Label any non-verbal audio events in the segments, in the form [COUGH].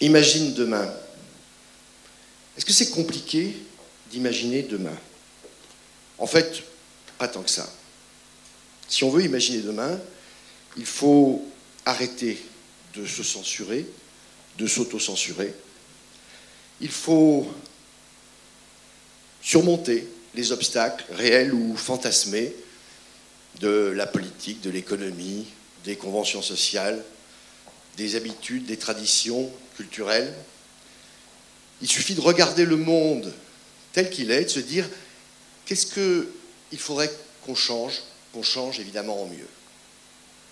Imagine demain. Est-ce que c'est compliqué d'imaginer demain? En fait, pas tant que ça. Si on veut imaginer demain, il faut arrêter de se censurer, de s'auto-censurer. Il faut surmonter les obstacles réels ou fantasmés de la politique, de l'économie, des conventions sociales, des habitudes, des traditions culturelles. Il suffit de regarder le monde tel qu'il est, de se dire qu'est-ce qu'il faudrait qu'on change, qu'on change évidemment en mieux.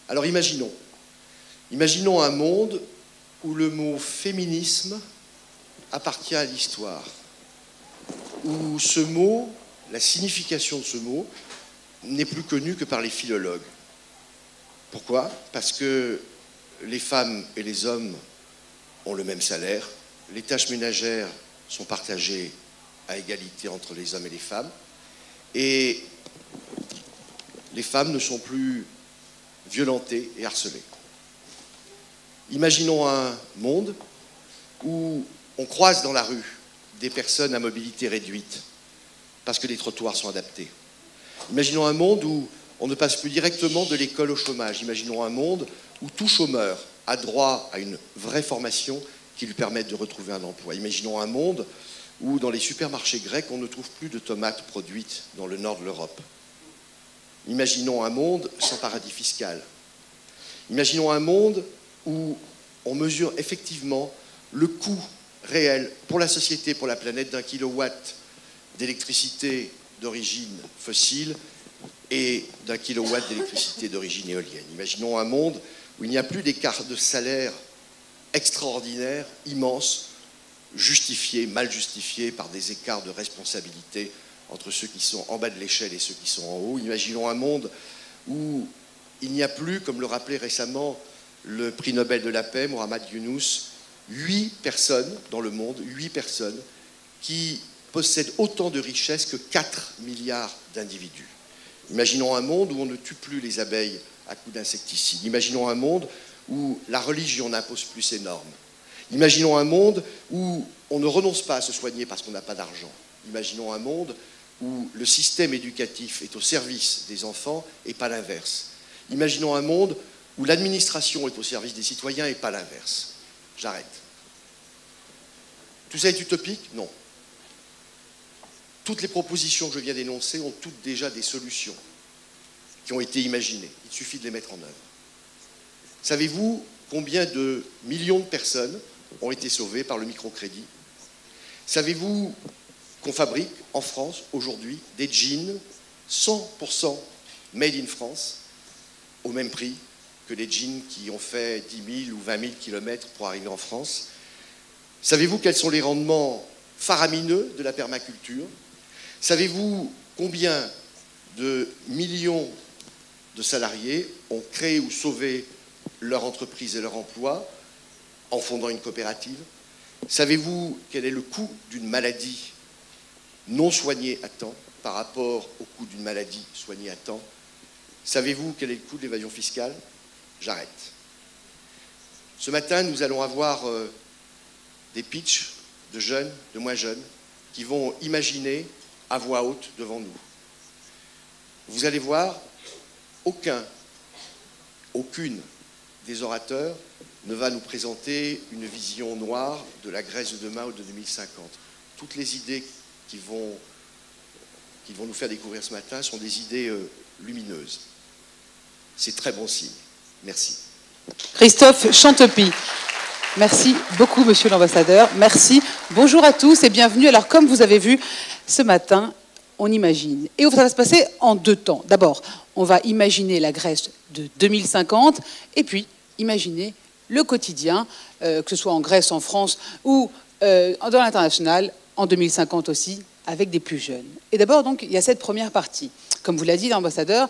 Alors imaginons, imaginons un monde où le mot féminisme appartient à l'histoire, où ce mot, la signification de ce mot, n'est plus connue que par les philologues. Pourquoi? Parce que les femmes et les hommes ont le même salaire, les tâches ménagères sont partagées à égalité entre les hommes et les femmes, et les femmes ne sont plus violentées et harcelées. Imaginons un monde où on croise dans la rue des personnes à mobilité réduite parce que les trottoirs sont adaptés. Imaginons un monde où on ne passe plus directement de l'école au chômage. Imaginons un monde où tout chômeur a droit à une vraie formation qui lui permette de retrouver un emploi. Imaginons un monde où dans les supermarchés grecs, on ne trouve plus de tomates produites dans le nord de l'Europe. Imaginons un monde sans paradis fiscal. Imaginons un monde où on mesure effectivement le coût réel pour la société, pour la planète, d'un kilowatt d'électricité d'origine fossile et d'un kilowatt d'électricité d'origine éolienne. Imaginons un monde où il n'y a plus d'écart de salaire extraordinaires, immenses, justifiés, mal justifiés par des écarts de responsabilité entre ceux qui sont en bas de l'échelle et ceux qui sont en haut. Imaginons un monde où il n'y a plus, comme le rappelait récemment le prix Nobel de la paix, Mohamed Younous, huit personnes dans le monde, huit personnes qui possèdent autant de richesses que 4 milliards d'individus. Imaginons un monde où on ne tue plus les abeilles à coups d'insecticides. Imaginons un monde où la religion n'impose plus ses normes. Imaginons un monde où on ne renonce pas à se soigner parce qu'on n'a pas d'argent. Imaginons un monde où le système éducatif est au service des enfants et pas l'inverse. Imaginons un monde où l'administration est au service des citoyens et pas l'inverse. J'arrête. Tout ça est utopique? Non. Toutes les propositions que je viens d'énoncer ont toutes déjà des solutions qui ont été imaginées. Il suffit de les mettre en œuvre. Savez-vous combien de millions de personnes ont été sauvées par le microcrédit? Savez-vous qu'on fabrique en France aujourd'hui des jeans 100% made in France au même prix que les jeans qui ont fait 10 000 ou 20 000 kilomètres pour arriver en France? Savez-vous quels sont les rendements faramineux de la permaculture? Savez-vous combien de millions de salariés ont créé ou sauvé leur entreprise et leur emploi en fondant une coopérative Savez-vous quel est le coût d'une maladie non soignée à temps par rapport au coût d'une maladie soignée à temps? Savez-vous quel est le coût de l'évasion fiscale? J'arrête. Ce matin, nous allons avoir euh, des pitchs de jeunes, de moins jeunes, qui vont imaginer à voix haute devant nous. Vous allez voir, aucun, aucune des orateurs ne va nous présenter une vision noire de la Grèce de demain ou de 2050. Toutes les idées qu'ils vont, vont nous faire découvrir ce matin sont des idées euh, lumineuses. C'est très bon signe. Merci. Christophe Chantepie. Merci beaucoup, monsieur l'ambassadeur. Merci. Bonjour à tous et bienvenue. Alors, comme vous avez vu ce matin, on imagine. Et ça va se passer en deux temps. D'abord, on va imaginer la Grèce de 2050 et puis imaginer le quotidien, euh, que ce soit en Grèce, en France ou euh, dans l'international, en 2050 aussi, avec des plus jeunes. Et d'abord, donc, il y a cette première partie. Comme vous l'a dit l'ambassadeur,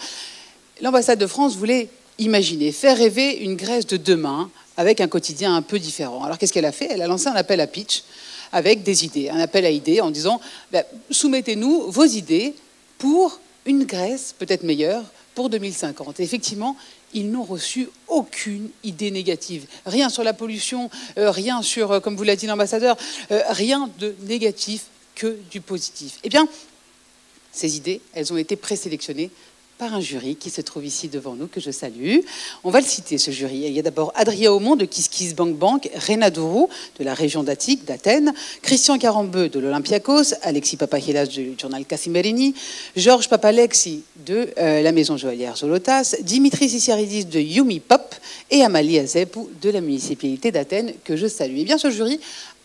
l'ambassade de France voulait imaginer, faire rêver une Grèce de demain avec un quotidien un peu différent. Alors qu'est-ce qu'elle a fait? Elle a lancé un appel à pitch avec des idées, un appel à idées en disant ben, soumettez-nous vos idées pour une Grèce peut-être meilleure pour 2050. Et effectivement, ils n'ont reçu aucune idée négative. Rien sur la pollution, euh, rien sur, euh, comme vous l'a dit l'ambassadeur, euh, rien de négatif que du positif. Eh bien, ces idées, elles ont été présélectionnées par un jury qui se trouve ici devant nous, que je salue. On va le citer, ce jury. Il y a d'abord Adrien Aumont de Kiss Bank Bank, Rena Dourou de la région d'Attique, d'Athènes, Christian Carambeu de l'Olympiakos, Alexis Papachelas du journal Cassimerini, Georges Papalexi de euh, la maison joaillière Zolotas, Dimitri Sissiaridis de Yumi Pop et Amalie Azepou de la municipalité d'Athènes, que je salue. Et eh bien, ce jury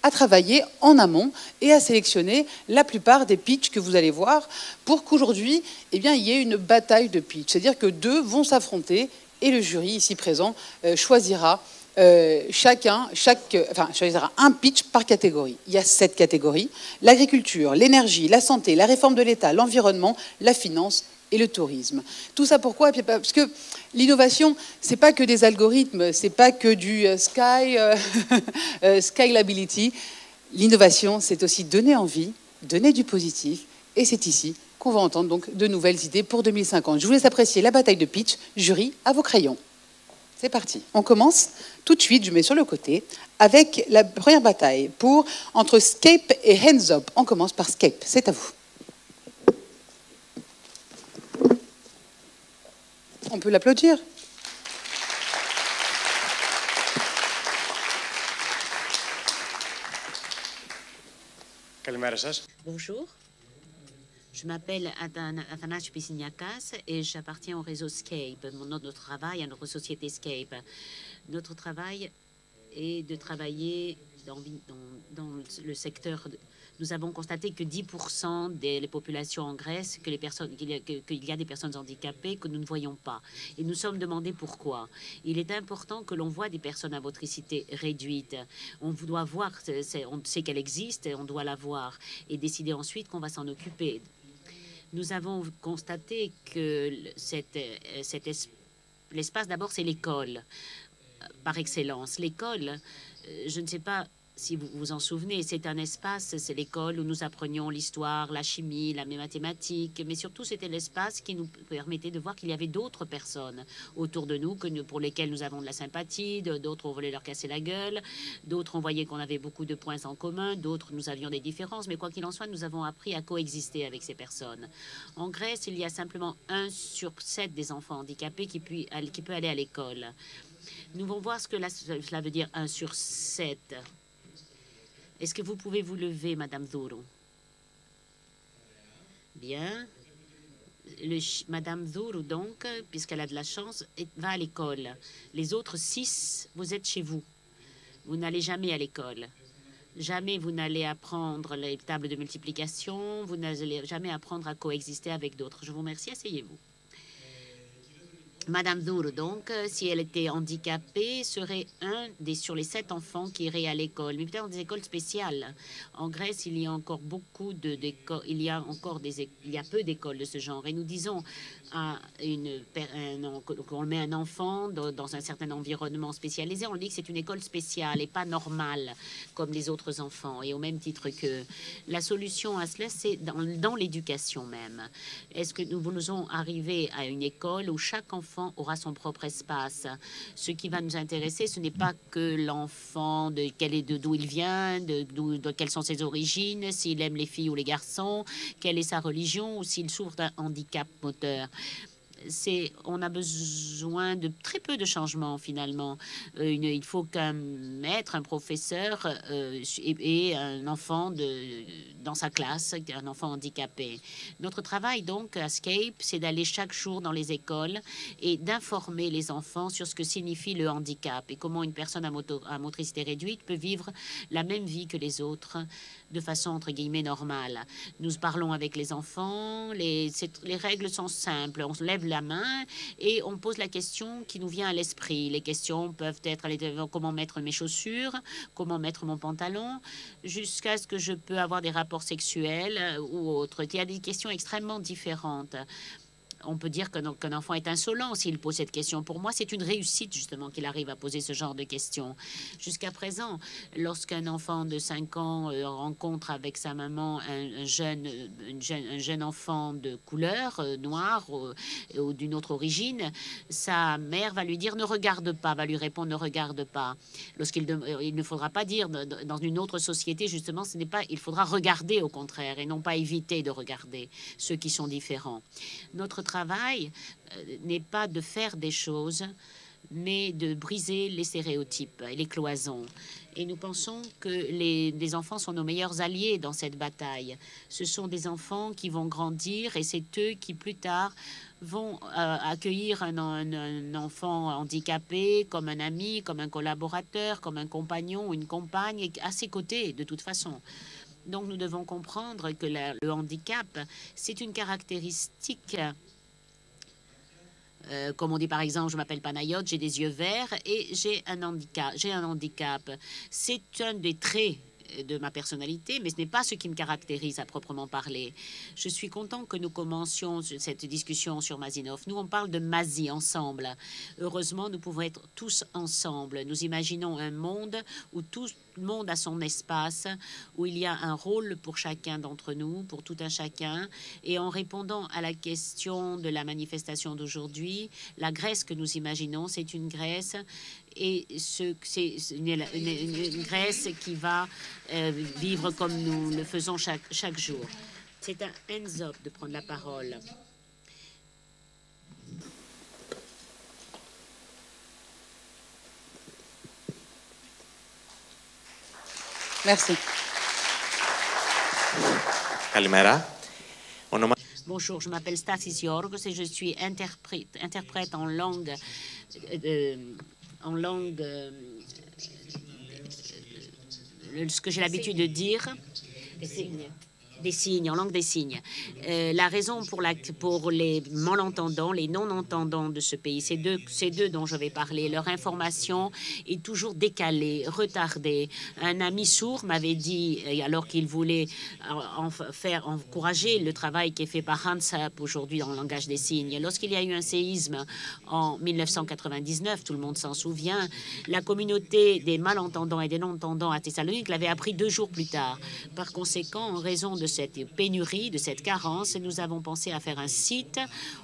à travailler en amont et à sélectionner la plupart des pitchs que vous allez voir pour qu'aujourd'hui, eh il y ait une bataille de pitch. C'est-à-dire que deux vont s'affronter et le jury ici présent euh, choisira euh, chacun, chaque, enfin, choisira un pitch par catégorie. Il y a sept catégories l'agriculture, l'énergie, la santé, la réforme de l'État, l'environnement, la finance et le tourisme. Tout ça pourquoi? Parce que l'innovation, c'est pas que des algorithmes, c'est pas que du euh, sky, euh, [LAUGHS] euh. L'innovation, c'est aussi donner envie, donner du positif, et c'est ici qu'on va entendre donc de nouvelles idées pour 2050. Je vous laisse apprécier la bataille de pitch. Jury, à vos crayons. C'est parti. On commence tout de suite, je mets sur le côté, avec la première bataille pour entre Scape et Hands Up. On commence par Scape. C'est à vous. On peut l'applaudir. Bonjour. Je m'appelle Athanas Pissignakas et j'appartiens au réseau Scape. Mon nom de travail à notre société Scape. Notre travail est de travailler dans, dans, dans le secteur de, nous avons constaté que 10% des populations en Grèce, qu'il y, a des personnes handicapées que nous ne voyons pas. Et nous sommes demandés pourquoi. Il est important que l'on voit des personnes à motricité réduite. On doit voir, on sait qu'elle existe, on doit la voir et décider ensuite qu'on va s'en occuper. Nous avons constaté que cet, cet l'espace, d'abord, c'est l'école, par excellence. L'école, euh, je ne sais pas si vous vous en souvenez, c'est un espace, c'est l'école où nous apprenions l'histoire, la chimie, la mathématiques, mais surtout c'était l'espace qui nous permettait de voir qu'il y avait d'autres personnes autour de nous que pour lesquelles nous avons de la sympathie, d'autres on voulait leur casser la gueule, d'autres on voyait qu'on avait beaucoup de points en commun, d'autres nous avions des différences, mais quoi qu'il en soit, nous avons appris à coexister avec ces personnes. En Grèce, il y a simplement un sur sept des enfants handicapés qui, qui peut aller à l'école. Nous allons voir ce que cela veut dire un sur sept. Est-ce que vous pouvez vous lever, Madame Zoro Bien. Madame Zoro, donc, puisqu'elle a de la chance, va à l'école. Les autres six, vous êtes chez vous. Vous n'allez jamais à l'école. Jamais vous n'allez apprendre les tables de multiplication. Vous n'allez jamais apprendre à coexister avec d'autres. Je vous remercie. Asseyez-vous. Madame Dour, donc, euh, si elle était handicapée, serait un des sur les sept enfants qui iraient à l'école, mais peut-être des écoles spéciales. En Grèce, il y a encore beaucoup de il y a encore des il y a peu d'écoles de ce genre, et nous disons à une qu'on met un enfant dans, un certain environnement spécialisé, on dit que c'est une école spéciale et pas normale comme les autres enfants, et au même titre que la solution à cela, c'est dans, dans l'éducation même. Est-ce que nous voulons arriver à une école où chaque enfant aura son propre espace. Ce qui va nous intéresser, ce n'est pas que l'enfant, de quel est d'où il vient, de, de, quelles sont ses origines, s'il aime les filles ou les garçons, quelle est sa religion ou s'il souffre d'un handicap moteur on a besoin de très peu de changements finalement. Euh, il faut qu'un maître, un professeur euh, ait, un enfant dans sa classe, un enfant handicapé. Notre travail donc à Scape, c'est d'aller chaque jour dans les écoles et d'informer les enfants sur ce que signifie le handicap et comment une personne à motricité réduite peut vivre la même vie que les autres de façon entre guillemets normale. Nous parlons avec les enfants, les, les règles sont simples. On lève la main et on pose la question qui nous vient à l'esprit. Les questions peuvent être comment mettre mes chaussures, comment mettre mon pantalon, jusqu'à ce que je peux avoir des rapports sexuels ou autres. Il y a des questions extrêmement différentes on peut dire qu'un enfant est insolent s'il pose cette question. Pour moi, c'est une réussite justement qu'il arrive à poser ce genre de questions. Jusqu'à présent, lorsqu'un enfant de 5 ans euh, rencontre avec sa maman un, jeune, un jeune enfant de couleur, euh, noire ou d'une autre origine, sa mère va lui dire ne regarde pas, va lui répondre ne regarde pas. Lorsqu'il il ne faudra pas dire dans une autre société, justement, ce n'est pas, il faudra regarder au contraire et non pas éviter de regarder ceux qui sont différents. Notre travail euh, n'est pas de faire des choses, mais de briser les stéréotypes et les cloisons. Et nous pensons que les, enfants sont nos meilleurs alliés dans cette bataille. Ce sont des enfants qui vont grandir et c'est eux qui, plus tard, vont euh, accueillir un, enfant handicapé comme un ami, comme un collaborateur, comme un compagnon ou une compagne à ses côtés, de toute façon. Donc nous devons comprendre que le handicap, c'est une caractéristique euh, comme on dit par exemple, je m'appelle Panayot, j'ai des yeux verts et j'ai un handicap. J'ai un handicap. C'est un des traits de ma personnalité, mais ce n'est pas ce qui me caractérise à proprement parler. Je suis content que nous commencions cette discussion sur Mazinov. Nous, on parle de Mazie ensemble. Heureusement, nous pouvons être tous ensemble. Nous imaginons un monde où tout le monde a son espace, où il y a un rôle pour chacun d'entre nous, pour tout un chacun. Et en répondant à la question de la manifestation d'aujourd'hui, la Grèce que nous imaginons, c'est une Grèce et c'est une, Grèce qui va euh, vivre comme nous le faisons chaque, chaque jour. C'est un hands-up de prendre la parole. Merci. Bonjour, je m'appelle Stasis Yorgos et je suis interprète, interprète en langue euh, en langue, euh, ce que j'ai l'habitude de dire des signes, en langue des signes. Euh, la raison pour, les malentendants, les non-entendants de ce pays, c'est deux, deux dont je vais parler. Leur information est toujours décalée, retardée. Un ami sourd m'avait dit, euh, alors qu'il voulait en faire encourager le travail qui est fait par Hans aujourd'hui dans le langage des signes, lorsqu'il y a eu un séisme en 1999, tout le monde s'en souvient, la communauté des malentendants et des non-entendants à Thessalonique l'avait appris deux jours plus tard. Par conséquent, en raison de cette pénurie, de cette carence, nous avons pensé à faire un site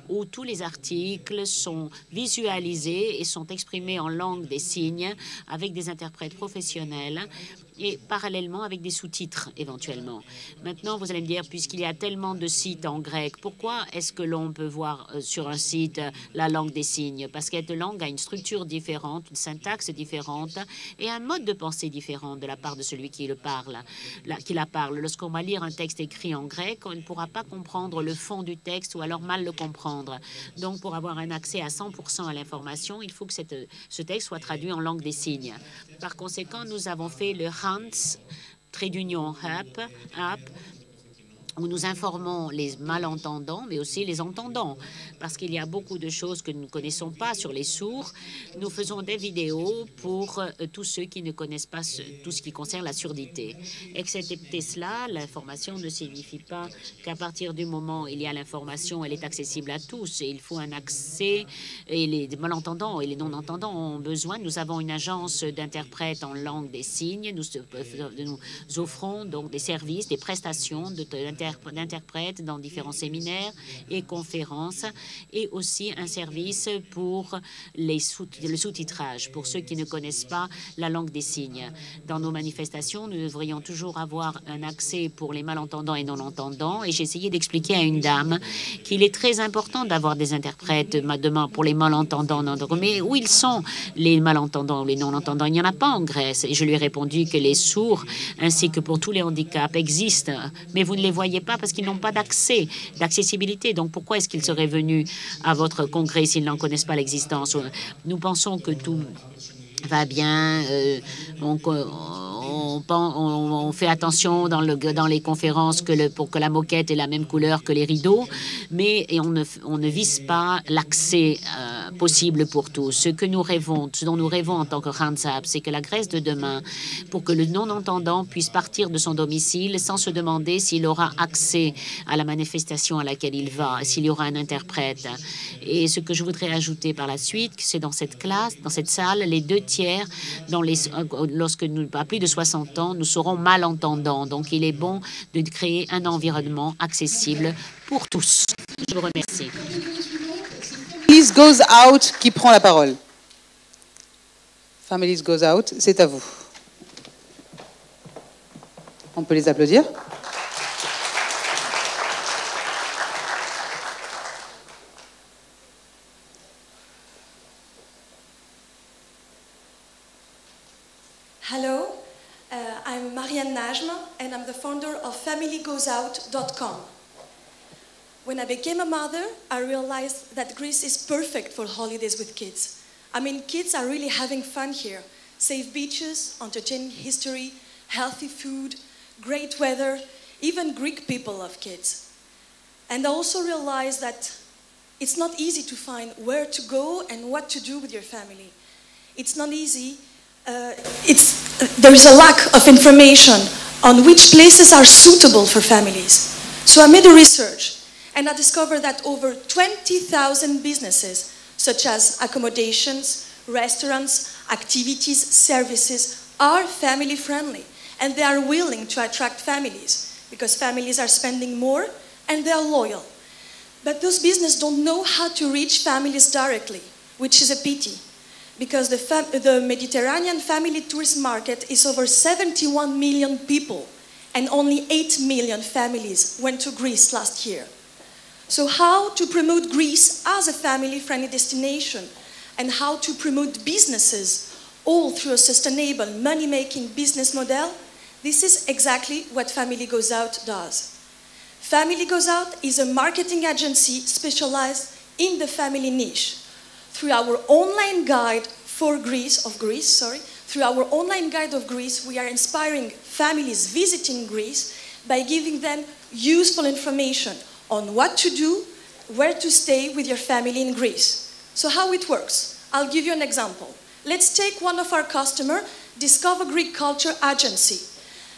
où tous les articles sont visualisés et sont exprimés en langue des signes avec des interprètes professionnels et parallèlement avec des sous-titres éventuellement. Maintenant, vous allez me dire, puisqu'il y a tellement de sites en grec, pourquoi est-ce que l'on peut voir euh, sur un site euh, la langue des signes? Parce qu'être langue a une structure différente, une syntaxe différente et un mode de pensée différent de la part de celui qui le parle, qui la parle. Lorsqu'on va lire un texte écrit en grec, on ne pourra pas comprendre le fond du texte ou alors mal le comprendre. Donc, pour avoir un accès à 100% à l'information, il faut que ce texte soit traduit en langue des signes. Par conséquent, nous avons fait le Hans trait d'union app où nous informons les malentendants, mais aussi les entendants, parce qu'il y a beaucoup de choses que nous ne connaissons pas sur les sourds. Nous faisons des vidéos pour euh, tous ceux qui ne connaissent pas tout ce qui concerne la surdité. Excepté cela, l'information ne signifie pas qu'à partir du moment où il y a l'information, elle est accessible à tous. Il faut un accès, et les malentendants et les non-entendants ont besoin. Nous avons une agence d'interprètes en langue des signes. Nous, nous offrons donc des services, des prestations d'interprètes d'interprètes dans différents séminaires et conférences et aussi un service pour les le sous-titrage pour ceux qui ne connaissent pas la langue des signes. Dans nos manifestations, nous devrions toujours avoir un accès pour les malentendants et non-entendants et j'ai essayé d'expliquer à une dame qu'il est très important d'avoir des interprètes demain pour les malentendants. Mais où ils sont les malentendants ou les non-entendants? Il n'y en a pas en Grèce. Et je lui ai répondu que les sourds ainsi que pour tous les handicaps existent, mais vous ne les voyez pas parce qu'ils n'ont pas d'accès, d'accessibilité. Donc pourquoi est-ce qu'ils seraient venus à votre congrès s'ils n'en connaissent pas l'existence? Nous pensons que tout va bien. Euh, on, fait attention dans, le, dans les conférences pour que la moquette ait la même couleur que les rideaux, mais on, ne, vise pas l'accès. Euh, possible pour tous. Ce que nous rêvons, ce dont nous rêvons en tant que Handsap, c'est que la Grèce de demain, pour que le non-entendant puisse partir de son domicile sans se demander s'il aura accès à la manifestation à laquelle il va, s'il y aura un interprète. Et ce que je voudrais ajouter par la suite, c'est dans cette classe, dans cette salle, les deux tiers, dans les, lorsque nous, à plus de 60 ans, nous serons malentendants. Donc, il est bon de créer un environnement accessible pour tous. Je vous remercie. Families Goes Out qui prend la parole. Families Goes Out, c'est à vous. On peut les applaudir? I'm Marianne Najma and I'm the founder of FamilyGoesOut.com. When I became a mother, I realized that Greece is perfect for holidays with kids. I mean, kids are really having fun here. Safe beaches, entertaining history, healthy food, great weather, even Greek people love kids. And I also realized that it's not easy to find where to go and what to do with your family. It's not easy. Uh, it's, uh, there is a lack of information on which places are suitable for families. So I made a research and I discovered that over 20,000 businesses, such as accommodations, restaurants, activities, services, are family friendly. And they are willing to attract families because families are spending more and they are loyal. But those businesses don't know how to reach families directly, which is a pity because the, the Mediterranean family tourist market is over 71 million people and only 8 million families went to Greece last year. So, how to promote Greece as a family friendly destination and how to promote businesses all through a sustainable money making business model? This is exactly what Family Goes Out does. Family Goes Out is a marketing agency specialized in the family niche. Through our online guide for Greece, of Greece, sorry, through our online guide of Greece, we are inspiring families visiting Greece by giving them useful information on what to do, where to stay with your family in Greece. So how it works? I'll give you an example. Let's take one of our customer, Discover Greek Culture Agency.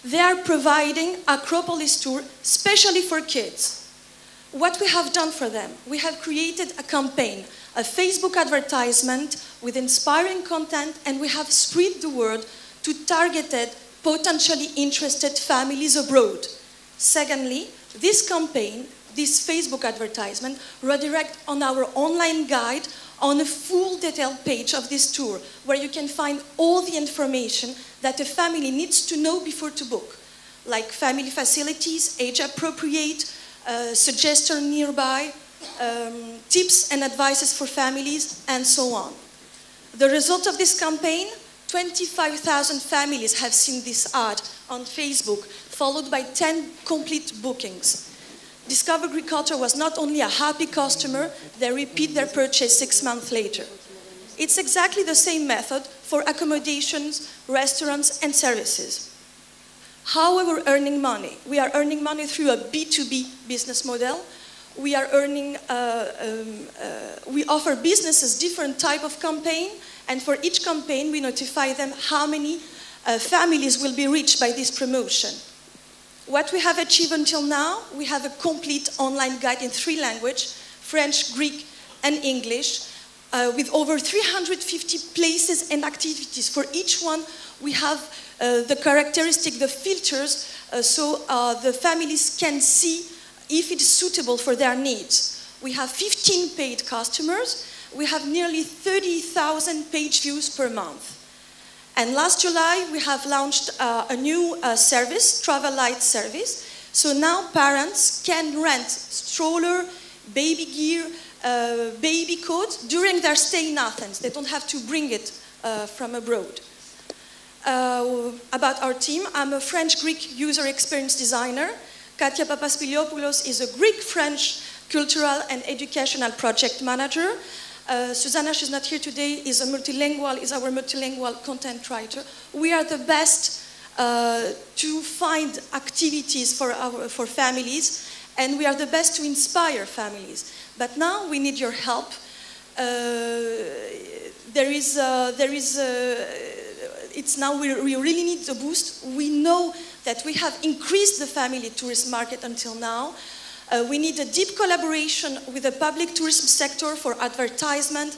They are providing Acropolis tour specially for kids. What we have done for them, we have created a campaign, a Facebook advertisement with inspiring content, and we have spread the word to targeted, potentially interested families abroad. Secondly, this campaign this Facebook advertisement redirect on our online guide on a full detailed page of this tour where you can find all the information that a family needs to know before to book, like family facilities, age appropriate, uh, suggestion nearby, um, tips and advices for families, and so on. The result of this campaign 25,000 families have seen this ad on Facebook, followed by 10 complete bookings. Discover Agriculture was not only a happy customer, they repeat their purchase six months later. It's exactly the same method for accommodations, restaurants, and services. How are we earning money? We are earning money through a B2B business model. We are earning, uh, um, uh, we offer businesses different type of campaign, and for each campaign, we notify them how many uh, families will be reached by this promotion. What we have achieved until now, we have a complete online guide in three languages, French, Greek, and English, uh, with over 350 places and activities. For each one, we have uh, the characteristic, the filters, uh, so the families can see if it is suitable for their needs. We have 15 paid customers. We have nearly 30,000 page views per month. And last July, we have launched uh, a new uh, service, Travel Light service. So now parents can rent stroller, baby gear, uh, baby coat during their stay in Athens. They don't have to bring it uh, from abroad. Uh, about our team, I'm a French-Greek user experience designer. Katia Papaspiliopoulos is a Greek-French cultural and educational project manager. Uh, Susanna, she's not here today, is a multilingual, is our multilingual content writer. We are the best uh, to find activities for, our, for families, and we are the best to inspire families. But now we need your help Uh, there is, uh, there is, uh, it's now we, we really need a boost. We know that we have increased the family tourist market until now. Uh, we need a deep collaboration with the public tourism sector for advertisement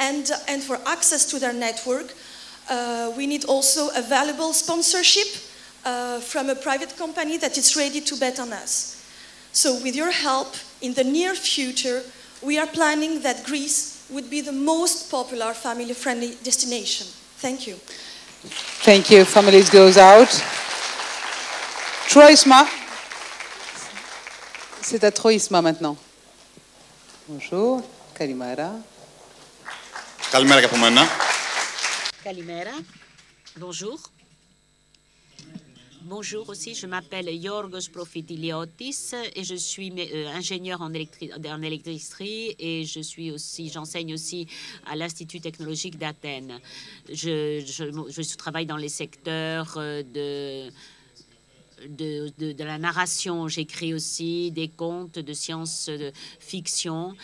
and, and for access to their network. Uh, we need also a valuable sponsorship uh, from a private company that is ready to bet on us. So with your help, in the near future, we are planning that Greece would be the most popular family-friendly destination. Thank you. Thank you. Families goes out. Troisma. C'est à Troisma maintenant. Bonjour. Kalimara. Kalimera Kapomana. Kalimera. Bonjour. Bonjour aussi, je m'appelle Yorgos Profitilioutis et je suis euh, ingénieur en, en, électricité et je suis aussi, j'enseigne aussi à l'Institut technologique d'Athènes. Je, travaille dans les secteurs euh, de de, de, de, la narration. J'écris aussi des contes de science-fiction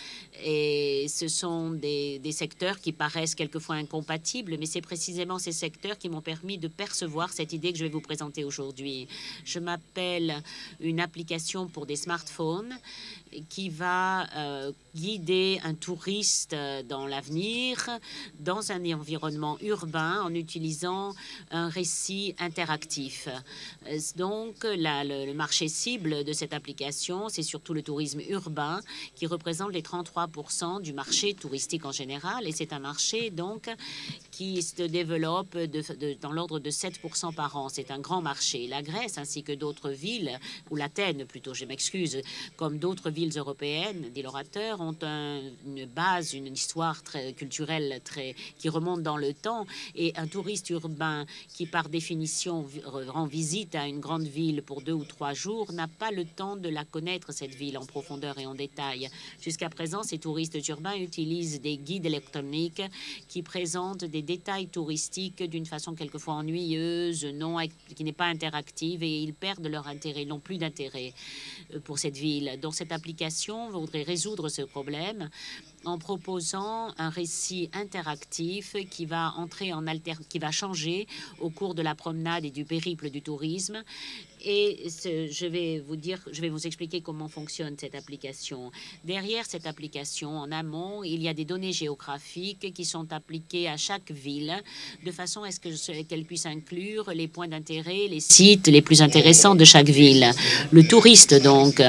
et ce sont des, des, secteurs qui paraissent quelquefois incompatibles, mais c'est précisément ces secteurs qui m'ont permis de percevoir cette idée que je vais vous présenter aujourd'hui. Je m'appelle une application pour des smartphones qui va euh, guider un touriste euh, dans l'avenir, dans un environnement urbain, en utilisant un récit interactif. Euh, donc, le, marché cible de cette application, c'est surtout le tourisme urbain, qui représente les 33 du marché touristique en général. Et c'est un marché donc qui se développe dans l'ordre de 7% par an. C'est un grand marché. La Grèce ainsi que d'autres villes, ou l'Athènes plutôt, je m'excuse, comme d'autres villes européennes, dit l'orateur, ont un, une base, une histoire très culturelle très, qui remonte dans le temps. Et un touriste urbain qui, par définition, rend visite à une grande ville pour deux ou trois jours n'a pas le temps de la connaître, cette ville, en profondeur et en détail. Jusqu'à présent, ces touristes urbains utilisent des guides électroniques qui présentent des détails touristiques d'une façon quelquefois ennuyeuse, non, qui n'est pas interactive et ils perdent leur intérêt, n'ont plus d'intérêt euh, pour cette ville. Donc cette application voudrait résoudre ce problème en proposant un récit interactif qui va entrer en alter, qui va changer au cours de la promenade et du périple du tourisme. Et je vais vous dire, je vais vous expliquer comment fonctionne cette application. Derrière cette application, en amont, il y a des données géographiques qui sont appliquées à chaque ville, de façon à ce qu'elle puisse inclure les points d'intérêt, les sites les plus intéressants de chaque ville. Le touriste, donc,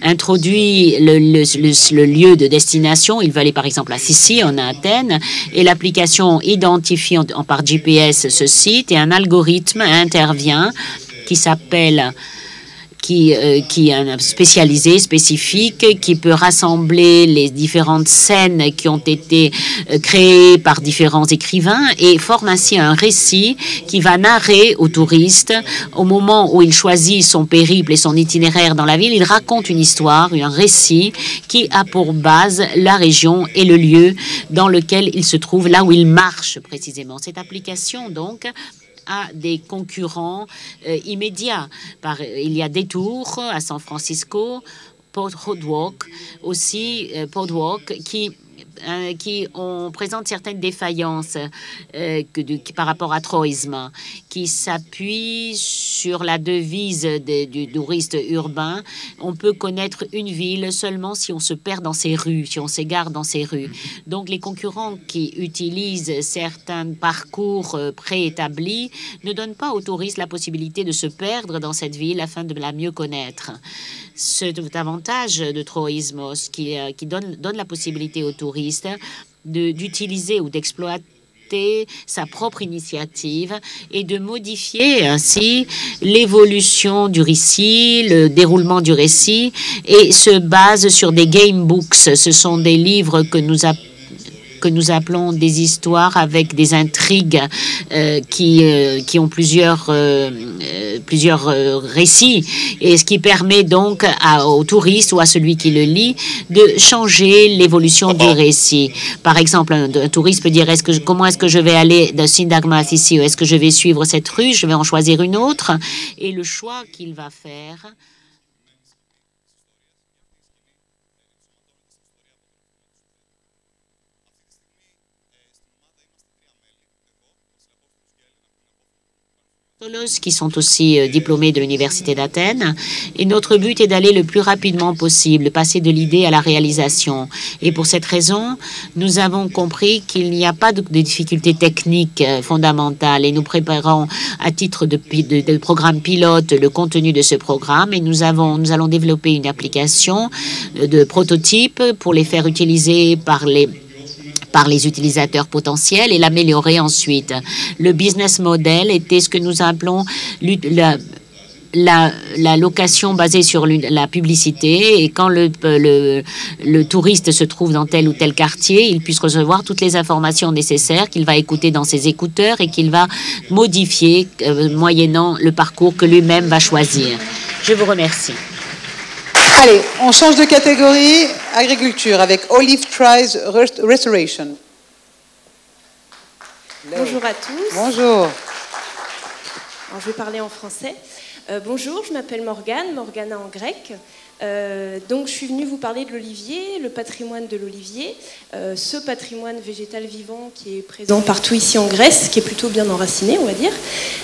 introduit le, lieu de destination. Va aller, par exemple, à Sicile, en Athènes, et l'application identifie en, en, par GPS ce site et un algorithme intervient qui s'appelle qui, euh, qui est spécialisé, spécifique, qui peut rassembler les différentes scènes qui ont été euh, créées par différents écrivains et forme ainsi un récit qui va narrer au touriste au moment où il choisit son périple et son itinéraire dans la ville. Il raconte une histoire, un récit qui a pour base la région et le lieu dans lequel il se trouve, là où il marche précisément. Cette application, donc, à des concurrents euh, immédiats. Il y a des tours à San Francisco, Port Roadwalk aussi, euh, Walk, qui euh, qui ont, présentent certaines défaillances euh, par rapport à Troïsme, qui s'appuient sur la devise de, du touriste urbain. On peut connaître une ville seulement si on se perd dans ses rues, si on s'égare dans ses rues. Donc les concurrents qui utilisent certains parcours euh, préétablis ne donnent pas aux touristes la possibilité de se perdre dans cette ville afin de la mieux connaître cet avantage de Troismos qui, euh, qui donne, donne la possibilité aux touristes d'utiliser ou d'exploiter sa propre initiative et de modifier ainsi l'évolution du récit, le déroulement du récit et se base sur des game books. Ce sont des livres que nous appelons que nous appelons des histoires avec des intrigues euh, qui, euh, qui ont plusieurs, euh, plusieurs récits, et ce qui permet donc au touriste ou à celui qui le lit de changer l'évolution du récit. Par exemple, un, touriste peut dire est-ce que, comment est-ce que je vais aller de Sindagma ici, est-ce que je vais suivre cette rue, je vais en choisir une autre, et le choix qu'il va faire qui sont aussi euh, diplômés de l'Université d'Athènes. Et notre but est d'aller le plus rapidement possible, passer de l'idée à la réalisation. Et pour cette raison, nous avons compris qu'il n'y a pas de, difficultés techniques euh, fondamentales et nous préparons à titre de, de, programme pilote le contenu de ce programme et nous, avons, nous allons développer une application euh, de prototype pour les faire utiliser par les par les utilisateurs potentiels et l'améliorer ensuite. Le business model était ce que nous appelons la, location basée sur la publicité et quand le, le, le, touriste se trouve dans tel ou tel quartier, il puisse recevoir toutes les informations nécessaires qu'il va écouter dans ses écouteurs et qu'il va modifier euh, moyennant le parcours que lui-même va choisir. Je vous remercie. Allez, on change de catégorie. Agriculture avec Olive Tries Restoration. Bonjour à tous. Bonjour. je vais parler en français. Euh, bonjour, je m'appelle Morgane, Morgana en grec. Euh, donc je suis venue vous parler de l'olivier, le patrimoine de l'olivier, euh, ce patrimoine végétal vivant qui est présent partout ici en Grèce, qui est plutôt bien enraciné, on va dire.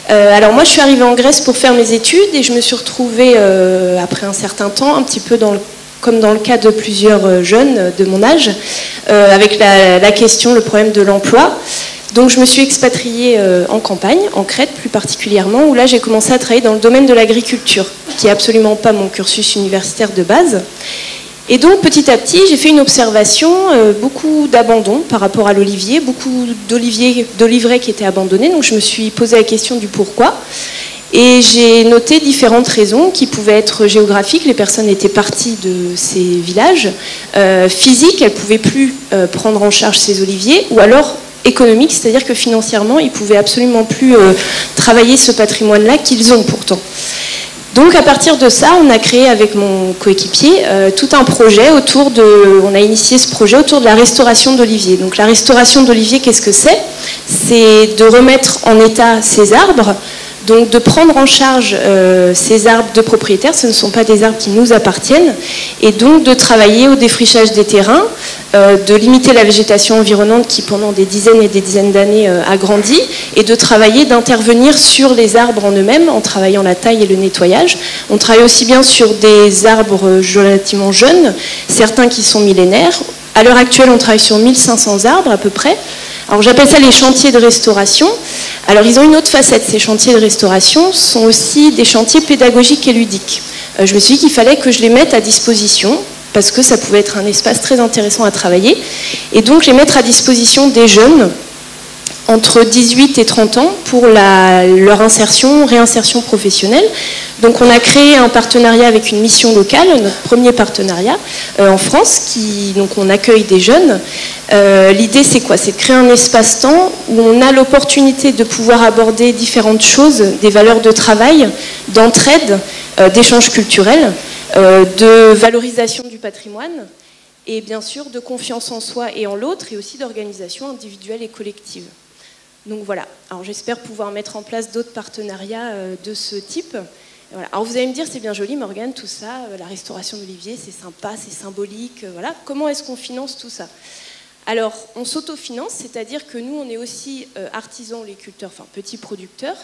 Euh, alors moi je suis arrivée en Grèce pour faire mes études et je me suis retrouvée après un certain temps, un petit peu dans comme dans le cas de plusieurs jeunes de mon âge, avec la, la, question, le problème de l'emploi. Donc je me suis expatriée en campagne, en Crète plus particulièrement, où là j'ai commencé à travailler dans le domaine de l'agriculture qui n'est absolument pas mon cursus universitaire de base. Et donc petit à petit, j'ai fait une observation, euh, beaucoup d'abandon par rapport à l'olivier, beaucoup d'olivraies qui étaient abandonnés. Donc je me suis posé la question du pourquoi. Et j'ai noté différentes raisons qui pouvaient être géographiques. Les personnes étaient parties de ces villages. Euh, physiques, elles ne pouvaient plus euh, prendre en charge ces oliviers. Ou alors économiques, c'est-à-dire que financièrement, ils ne pouvaient absolument plus travailler ce patrimoine-là qu'ils ont pourtant. Donc à partir de ça, on a créé avec mon coéquipier euh, tout un projet autour de, on a initié ce projet autour de la restauration d'oliviers. Donc la restauration d'oliviers, qu'est-ce que c'est? C'est de remettre en état ces arbres, donc de prendre en charge euh, ces arbres de propriétaires, ce ne sont pas des arbres qui nous appartiennent, et donc de travailler au défrichage des terrains, euh, de limiter la végétation environnante qui pendant des dizaines et des dizaines d'années euh, a grandi, et de travailler, d'intervenir sur les arbres en eux-mêmes en travaillant la taille et le nettoyage. On travaille aussi bien sur des arbres relativement jeunes, certains qui sont millénaires. À l'heure actuelle, on travaille sur 1500 arbres à peu près. Alors j'appelle ça les chantiers de restauration. Alors ils ont une autre facette, ces chantiers de restauration sont aussi des chantiers pédagogiques et ludiques. Euh, je me suis dit qu'il fallait que je les mette à disposition parce que ça pouvait être un espace très intéressant à travailler. Et donc les mettre à disposition des jeunes entre 18 et 30 ans pour leur insertion, réinsertion professionnelle. Donc on a créé un partenariat avec une mission locale, notre premier partenariat euh, en France, qui donc on accueille des jeunes. Euh, l'idée c'est quoi? C'est de créer un espace-temps où on a l'opportunité de pouvoir aborder différentes choses, des valeurs de travail, d'entraide, euh, d'échanges culturels, de valorisation du patrimoine et bien sûr de confiance en soi et en l'autre et aussi d'organisation individuelle et collective. Donc voilà, alors j'espère pouvoir mettre en place d'autres partenariats euh, de ce type. Alors vous allez me dire, c'est bien joli Morgane, tout ça, euh, la restauration d'Olivier, c'est sympa, c'est symbolique, euh, voilà. Comment est-ce qu'on finance tout ça? Alors on s'autofinance, c'est-à-dire que nous on est aussi artisans, les culteurs, enfin petits producteurs.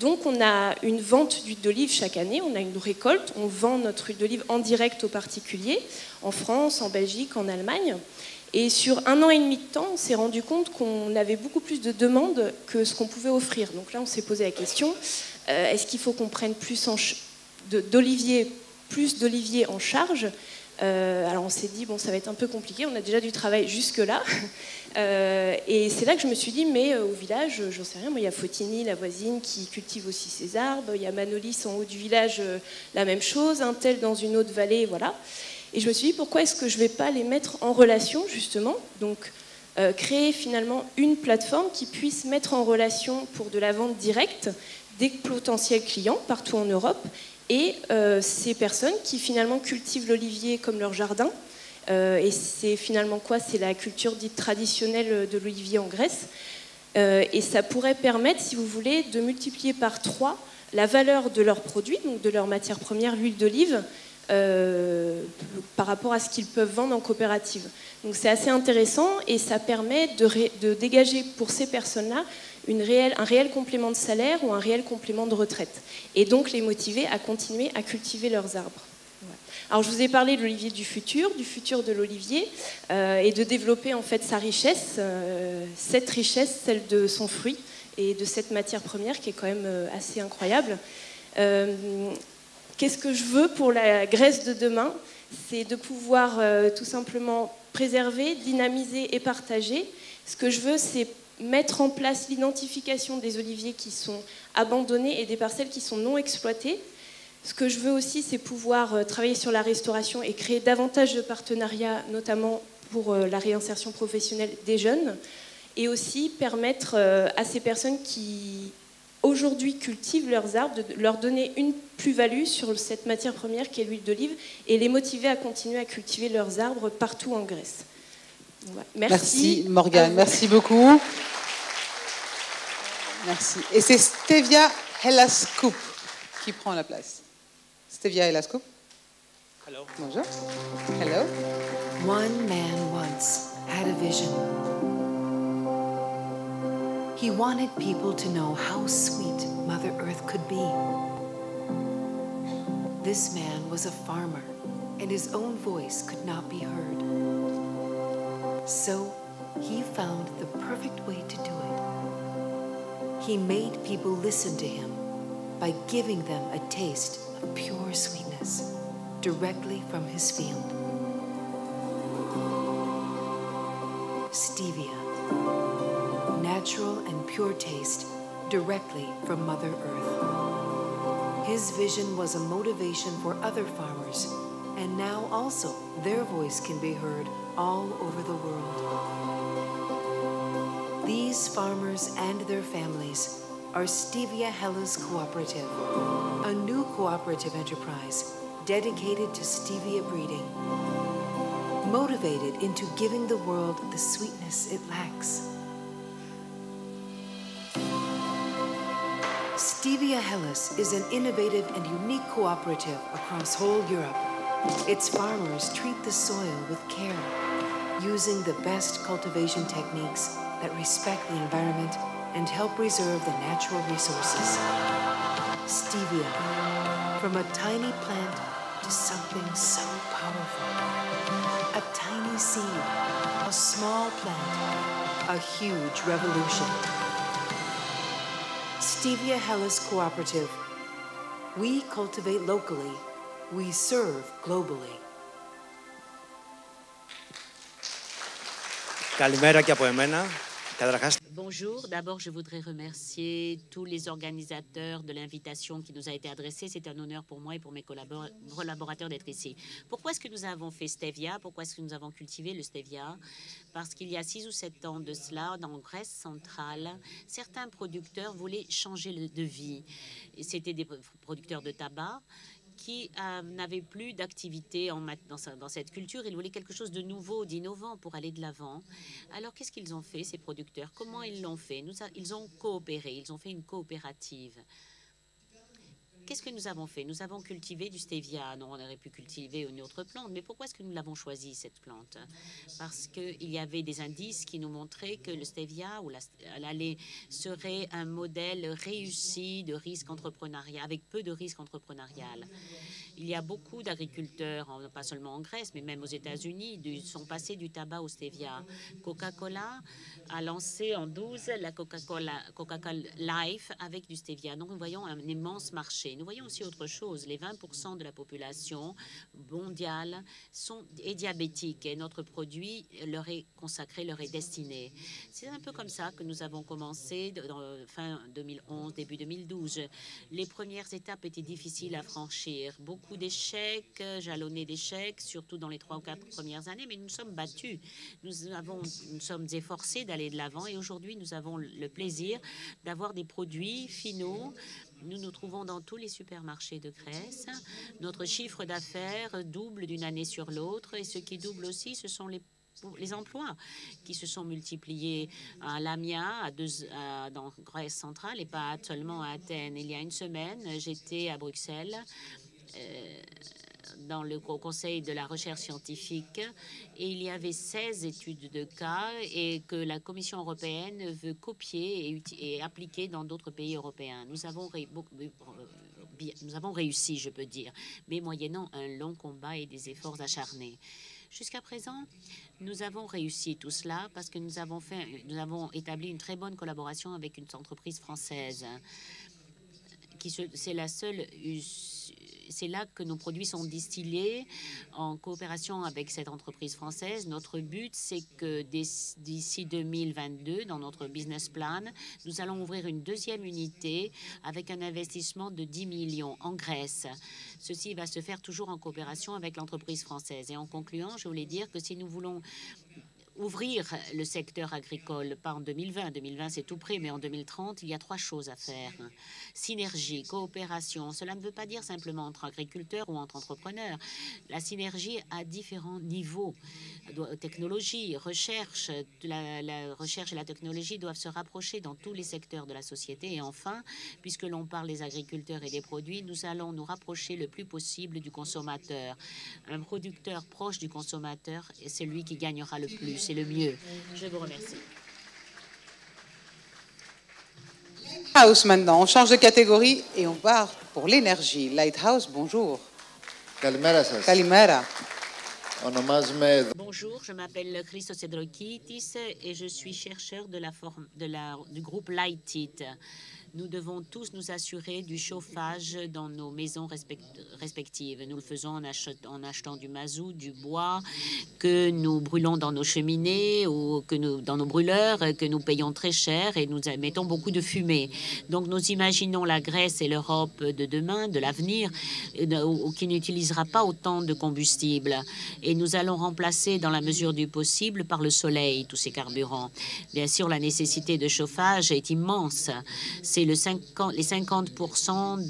Donc on a une vente d'huile d'olive chaque année, on a une récolte, on vend notre huile d'olive en direct aux particuliers, en France, en Belgique, en Allemagne. Et sur un an et demi de temps, on s'est rendu compte qu'on avait beaucoup plus de demandes que ce qu'on pouvait offrir. Donc là, on s'est posé la question euh, est-ce qu'il faut qu'on prenne plus d'olivier, plus d'olivier en charge euh, alors on s'est dit, bon, ça va être un peu compliqué, on a déjà du travail jusque-là. [LAUGHS] Euh, et c'est là que je me suis dit, mais au village, j'en sais rien, moi, il y a Fotini, la voisine, qui cultive aussi ses arbres, il y a Manolis en haut du village, la même chose, un tel dans une autre vallée, voilà. Et je me suis dit, pourquoi est-ce que je ne vais pas les mettre en relation, justement Donc, euh, créer finalement une plateforme qui puisse mettre en relation pour de la vente directe des potentiels clients partout en Europe et euh, ces personnes qui finalement cultivent l'olivier comme leur jardin. Euh, et c'est finalement quoi? C'est la culture dite traditionnelle de l'olivier en Grèce. et ça pourrait permettre, si vous voulez, de multiplier par trois la valeur de leurs produits, donc de leur matière première, l'huile d'olive, euh, par rapport à ce qu'ils peuvent vendre en coopérative. Donc c'est assez intéressant et ça permet de, dégager pour ces personnes-là un réel complément de salaire ou un réel complément de retraite. Et donc les motiver à continuer à cultiver leurs arbres. Alors je vous ai parlé de l'olivier du futur, du futur de l'olivier, euh, et de développer en fait sa richesse, euh, cette richesse, celle de son fruit et de cette matière première qui est quand même assez incroyable. Qu'est-ce que je veux pour la Grèce de demain? C'est de pouvoir tout simplement préserver, dynamiser et partager. Ce que je veux, c'est mettre en place l'identification des oliviers qui sont abandonnés et des parcelles qui sont non exploitées ce que je veux aussi, c'est pouvoir euh, travailler sur la restauration et créer davantage de partenariats, notamment pour euh, la réinsertion professionnelle des jeunes, et aussi permettre euh, à ces personnes qui aujourd'hui cultivent leurs arbres de leur donner une plus-value sur cette matière première qui est l'huile d'olive et les motiver à continuer à cultiver leurs arbres partout en Grèce. Merci, Merci Morgane, merci beaucoup. Merci. Et c'est Stevia Hellas qui prend la place. Stevia Elasco. Hello. Bonjour. Hello. One man once had a vision. He wanted people to know how sweet Mother Earth could be. This man was a farmer, and his own voice could not be heard. So he found the perfect way to do it. He made people listen to him by giving them a taste of pure sweetness directly from his field. Stevia, natural and pure taste directly from Mother Earth. His vision was a motivation for other farmers, and now also their voice can be heard all over the world. These farmers and their families are Stevia Hellas Cooperative, a new cooperative enterprise dedicated to stevia breeding, motivated into giving the world the sweetness it lacks. Stevia Hellas is an innovative and unique cooperative across whole Europe. Its farmers treat the soil with care, using the best cultivation techniques that respect the environment and help preserve the natural resources. Stevia, from a tiny plant to something so powerful. A tiny seed, a small plant, a huge revolution. Stevia Hellas Cooperative. We cultivate locally, we serve globally. Καλημέρα και από εμένα. Bonjour, d'abord je voudrais remercier tous les organisateurs de l'invitation qui nous a été adressée. C'est un honneur pour moi et pour mes collaborateurs d'être ici. Pourquoi est-ce que nous avons fait stevia? Pourquoi est-ce que nous avons cultivé le stevia? Parce qu'il y a six ou sept ans de cela, dans Grèce centrale, certains producteurs voulaient changer de vie. C'était des producteurs de tabac qui euh, n'avait plus d'activité dans, cette culture. Ils voulaient quelque chose de nouveau, d'innovant pour aller de l'avant. Alors, qu'est-ce qu'ils ont fait, ces producteurs? Comment ils l'ont fait? Ils ont coopéré, ils ont fait une coopérative. Qu'est-ce que nous avons fait? Nous avons cultivé du stevia. Non, on aurait pu cultiver une autre plante, mais pourquoi est-ce que nous l'avons choisi, cette plante? Parce qu'il y avait des indices qui nous montraient que le stevia ou la, serait un modèle réussi de risque entrepreneurial, avec peu de risque entrepreneurial. Il y a beaucoup d'agriculteurs, pas seulement en Grèce, mais même aux États-Unis, sont passés du tabac au stevia. Coca-Cola a lancé en 12 la Coca-Cola Coca Life avec du stevia. Donc nous voyons un immense marché. Nous voyons aussi autre chose. Les 20% de la population mondiale sont, est diabétique et notre produit leur est consacré, leur est destiné. C'est un peu comme ça que nous avons commencé fin 2011, début 2012. Les premières étapes étaient difficiles à franchir. Beaucoup d'échecs, jalonnés d'échecs, surtout dans les trois ou quatre premières années, mais nous sommes battus. Nous, avons, nous sommes efforcés d'aller de l'avant et aujourd'hui, nous avons le plaisir d'avoir des produits finaux nous nous trouvons dans tous les supermarchés de Grèce. Notre chiffre d'affaires double d'une année sur l'autre et ce qui double aussi, ce sont les les emplois qui se sont multipliés à Lamia, à deux, dans Grèce centrale, et pas seulement à Athènes. Il y a une semaine, j'étais à Bruxelles euh, dans le conseil de la recherche scientifique et il y avait 16 études de cas et que la Commission européenne veut copier et, appliquer dans d'autres pays européens. Nous avons, nous avons réussi, je peux dire, mais moyennant un long combat et des efforts acharnés. Jusqu'à présent, nous avons réussi tout cela parce que nous avons établi une très bonne collaboration avec une entreprise française. C'est la seule c'est là que nos produits sont distillés en coopération avec cette entreprise française. Notre but, c'est que d'ici 2022, dans notre business plan, nous allons ouvrir une deuxième unité avec un investissement de 10 millions en Grèce. Ceci va se faire toujours en coopération avec l'entreprise française. Et en concluant, je voulais dire que si nous voulons ouvrir le secteur agricole, pas en 2020, 2020 c'est tout près, mais en 2030, il y a trois choses à faire. Synergie, coopération, cela ne veut pas dire simplement entre agriculteurs ou entre entrepreneurs. La synergie à différents niveaux. Technologie, recherche, la, la recherche et la technologie doivent se rapprocher dans tous les secteurs de la société. Et enfin, puisque l'on parle des agriculteurs et des produits, nous allons nous rapprocher le plus possible du consommateur. Un producteur proche du consommateur, c'est lui qui gagnera le plus c'est le mieux. Je vous remercie. Lighthouse maintenant, on change de catégorie et on part pour l'énergie. Lighthouse, bonjour. Kalimera. Bonjour, je m'appelle Christos Edrokitis et je suis chercheur de la forme, de la, du groupe Lightit. Nous devons tous nous assurer du chauffage dans nos maisons respectives. Nous le faisons en, achetant du mazout, du bois que nous brûlons dans nos cheminées ou que dans nos brûleurs que nous payons très cher et nous émettons beaucoup de fumée. Donc nous imaginons la Grèce et l'Europe de demain, de l'avenir, qui n'utilisera pas autant de combustible. Et nous allons remplacer dans la mesure du possible par le soleil tous ces carburants. Bien sûr, la nécessité de chauffage est immense 50, les 50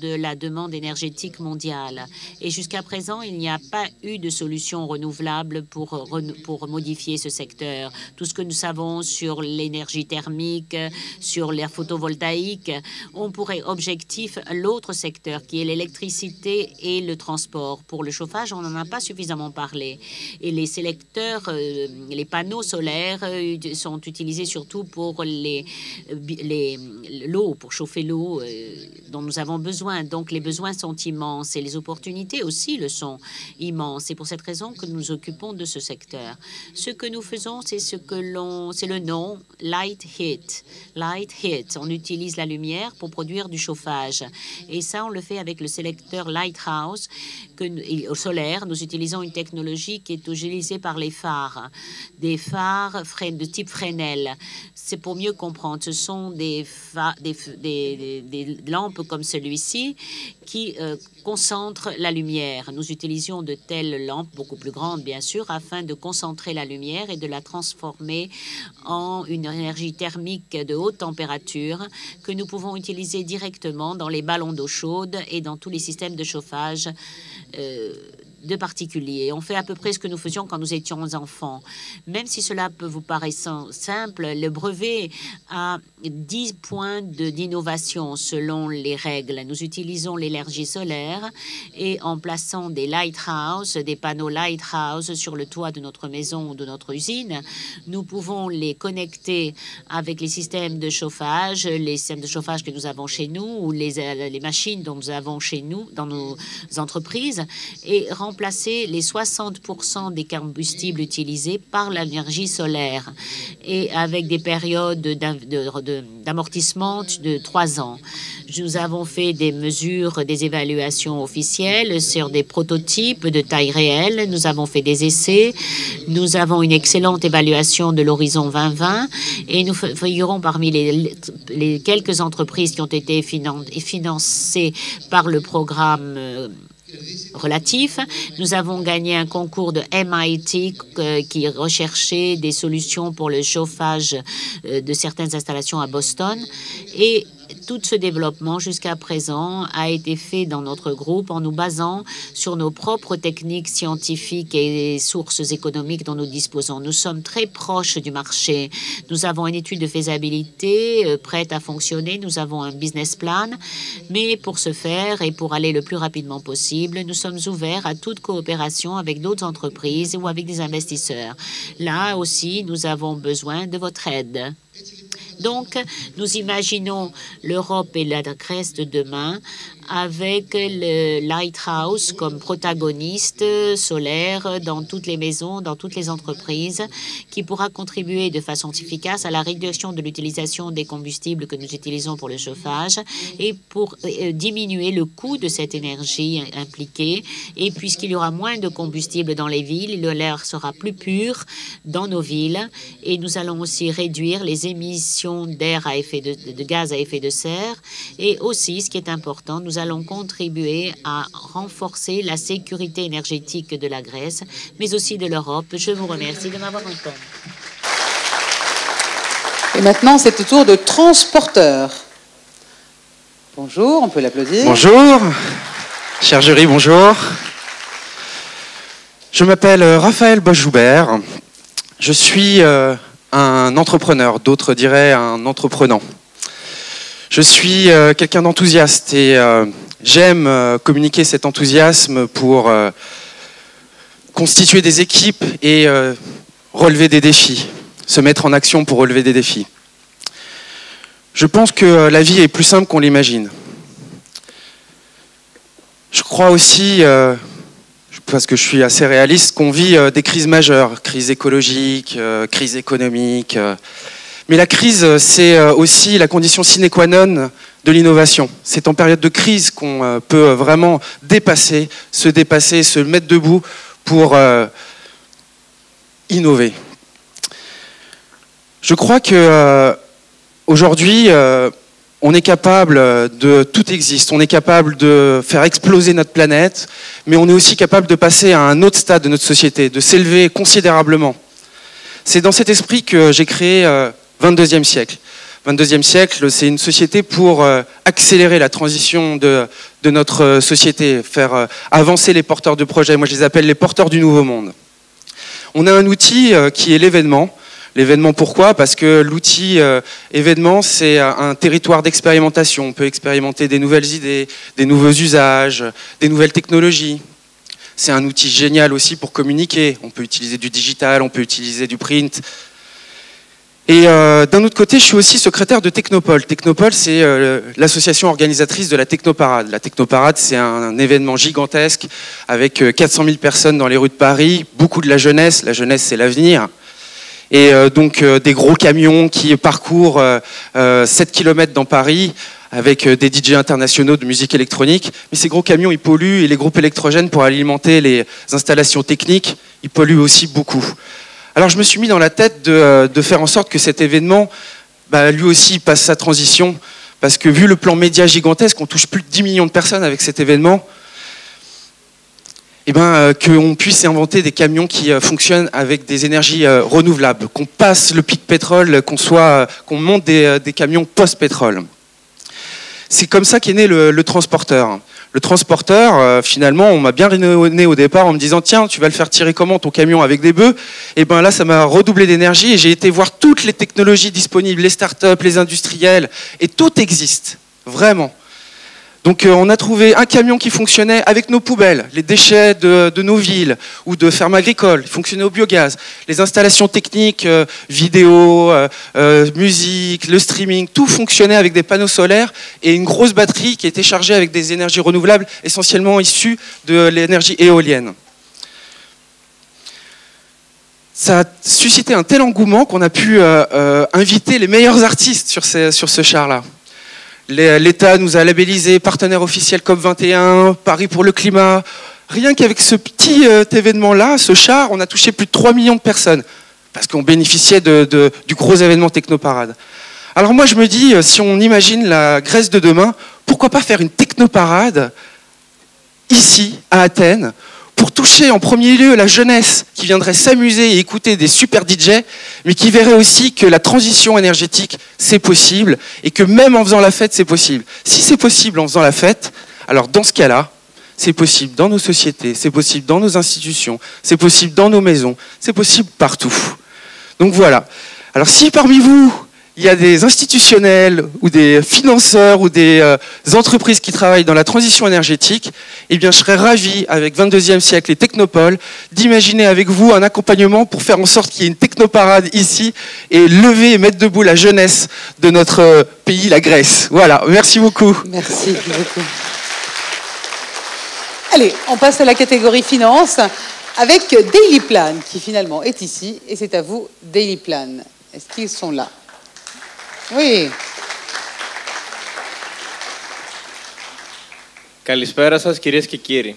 de la demande énergétique mondiale. Et jusqu'à présent, il n'y a pas eu de solution renouvelable pour, pour modifier ce secteur. Tout ce que nous savons sur l'énergie thermique, sur la photovoltaïque, on pourrait objectif l'autre secteur qui est l'électricité et le transport. Pour le chauffage, on n'en a pas suffisamment parlé. Et les sélecteurs, euh, les panneaux solaires euh, sont utilisés surtout pour les l'eau, pour chauffer l'eau euh, dont nous avons besoin. Donc les besoins sont immenses et les opportunités aussi le sont immenses. C'est pour cette raison que nous occupons de ce secteur. Ce que nous faisons, c'est ce que l'on, c'est le nom Light Heat. Light Heat. On utilise la lumière pour produire du chauffage. Et ça, on le fait avec le sélecteur Lighthouse au solaire. Nous utilisons une technologie qui est utilisée par les phares, des phares de type Fresnel. C'est pour mieux comprendre. Ce sont des lampes comme celui-ci qui euh, concentrent la lumière. Nous utilisions de telles lampes, beaucoup plus grandes bien sûr, afin de concentrer la lumière et de la transformer en une énergie thermique de haute température que nous pouvons utiliser directement dans les ballons d'eau chaude et dans tous les systèmes de chauffage euh, de particulier. On fait à peu près ce que nous faisions quand nous étions enfants. Même si cela peut vous paraître simple, le brevet a 10 points d'innovation selon les règles. Nous utilisons l'énergie solaire et en plaçant des lighthouse, des panneaux lighthouse sur le toit de notre maison ou de notre usine, nous pouvons les connecter avec les systèmes de chauffage, les systèmes de chauffage que nous avons chez nous ou les, les machines dont nous avons chez nous, dans nos entreprises, et remplacer les 60% des combustibles utilisés par l'énergie solaire et avec des périodes d'amortissement de, trois ans. Nous avons fait des mesures, des évaluations officielles sur des prototypes de taille réelle. Nous avons fait des essais. Nous avons une excellente évaluation de l'horizon 2020 et nous figurons parmi les, les quelques entreprises qui ont été financées par le programme euh, relatif. Nous avons gagné un concours de MIT euh, qui recherchait des solutions pour le chauffage euh, de certaines installations à Boston. Et tout ce développement jusqu'à présent a été fait dans notre groupe en nous basant sur nos propres techniques scientifiques et sources économiques dont nous disposons. Nous sommes très proches du marché. Nous avons une étude de faisabilité euh, prête à fonctionner. Nous avons un business plan. Mais pour ce faire et pour aller le plus rapidement possible, nous sommes ouverts à toute coopération avec d'autres entreprises ou avec des investisseurs. Là aussi, nous avons besoin de votre aide. Donc, nous imaginons l'Europe et la Grèce de demain avec le Lighthouse comme protagoniste solaire dans toutes les maisons, dans toutes les entreprises, qui pourra contribuer de façon efficace à la réduction de l'utilisation des combustibles que nous utilisons pour le chauffage et pour euh, diminuer le coût de cette énergie impliquée. Et puisqu'il y aura moins de combustible dans les villes, l'air sera plus pur dans nos villes et nous allons aussi réduire les émissions d'air à effet de, de gaz à effet de serre et aussi, ce qui est important, nous allons contribuer à renforcer la sécurité énergétique de la Grèce, mais aussi de l'Europe. Je vous remercie de m'avoir entendu. Et maintenant, c'est au tour de transporteur. Bonjour, on peut l'applaudir. Bonjour, cher jury, bonjour. Je m'appelle euh, Raphaël Bosch-Joubert. Je suis euh, un entrepreneur, d'autres diraient un entreprenant. Je suis euh, quelqu'un d'enthousiaste et euh, j'aime euh, communiquer cet enthousiasme pour constituer des équipes et relever des défis, se mettre en action pour relever des défis. Je pense que la vie est plus simple qu'on l'imagine. Je crois aussi, parce que je suis assez réaliste, qu'on vit des crises majeures, crise écologique, crise économique. Mais la crise, c'est euh, aussi la condition sine qua non de l'innovation. C'est en période de crise qu'on euh, peut vraiment dépasser, se dépasser, se mettre debout pour euh, innover. Je crois que aujourd'hui, on est capable de tout existe. On est capable de faire exploser notre planète, mais on est aussi capable de passer à un autre stade de notre société, de s'élever considérablement. C'est dans cet esprit que j'ai créé 22e siècle. 22e siècle, c'est une société pour euh, accélérer la transition de, notre euh, société, faire euh, avancer les porteurs de projets. Moi, je les appelle les porteurs du nouveau monde. On a un outil qui est l'événement. L'événement, pourquoi? Parce que l'outil événement, c'est un territoire d'expérimentation. On peut expérimenter des nouvelles idées, des nouveaux usages, des nouvelles technologies. C'est un outil génial aussi pour communiquer. On peut utiliser du digital, on peut utiliser du print. Et euh, d'un autre côté, je suis aussi secrétaire de Technopole. Technopole, c'est euh, l'association organisatrice de la Technoparade. La Technoparade, c'est un, événement gigantesque avec euh, 400 000 personnes dans les rues de Paris, beaucoup de la jeunesse. La jeunesse, c'est l'avenir. Et euh, donc euh, des gros camions qui parcourent euh, euh, 7 km dans Paris avec euh, des DJ internationaux de musique électronique. Mais ces gros camions, ils polluent et les groupes électrogènes pour alimenter les installations techniques, ils polluent aussi beaucoup. Alors je me suis mis dans la tête de, euh, faire en sorte que cet événement, bah, lui aussi, passe sa transition. Parce que vu le plan média gigantesque, on touche plus de 10 millions de personnes avec cet événement. Eh ben, euh, qu'on puisse inventer des camions qui euh, fonctionnent avec des énergies renouvelables, qu'on passe le pic pétrole, qu'on monte des, camions post-pétrole. C'est comme ça qu'est né le transporteur. Le transporteur, euh, finalement, on m'a bien réné au départ en me disant tiens, tu vas le faire tirer comment ton camion avec des bœufs? Et ben là, ça m'a redoublé d'énergie et j'ai été voir toutes les technologies disponibles, les startups, les industriels, et tout existe, vraiment. Donc euh, on a trouvé un camion qui fonctionnait avec nos poubelles, les déchets de, nos villes ou de fermes agricoles, il fonctionnait au biogaz, les installations techniques, euh, vidéo, euh, musique, le streaming, tout fonctionnait avec des panneaux solaires et une grosse batterie qui était chargée avec des énergies renouvelables essentiellement issues de l'énergie éolienne. Ça a suscité un tel engouement qu'on a pu inviter les meilleurs artistes sur ce char-là. Les- L'État nous a labellisé partenaire officiel COP21, Paris pour le climat. Rien qu'avec ce petit euh, événement-là, ce char, on a touché plus de 3 millions de personnes. Parce qu'on bénéficiait du gros événement Technoparade. Alors moi, je me dis, euh, si on imagine la Grèce de demain, pourquoi pas faire une Technoparade ici, à Athènes, pour toucher en premier lieu la jeunesse qui viendrait s'amuser et écouter des super DJ, mais qui verrait aussi que la transition énergétique, c'est possible, et que même en faisant la fête, c'est possible. Si c'est possible en faisant la fête, alors dans ce cas-là, c'est possible dans nos sociétés, c'est possible dans nos institutions, c'est possible dans nos maisons, c'est possible partout. Donc voilà. Alors si parmi vous, il y a des institutionnels ou des financeurs ou des euh, entreprises qui travaillent dans la transition énergétique, eh bien, je serais ravi, avec 22e siècle et Technopole, d'imaginer avec vous un accompagnement pour faire en sorte qu'il y ait une technoparade ici et lever et mettre debout la jeunesse de notre euh, pays, la Grèce. Voilà, merci beaucoup. Merci beaucoup. Allez, on passe à la catégorie finance avec Daily Plan, qui finalement est ici, et c'est à vous, Daily Plan. Est-ce qu'ils sont là? Oui. Καλησπέρα σας κυρίες και κύριοι.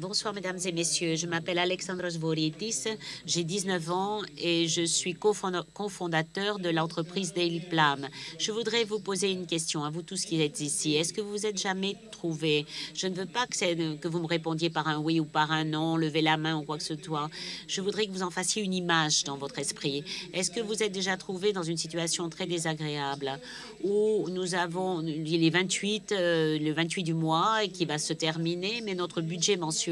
Bonsoir mesdames et messieurs, je m'appelle Alexandros Voritis, j'ai 19 ans et je suis cofondateur de l'entreprise Daily Plan. Je voudrais vous poser une question à vous tous qui êtes ici. Est-ce que vous vous êtes jamais trouvé? Je ne veux pas que, vous me répondiez par un oui ou par un non, levez la main ou quoi que ce soit. Je voudrais que vous en fassiez une image dans votre esprit. Est-ce que vous êtes déjà trouvé dans une situation très désagréable? Où nous avons les 28, euh, le 28 du mois qui va se terminer, mais notre budget mensuel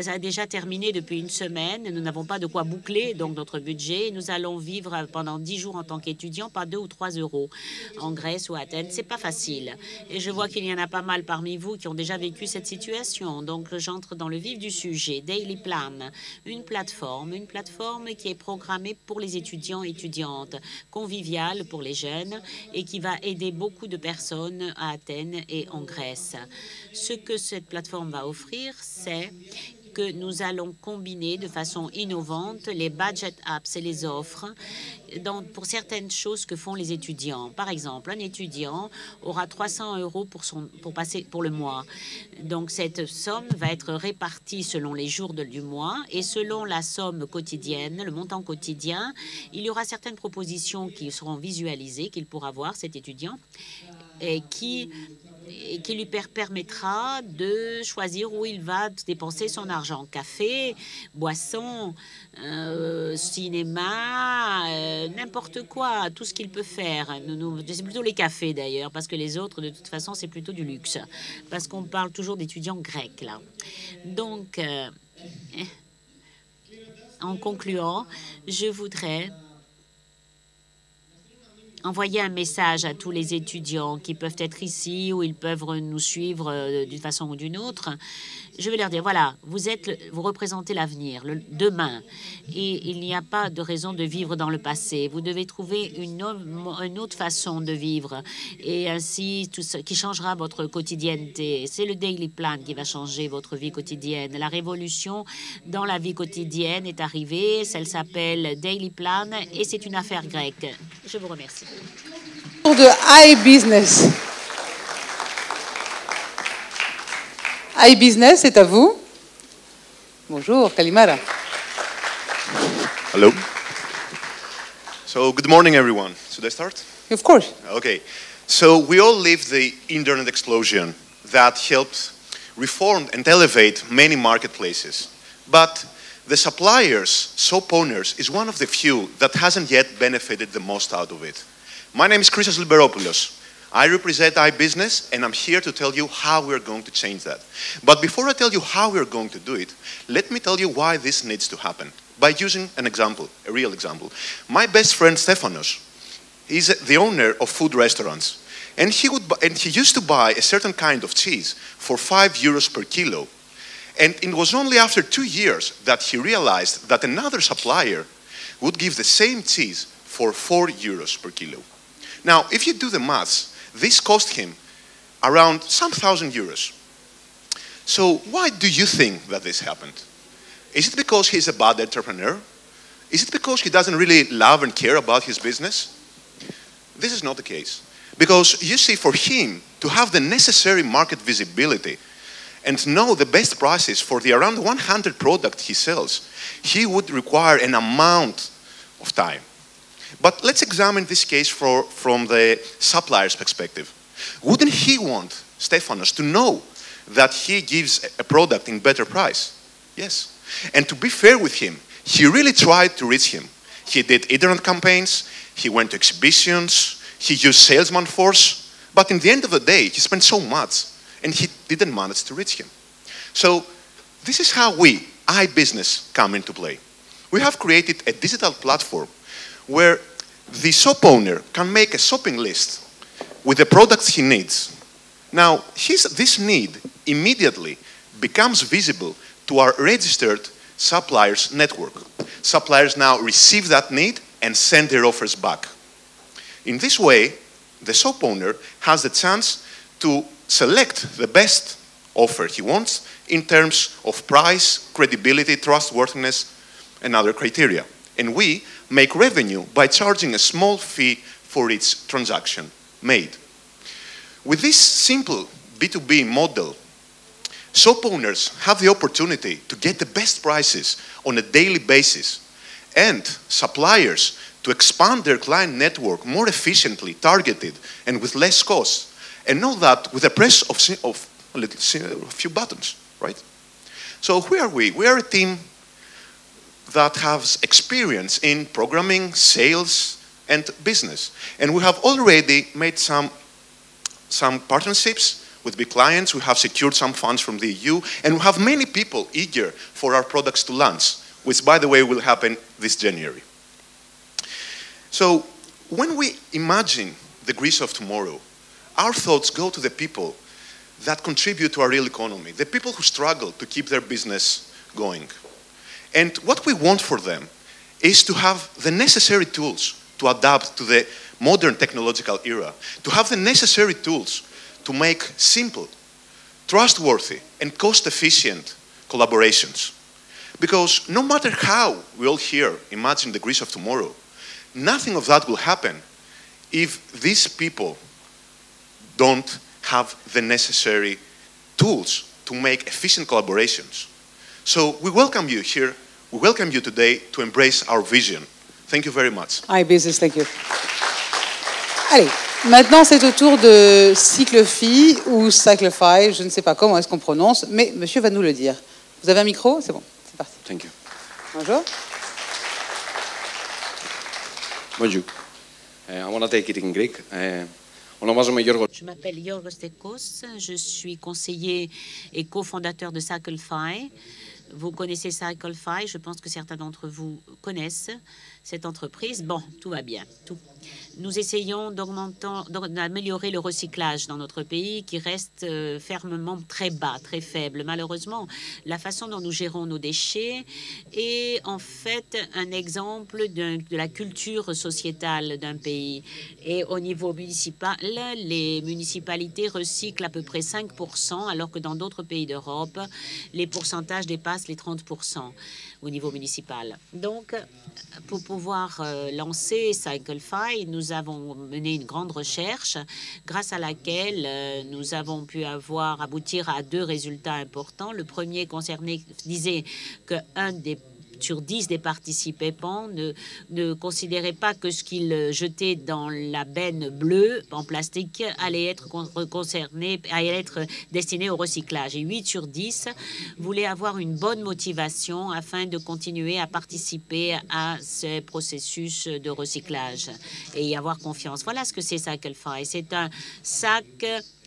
ça a déjà terminé depuis une semaine. Nous n'avons pas de quoi boucler donc notre budget. Nous allons vivre pendant dix jours en tant qu'étudiants par deux ou trois euros en Grèce ou à Athènes. C'est pas facile. Et je vois qu'il y en a pas mal parmi vous qui ont déjà vécu cette situation. Donc j'entre dans le vif du sujet. Daily Plan, une plateforme, une plateforme qui est programmée pour les étudiants et étudiantes, conviviale pour les jeunes et qui va aider beaucoup de personnes à Athènes et en Grèce. Ce que cette plateforme va offrir, c'est que nous allons combiner de façon innovante les budget apps et les offres pour certaines choses que font les étudiants. Par exemple, un étudiant aura 300 euros pour, son, pour, passer, pour le mois. Donc, cette somme va être répartie selon les jours du mois et selon la somme quotidienne, le montant quotidien. Il y aura certaines propositions qui seront visualisées, qu'il pourra voir, cet étudiant, et qui et qui lui permettra de choisir où il va dépenser son argent. Café, boisson, euh, cinéma, euh, n'importe quoi, tout ce qu'il peut faire. C'est plutôt les cafés d'ailleurs, parce que les autres, de toute façon, c'est plutôt du luxe. Parce qu'on parle toujours d'étudiants grecs là. Donc, euh, en concluant, je voudrais envoyer un message à tous les étudiants qui peuvent être ici ou ils peuvent nous suivre euh, d'une façon ou d'une autre. Je vais leur dire, voilà, vous, êtes, vous représentez l'avenir, le demain, et il n'y a pas de raison de vivre dans le passé. Vous devez trouver une, autre façon de vivre, et ainsi tout ce qui changera votre quotidienneté. C'est le Daily Plan qui va changer votre vie quotidienne. La révolution dans la vie quotidienne est arrivée, elle s'appelle Daily Plan, et c'est une affaire grecque. Je vous remercie. De iBusiness. iBusiness, c'est à vous. Bonjour, Kalimara. Hello. So, good morning, everyone. Should I start? Of course. Okay. So, we all lived the internet explosion that helped reform and elevate many marketplaces. But the suppliers, soap owners, is one of the few that hasn't yet benefited the most out of it. My name is Christos Liberopoulos. I represent iBusiness, and I'm here to tell you how we're going to change that. But before I tell you how we're going to do it, let me tell you why this needs to happen by using an example, a real example. My best friend Stefanos is the owner of food restaurants, and he, would, and he used to buy a certain kind of cheese for five euros per kilo. And it was only after two years that he realized that another supplier would give the same cheese for four euros per kilo. Now, if you do the maths, this cost him around some thousand euros. So why do you think that this happened? Is it because he's a bad entrepreneur? Is it because he doesn't really love and care about his business? This is not the case. Because you see, for him to have the necessary market visibility and know the best prices for the around 100 products he sells, he would require an amount of time. But let's examine this case for, from the supplier's perspective. Wouldn't he want Stefanos to know that he gives a product in better price? Yes. And to be fair with him, he really tried to reach him. He did internet campaigns, he went to exhibitions, he used salesman force, but in the end of the day, he spent so much and he didn't manage to reach him. So this is how we, iBusiness, come into play. We have created a digital platform where the shop owner can make a shopping list with the products he needs. Now, his, this need immediately becomes visible to our registered suppliers network. Suppliers now receive that need and send their offers back. In this way, the shop owner has the chance to select the best offer he wants in terms of price, credibility, trustworthiness, and other criteria. And we make revenue by charging a small fee for each transaction made. With this simple B2B model, shop owners have the opportunity to get the best prices on a daily basis and suppliers to expand their client network more efficiently, targeted, and with less cost. And all that with the press of, of a, little, a few buttons, right? So who are we? We are a team that has experience in programming, sales, and business. And we have already made some, some partnerships with big clients. We have secured some funds from the EU, and we have many people eager for our products to launch, which, by the way, will happen this January. So when we imagine the Greece of tomorrow, our thoughts go to the people that contribute to our real economy, the people who struggle to keep their business going. And what we want for them is to have the necessary tools to adapt to the modern technological era, to have the necessary tools to make simple, trustworthy, and cost-efficient collaborations. Because no matter how we all here imagine the Greece of tomorrow, nothing of that will happen if these people don't have the necessary tools to make efficient collaborations. So we welcome you here. We welcome you today to embrace our vision. Thank you very much. Ah, Hi, business. Thank you. Allez, maintenant c'est au tour de Cyclefy ou Cyclify, je ne sais pas comment est-ce qu'on prononce, mais monsieur va nous le dire. Vous avez un micro? C'est bon, c'est parti. Thank you. Bonjour. Bonjour. Uh, I want to take it in Greek. Uh, je m'appelle Yorgos Tekos, je suis conseiller et cofondateur de Cyclify. Vous connaissez Cyclefy, je pense que certains d'entre vous connaissent cette entreprise. Bon, tout va bien. Tout. Nous essayons d'améliorer le recyclage dans notre pays qui reste euh, fermement très bas, très faible. Malheureusement, la façon dont nous gérons nos déchets est en fait un exemple de, de la culture sociétale d'un pays. Et au niveau municipal, les municipalités recyclent à peu près 5% alors que dans d'autres pays d'Europe, les pourcentages dépassent les 30 au niveau municipal. Donc, pour pouvoir euh, lancer CycleFi, nous avons mené une grande recherche grâce à laquelle euh, nous avons pu avoir aboutir à deux résultats importants. Le premier concernait disait que un des sur 10 des participants ne, ne considéraient pas que ce qu'ils jetaient dans la benne bleue en plastique allait être concerné, allait être destiné au recyclage. Et 8 sur 10 voulaient avoir une bonne motivation afin de continuer à participer à ce processus de recyclage et y avoir confiance. Voilà ce que c'est qu'elle fait. C'est un sac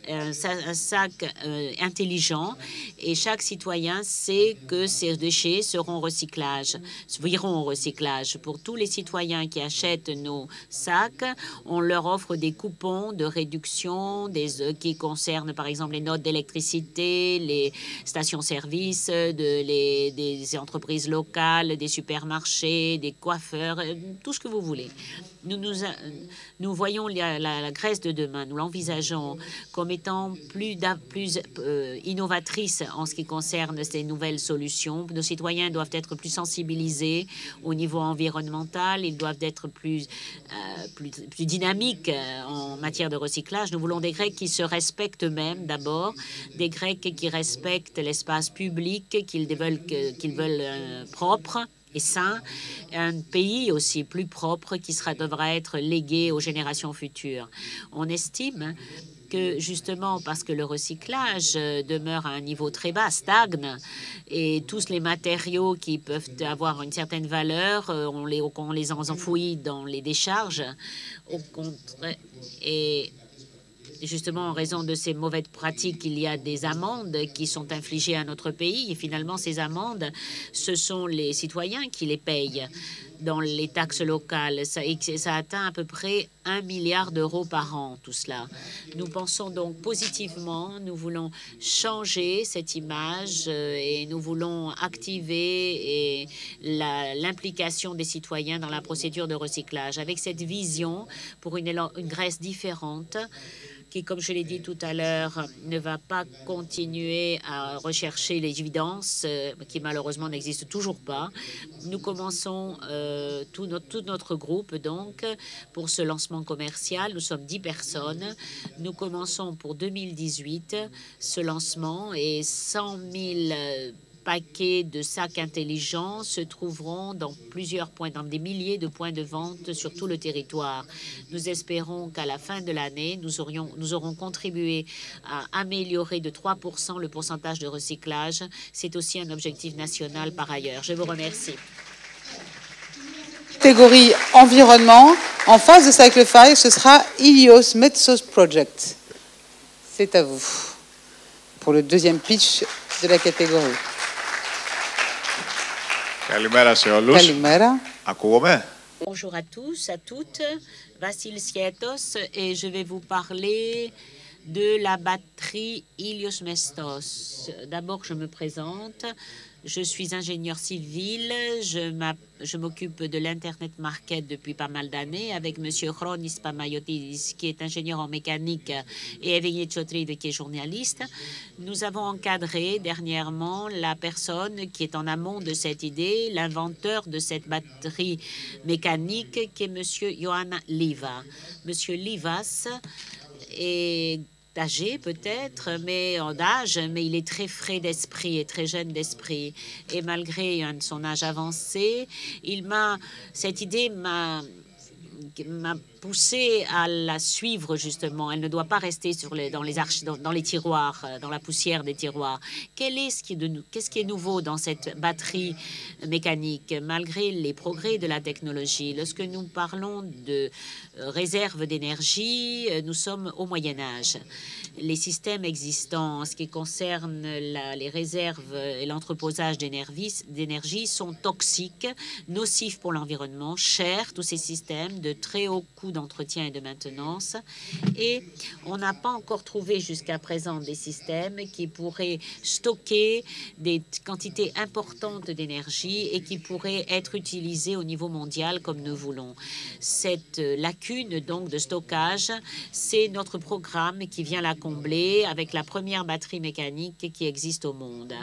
un, sac euh, intelligent et chaque citoyen sait que ces déchets seront recyclage, iront au recyclage. Pour tous les citoyens qui achètent nos sacs, on leur offre des coupons de réduction des, euh, qui concernent par exemple les notes d'électricité, les stations-service, de, les, des entreprises locales, des supermarchés, des coiffeurs, euh, tout ce que vous voulez. Nous, nous, nous voyons la, la, Grèce de demain, nous l'envisageons comme étant plus, plus euh, innovatrice en ce qui concerne ces nouvelles solutions. Nos citoyens doivent être plus sensibilisés au niveau environnemental, ils doivent être plus, euh, plus, dynamiques euh, en matière de recyclage. Nous voulons des Grecs qui se respectent eux-mêmes d'abord, des Grecs qui respectent l'espace public, qu'ils veulent, qu'ils veulent propre et sain, un pays aussi plus propre qui sera, devra être légué aux générations futures. On estime que justement parce que le recyclage demeure à un niveau très bas, stagne, et tous les matériaux qui peuvent avoir une certaine valeur, on les, on les enfouit dans les décharges, au contraire, et justement en raison de ces mauvaises pratiques, il y a des amendes qui sont infligées à notre pays. Et finalement, ces amendes, ce sont les citoyens qui les payent dans les taxes locales. Ça, ça atteint à peu près un milliard d'euros par an, tout cela. Nous pensons donc positivement, nous voulons changer cette image euh, et nous voulons activer l'implication des citoyens dans la procédure de recyclage avec cette vision pour une Grèce différente qui, comme je l'ai dit tout à l'heure, ne va pas continuer à rechercher les évidences euh, qui malheureusement n'existent toujours pas. Nous commençons euh, tout, notre, groupe donc pour ce lancement commercial. Nous sommes 10 personnes. Nous commençons pour 2018 ce lancement et 100 000 paquets de sacs intelligents se trouveront dans plusieurs points, dans des milliers de points de vente sur tout le territoire. Nous espérons qu'à la fin de l'année, nous, aurons contribué à améliorer de 3% le pourcentage de recyclage. C'est aussi un objectif national par ailleurs. Je vous remercie. Catégorie environnement. En face de Cyclefy, ce sera Ilios Metsos Project. C'est à vous pour le deuxième pitch de la catégorie. Καλημέρα σε όλους. Καλημέρα. Ακούγομαι. Bonjour à tous, à toutes. Vassil Skietos et je vais vous parler de la batterie Ilios Mestos. D'abord, je me présente. Je suis ingénieur civil. Je m'occupe de l'Internet Market depuis pas mal d'années avec M. Chronis Pamayotis, qui est ingénieur en mécanique, et Evgeny Chotrid, qui est journaliste. Nous avons encadré dernièrement la personne qui est en amont de cette idée, l'inventeur de cette batterie mécanique, qui est M. Johanna Liva. M. Livas est âgé peut-être, mais en âge, mais il est très frais d'esprit et très jeune d'esprit. Et malgré son âge avancé, il m'a cette idée m'a m'a poussé à la suivre justement. Elle ne doit pas rester dans, les tiroirs, euh, dans la poussière des tiroirs. Qu'est-ce qui est nouveau dans cette batterie mécanique malgré les progrès de la technologie? Lorsque nous parlons de euh, réserve d'énergie, euh, nous sommes au Moyen Âge. Les systèmes existants en ce qui concerne les réserves et l'entreposage d'énergie sont toxiques, nocifs pour l'environnement, chers, tous ces systèmes de très haut coût d'entretien et de maintenance. Et on n'a pas encore trouvé jusqu'à présent des systèmes qui pourraient stocker des quantités importantes d'énergie et qui pourraient être utilisés au niveau mondial comme nous voulons. Cette lacune donc de stockage, c'est notre programme qui vient la combler avec la première batterie mécanique qui existe au monde.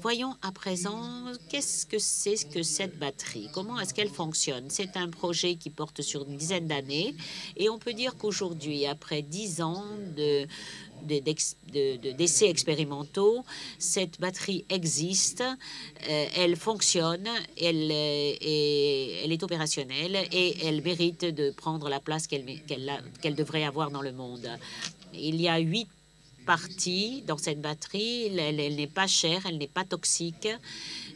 Voyons à présent qu'est-ce que c'est que cette batterie, comment est-ce qu'elle fonctionne? C'est un projet qui porte sur une dizaine d'années et on peut dire qu'aujourd'hui, après dix ans de d'essais expérimentaux. Cette batterie existe, euh, elle fonctionne, est, elle est opérationnelle et elle mérite de prendre la place qu'elle devrait avoir dans le monde. Il y a huit parties dans cette batterie. elle n'est pas chère, elle n'est pas toxique.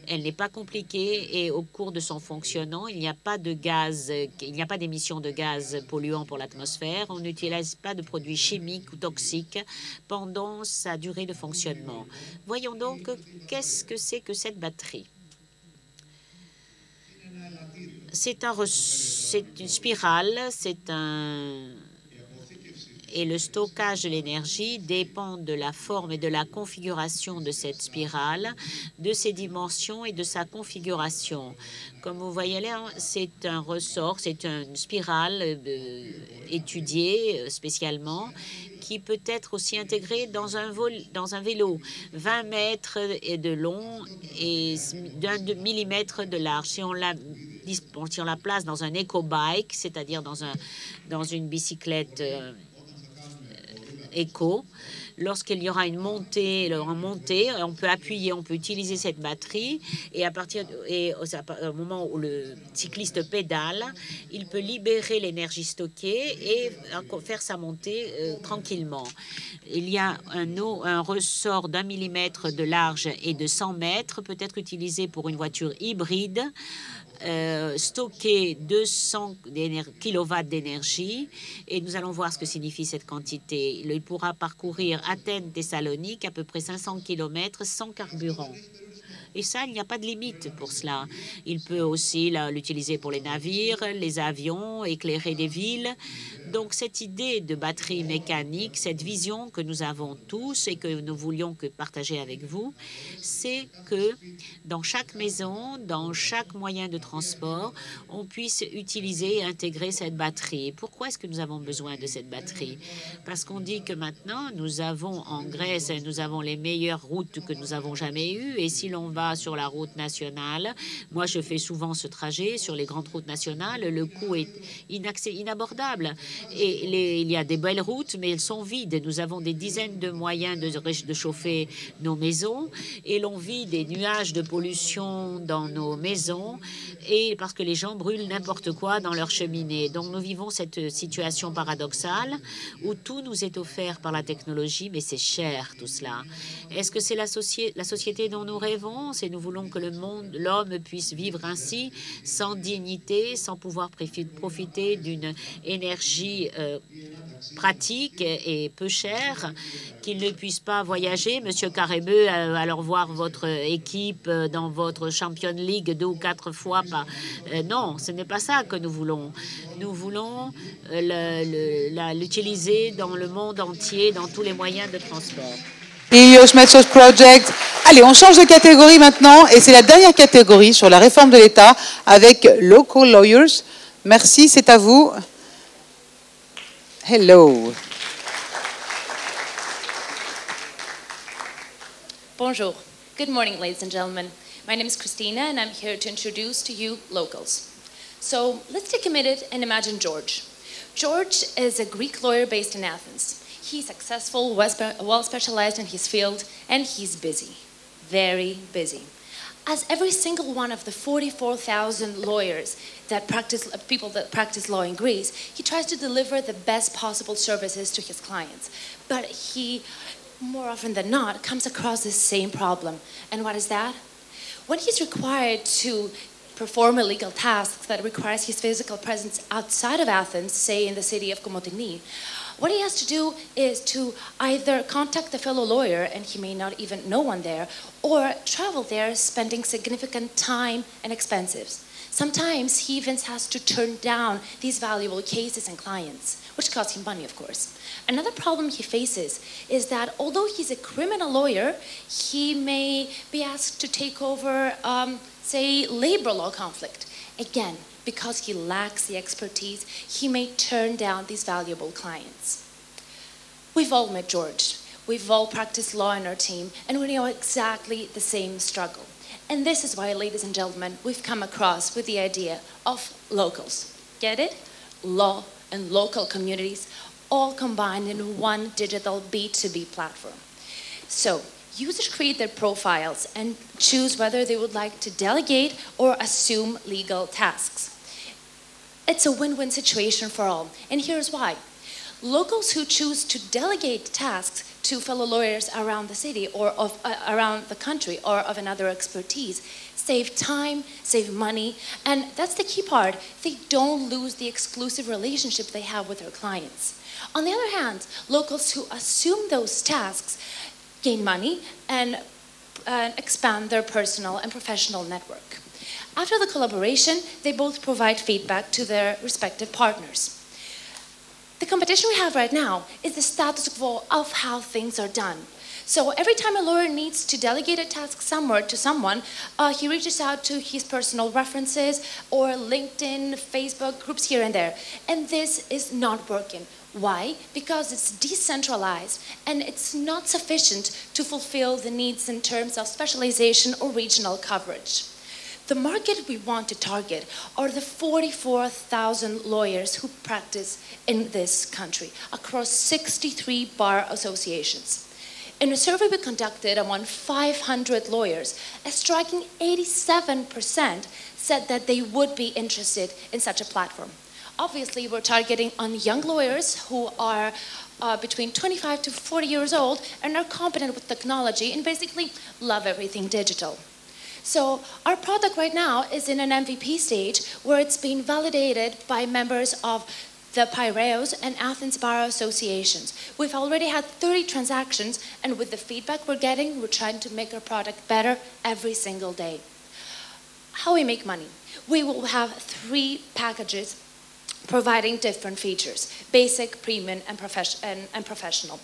Elle n'est pas compliquée et au cours de son fonctionnement, il n'y a pas de gaz, il n'y a pas d'émission de gaz polluants pour l'atmosphère. On n'utilise pas de produits chimiques ou toxiques pendant sa durée de fonctionnement. Voyons donc qu'est-ce que c'est que cette batterie? C'est un, une spirale, c'est un et le stockage de l'énergie dépend de la forme et de la configuration de cette spirale, de ses dimensions et de sa configuration. Comme vous voyez là, c'est un ressort, c'est une spirale euh, étudiée euh, spécialement qui peut être aussi intégrée dans un, vélo, 20 mètres de long et d'un millimètre de large. Si on la, si la place dans un éco-bike, c'est-à-dire dans une bicyclette euh, Lorsqu'il y aura une montée, montée, on peut appuyer, on peut utiliser cette batterie. Et à partir et au moment où le cycliste pédale, il peut libérer l'énergie stockée et faire sa montée euh, tranquillement. Il y a un, un ressort d'un millimètre de large et de 100 mètres, peut être utilisé pour une voiture hybride euh, stocker 200 d'éner- kilowatts d'énergie et nous allons voir ce que signifie cette quantité. Il pourra parcourir Athènes-Thessalonique, à peu près 500 kilomètres, sans carburant. Et ça, il n'y a pas de limite pour cela. Il peut aussi l'utiliser pour les navires, les avions, éclairer des villes. Donc cette idée de batterie mécanique, cette vision que nous avons tous et que nous voulions que partager avec vous, c'est que dans chaque maison, dans chaque moyen de transport, on puisse utiliser et intégrer cette batterie. Pourquoi est-ce que nous avons besoin de cette batterie? Parce qu'on dit que maintenant, nous avons en Grèce, nous avons les meilleures routes que nous avons jamais eues. Et si l'on va sur la route nationale, moi je fais souvent ce trajet sur les grandes routes nationales, le coût est inabordable. Et il y a des belles routes, mais elles sont vides. Nous avons des dizaines de moyens de, de chauffer nos maisons et l'on vit des nuages de pollution dans nos maisons et parce que les gens brûlent n'importe quoi dans leur cheminée. Donc nous vivons cette situation paradoxale où tout nous est offert par la technologie, mais c'est cher tout cela. Est-ce que c'est la société dont nous rêvons? C'est nous voulons que l'homme puisse vivre ainsi, sans dignité, sans pouvoir profiter d'une énergie euh, pratique et peu chère, qu'il ne puisse pas voyager. Monsieur Carébeux, euh, alors voir votre équipe euh, dans votre Champion League deux ou quatre fois par... euh, non, ce n'est pas ça que nous voulons. Nous voulons euh, l'utiliser dans le monde entier, dans tous les moyens de transport. Ilios Metsos Project. Allez, on change de catégorie maintenant et c'est la dernière catégorie sur la réforme de l'État avec Local Lawyers. Merci, c'est à vous. Hello. Bonjour. Good morning, ladies and gentlemen. My name is Christina, and I'm here to introduce to you locals. So let's take a minute and imagine George. George is a Greek lawyer based in Athens. He's successful, well specialized in his field, and he's busy. Very busy. As every single one of the 44,000 lawyers that practice, people that practice law in Greece, he tries to deliver the best possible services to his clients. But he, more often than not, comes across the same problem. And what is that? When he's required to perform a legal task that requires his physical presence outside of Athens, say in the city of Komotini, what he has to do is to either contact a fellow lawyer, and he may not even know one there, or travel there spending significant time and expenses. Sometimes he even has to turn down these valuable cases and clients, which cost him money, of course. Another problem he faces is that although he's a criminal lawyer, he may be asked to take over, um, say, labor law conflict. Again, because he lacks the expertise, he may turn down these valuable clients. We've all met George. We've all practiced law in our team, and we know exactly the same struggle. And this is why, ladies and gentlemen, we've come across with the idea of locals. Get it? Law and local communities all combined in one digital B2B platform. So, users create their profiles and choose whether they would like to delegate or assume legal tasks. It's a win win situation for all, and here's why. Locals who choose to delegate tasks to fellow lawyers around the city or of, uh, around the country or of another expertise save time, save money, and that's the key part. They don't lose the exclusive relationship they have with their clients. On the other hand, locals who assume those tasks gain money and uh, expand their personal and professional network. After the collaboration, they both provide feedback to their respective partners. The competition we have right now is the status quo of how things are done. So every time a lawyer needs to delegate a task somewhere to someone, uh, he reaches out to his personal references or LinkedIn, Facebook groups here and there. And this is not working. Why? Because it's decentralized and it's not sufficient to fulfill the needs in terms of specialization or regional coverage. The market we want to target are the 44,000 lawyers who practice in this country across 63 bar associations. In a survey we conducted among 500 lawyers, a striking 87% said that they would be interested in such a platform. Obviously, we're targeting on young lawyers who are uh, between 25 to 40 years old and are competent with technology and basically love everything digital. So our product right now is in an MVP stage where it's being validated by members of the Piraeus and Athens Bar Associations. We've already had 30 transactions, and with the feedback we're getting, we're trying to make our product better every single day. How we make money? We will have three packages providing different features basic, premium, and, profes- and, and professional.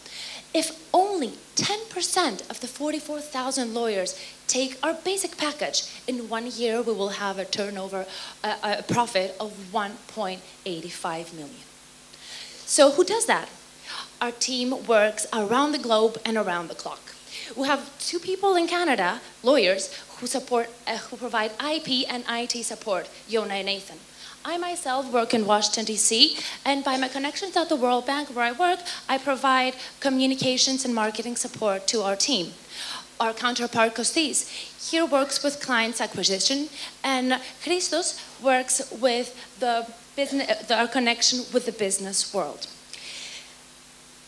If only 10% of the 44,000 lawyers take our basic package, in one year we will have a turnover, a, profit of 1.85 million. So, who does that? Our team works around the globe and around the clock. We have two people in Canada, lawyers, who support, uh, who provide IP and IT support, Yona and Nathan. I myself work in Washington, D.C., and by my connections at the World Bank where I work, I provide communications and marketing support to our team. Our counterpart, Costis, here works with clients acquisition, and Christos works with the business, our connection with the business world.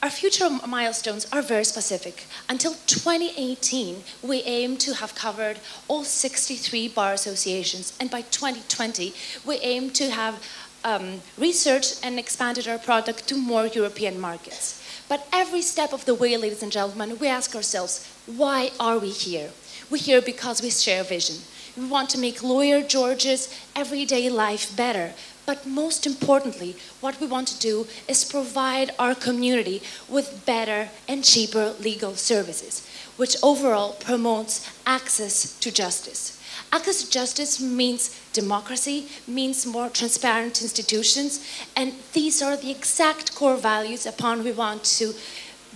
Our future milestones are very specific. Until 2018, we aim to have covered all 63 bar associations, and by 2020, we aim to have um, researched and expanded our product to more European markets. But every step of the way, ladies and gentlemen, we ask ourselves, why are we here? We're here because we share a vision. We want to make lawyer George's everyday life better, but most importantly, what we want to do is provide our community with better and cheaper legal services, which overall promotes access to justice. Access to justice means democracy, means more transparent institutions, and these are the exact core values upon we want to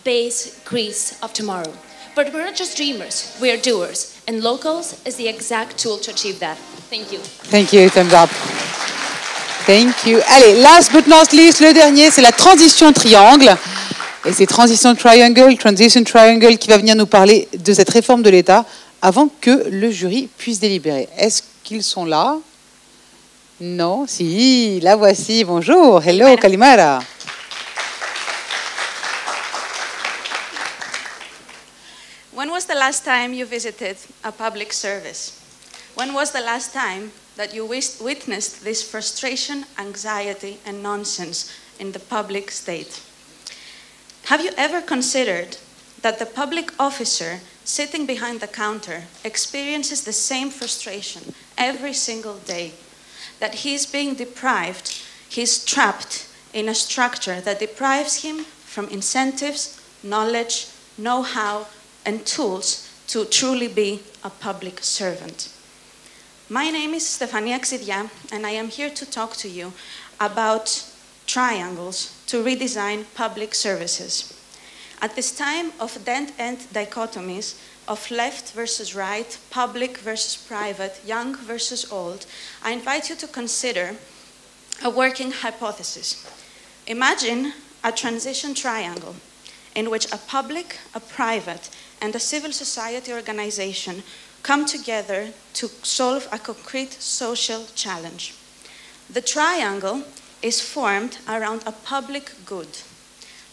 base Greece of tomorrow. But we're not just dreamers, we are doers, and Locals is the exact tool to achieve that. Thank you. Thank you, thumbs up. Thank you. Allez, last but not least, le dernier, c'est la transition triangle. Et c'est Transition Triangle, Transition Triangle qui va venir nous parler de cette réforme de l'État avant que le jury puisse délibérer. Est-ce qu'ils sont là? Non? Si, la voici. Bonjour. Hello, Kalimara. When was the last time you visited a public service? When was the last time that you witnessed this frustration, anxiety, and nonsense in the public state? Have you ever considered that the public officer sitting behind the counter experiences the same frustration every single day? That he's being deprived, he's trapped in a structure that deprives him from incentives, knowledge, know how, and tools to truly be a public servant. My name is Stefania Xidia, and I am here to talk to you about triangles to redesign public services. At this time of dead end dichotomies of left versus right, public versus private, young versus old, I invite you to consider a working hypothesis. Imagine a transition triangle in which a public, a private, and a civil society organization come together to solve a concrete social challenge. The triangle is formed around a public good,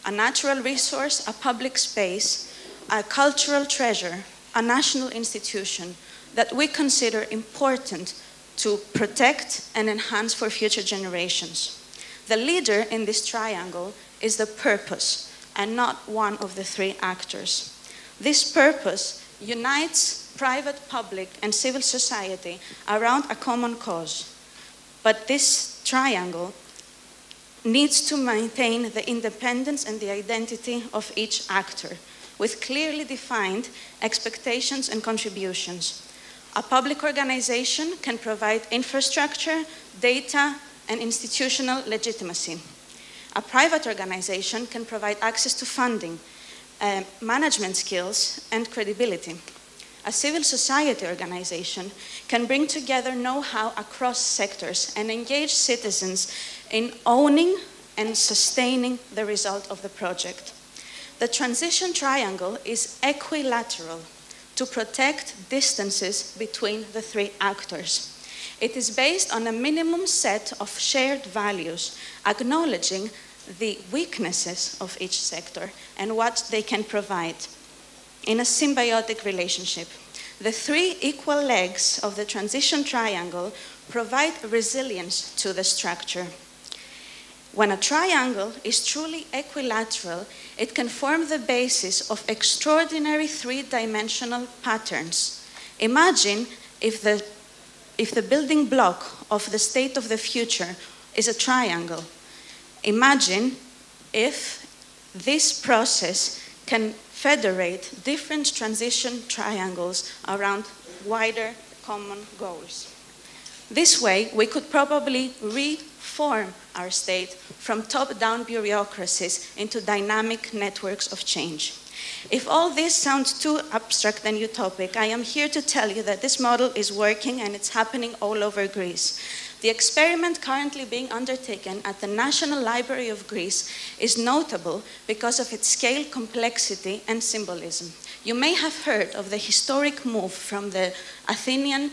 a natural resource, a public space, a cultural treasure, a national institution that we consider important to protect and enhance for future generations. The leader in this triangle is the purpose and not one of the three actors. This purpose unites private, public, and civil society around a common cause. But this triangle needs to maintain the independence and the identity of each actor with clearly defined expectations and contributions. A public organization can provide infrastructure, data, and institutional legitimacy. A private organization can provide access to funding, uh, management skills, and credibility. a civil society organization, can bring together know-how across sectors and engage citizens in owning and sustaining the result of the project. The transition triangle is equilateral to protect distances between the three actors. It is based on a minimum set of shared values, acknowledging the weaknesses of each sector and what they can provide in a symbiotic relationship. The three equal legs of the transition triangle provide resilience to the structure. When a triangle is truly equilateral, it can form the basis of extraordinary three-dimensional patterns. Imagine if the, if the building block of the state of the future is a triangle. Imagine if this process can federate different transition triangles around wider common goals. This way, we could probably reform our state from top down bureaucracies into dynamic networks of change. If all this sounds too abstract and utopic, I am here to tell you that this model is working and it's happening all over Greece. The experiment currently being undertaken at the National Library of Greece is notable because of its scale, complexity, and symbolism. You may have heard of the historic move from the Athenian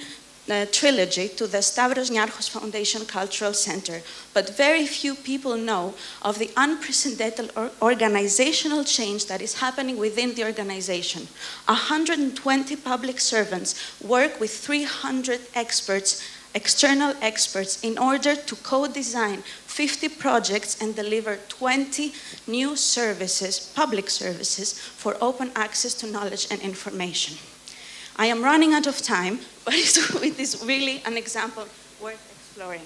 uh, trilogy to the Stavros Niarchos Foundation Cultural Center, but very few people know of the unprecedented or organizational change that is happening within the organization. 120 public servants work with 300 experts external experts in order to co-design 50 projects and deliver 20 new services, public services, for open access to knowledge and information. I am running out of time, [LAUGHS] but it is really an example worth exploring.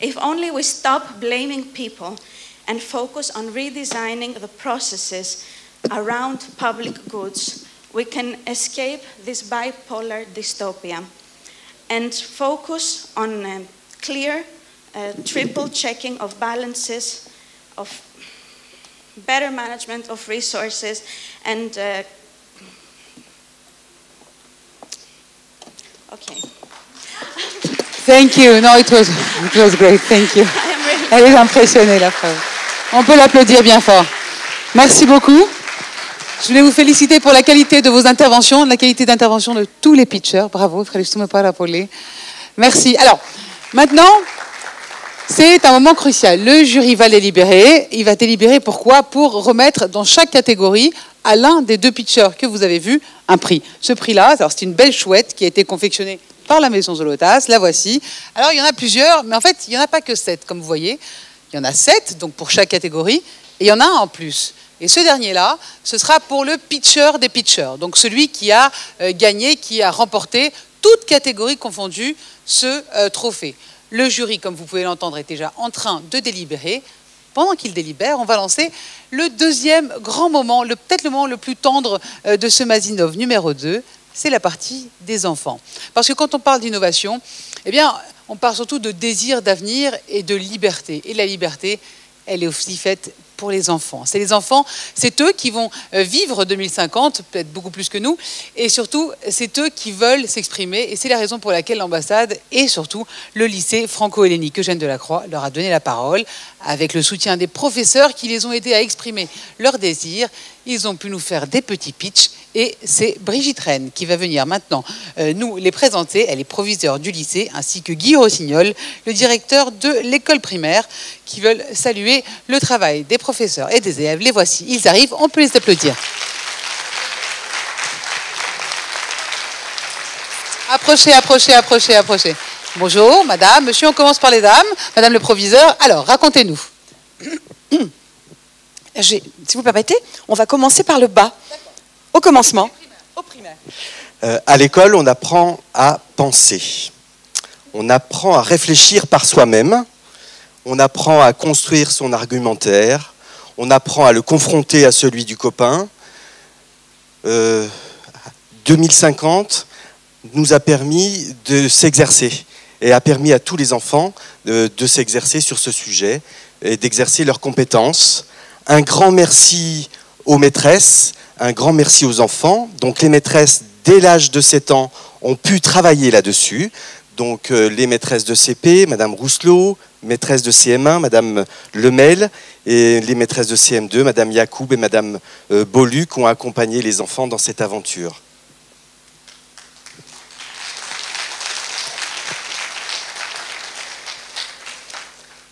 If only we stop blaming people and focus on redesigning the processes around public goods, we can escape this bipolar dystopia and focus on um, clear uh, triple checking of balances, of better management of resources, and uh, okay. Thank you. No, it was, it was great. Thank you. [LAUGHS] Elle est impressionnée, la femme. On peut l'applaudir bien fort. Merci beaucoup. Je voulais vous féliciter pour la qualité de vos interventions, la qualité d'intervention de tous les pitchers. Bravo, Frédéric Frelistume Parapolé. Merci. Alors, maintenant, c'est un moment crucial. Le jury va délibérer. Il va délibérer pourquoi? Pour remettre dans chaque catégorie à l'un des deux pitchers que vous avez vus un prix. Ce prix-là, c'est une belle chouette qui a été confectionnée par la maison Zolotas. La voici. Alors, il y en a plusieurs, mais en fait, il n'y en a pas que sept, comme vous voyez. Il y en a sept, donc pour chaque catégorie, et il y en a un en plus. Et ce dernier-là, ce sera pour le pitcher des pitchers, donc celui qui a euh, gagné, qui a remporté, toutes catégories confondues, ce euh, trophée. Le jury, comme vous pouvez l'entendre, est déjà en train de délibérer. Pendant qu'il délibère, on va lancer le deuxième grand moment, peut-être le moment le plus tendre euh, de ce Mazinov numéro 2, c'est la partie des enfants. Parce que quand on parle d'innovation, eh bien, on parle surtout de désir d'avenir et de liberté. Et la liberté, elle est aussi faite pour les enfants. C'est les enfants, c'est eux qui vont euh, vivre 2050, peut-être beaucoup plus que nous, et surtout, c'est eux qui veulent s'exprimer, et c'est la raison pour laquelle l'ambassade et surtout le lycée franco-hellénique Eugène Delacroix leur a donné la parole, avec le soutien des professeurs qui les ont aidés à exprimer leurs désirs. Ils ont pu nous faire des petits pitchs, et c'est Brigitte Rennes qui va venir maintenant euh, nous les présenter. Elle est proviseure du lycée, ainsi que Guy Rossignol, le directeur de l'école primaire, qui veulent saluer le travail des professeurs et des élèves. Les voici, ils arrivent, on peut les applaudir. Approchez, approchez, approchez, approchez. Bonjour, madame, monsieur, on commence par les dames. Madame le proviseur, alors, racontez-nous. [CLEARS THROAT] Si vous permettez, on va commencer par le bas. Au commencement. Au primaire. Euh, à l'école, on apprend à penser. On apprend à réfléchir par soi-même. On apprend à construire son argumentaire. On apprend à le confronter à celui du copain. 2050 euh, nous a permis de s'exercer et a permis à tous les enfants de, de s'exercer sur ce sujet et d'exercer leurs compétences. Un grand merci aux maîtresses, un grand merci aux enfants. Donc les maîtresses dès l'âge de 7 ans, ont pu travailler là-dessus. Donc euh, les maîtresses de CP, Madame Rousselot, maîtresse de CM1, Madame Lemel, et les maîtresses de CM2, Madame Yacoub et Madame euh, Boluc, ont accompagné les enfants dans cette aventure.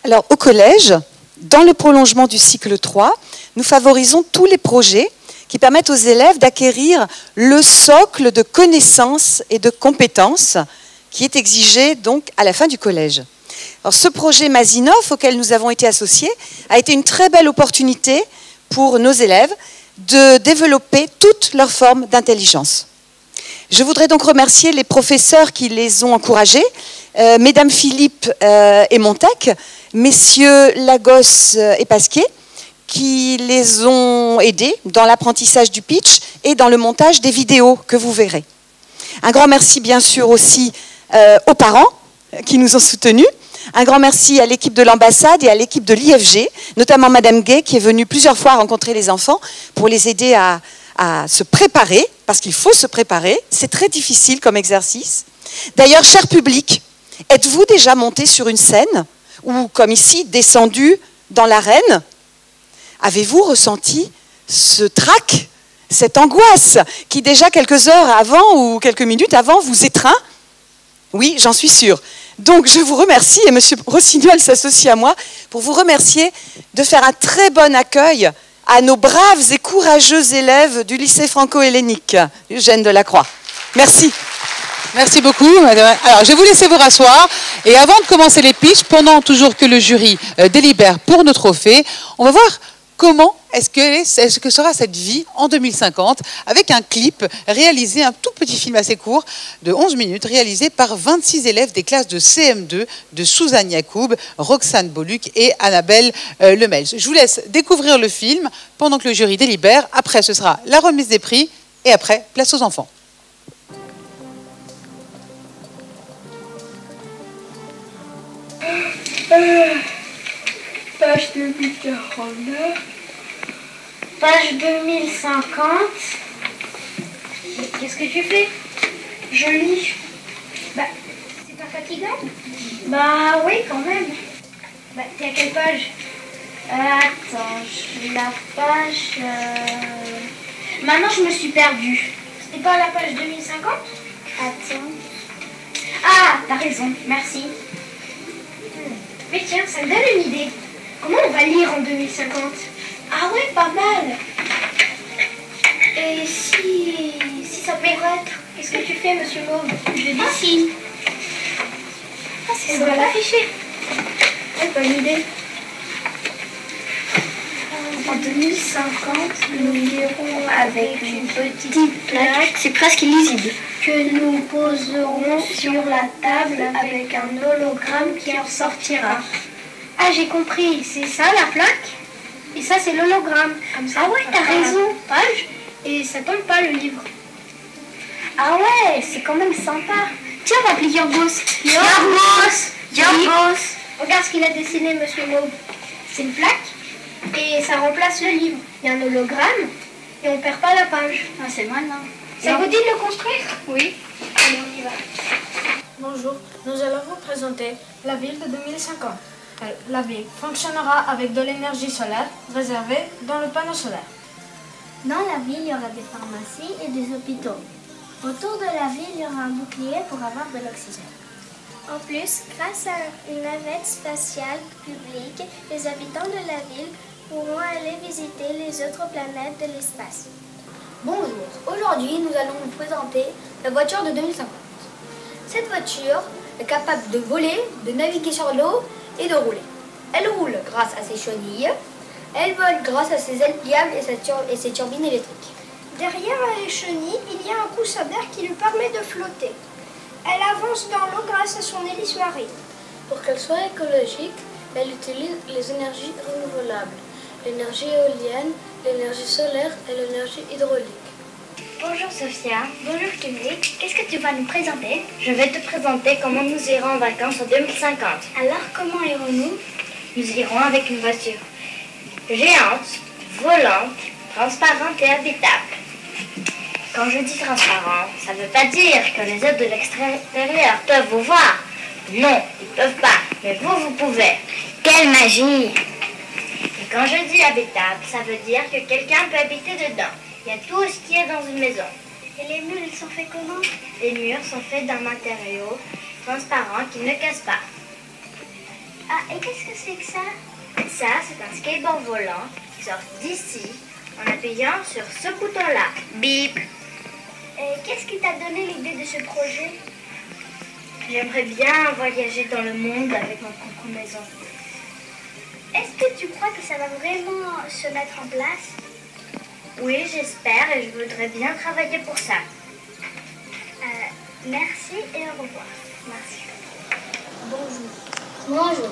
Alors, au collège, dans le prolongement du cycle 3, nous favorisons tous les projets qui permettent aux élèves d'acquérir le socle de connaissances et de compétences qui est exigé à la fin du collège. Ce projet Mazinov, auquel nous avons été associés, a été une très belle opportunité pour nos élèves de développer toutes leurs formes d'intelligence. Je voudrais donc remercier les professeurs qui les ont encouragés, euh, Mesdames Philippe euh, et Montec, Messieurs Lagos euh, et Pasquier, qui les ont aidés dans l'apprentissage du pitch et dans le montage des vidéos que vous verrez. Un grand merci bien sûr aussi euh, aux parents qui nous ont soutenus. Un grand merci à l'équipe de l'ambassade et à l'équipe de l'IFG, notamment Madame Gay qui est venue plusieurs fois rencontrer les enfants pour les aider à, à se préparer, parce qu'il faut se préparer. C'est très difficile comme exercice. D'ailleurs, cher public, êtes-vous déjà monté sur une scène ou, comme ici, descendu dans l'arène Avez-vous ressenti ce trac, cette angoisse qui déjà quelques heures avant ou quelques minutes avant vous étreint? Oui, j'en suis sûre. Donc je vous remercie, et M. Rossignol s'associe à moi, pour vous remercier de faire un très bon accueil à nos braves et courageux élèves du lycée franco-hellénique, Eugène Delacroix. Merci. Merci beaucoup. madame. Alors, je vais vous laisser vous rasseoir. Et avant de commencer les pitchs, pendant toujours que le jury euh, délibère pour nos trophées, on va voir comment est-ce que, sera cette vie en 2050 avec un clip réalisé, un tout petit film assez court de 11 minutes, réalisé par 26 élèves des classes de CM2 de Suzanne Yacoub, Roxane Boluc et Annabelle euh, Lemel. Je vous laisse découvrir le film pendant que le jury délibère. Après, ce sera la remise des prix et après, place aux enfants. Page 2049. Page 2050. Qu'est-ce que tu fais? Je lis. Bah, c'est pas fatigant? Bah oui, quand même. Bah, t'es à quelle page? Attends, la page... euh, Maintenant, je me suis perdue. C'était pas la page 2050 Attends. Ah, t'as raison, merci. Mais tiens, ça me donne une idée. Comment on va lire en 2050 Ah ouais, pas mal. Et si, si ça pourrait être Qu'est-ce que tu fais, monsieur Mauve Je dis si. Ah, c'est ça. On va l'afficher. Ouais, bonne idée. En 2050, nous lirons avec une petite plaque, c'est presque illisible, que nous poserons sur la table avec un hologramme qui en sortira. Ah, j'ai compris, c'est ça la plaque? Et ça, c'est l'hologramme. Ah ouais, t'as raison. Page Et ça tombe pas le livre. Ah ouais, c'est quand même sympa. Tiens, on va appeler Yorgos. Yorgos Yorgos Regarde ce qu'il a dessiné, monsieur Mauve. C'est une plaque et ça remplace le livre. Il y a un hologramme et on perd pas la page. Ah, c'est malin. Ça vous dit de le construire? Oui. Allez, on y va. Bonjour, nous allons vous présenter la ville de 2050. La ville fonctionnera avec de l'énergie solaire réservée dans le panneau solaire. Dans la ville, il y aura des pharmacies et des hôpitaux. Autour de la ville, il y aura un bouclier pour avoir de l'oxygène. En plus, grâce à une navette spatiale publique, les habitants de la ville pourront aller visiter les autres planètes de l'espace. Bonjour, aujourd'hui nous allons vous présenter la voiture de 2050. Cette voiture est capable de voler, de naviguer sur l'eau et de rouler. Elle roule grâce à ses chenilles, elle vole grâce à ses ailes pliables et, ses turbines électriques. Derrière les chenilles, il y a un coussin d'air qui lui permet de flotter. Elle avance dans l'eau grâce à son hélice marine. Pour qu'elle soit écologique, elle utilise les énergies renouvelables, l'énergie éolienne, l'énergie solaire et l'énergie hydraulique. Bonjour Sophia, bonjour public. Qu'est-ce que tu vas nous présenter? Je vais te présenter comment nous irons en vacances en 2050. Alors comment irons-nous? Nous irons avec une voiture géante, volante, transparente et habitable. Quand je dis transparent, ça ne veut pas dire que les autres de l'extérieur peuvent vous voir. Non, ils ne peuvent pas, mais vous, vous pouvez. Quelle magie Et quand je dis habitable, ça veut dire que quelqu'un peut habiter dedans. Il y a tout ce qui est dans une maison. Et les murs, ils sont faits comment? Les murs sont faits d'un matériau transparent qui ne casse pas. Ah, et qu'est-ce que c'est que ça? Ça, c'est un skateboard volant qui sort d'ici en appuyant sur ce bouton-là. Bip Et qu'est-ce qui t'a donné l'idée de ce projet? J'aimerais bien voyager dans le monde avec ma propre maison. Est-ce que tu crois que ça va vraiment se mettre en place? Oui, j'espère et je voudrais bien travailler pour ça. Euh, merci et au revoir. Merci. Bonjour. Bonjour.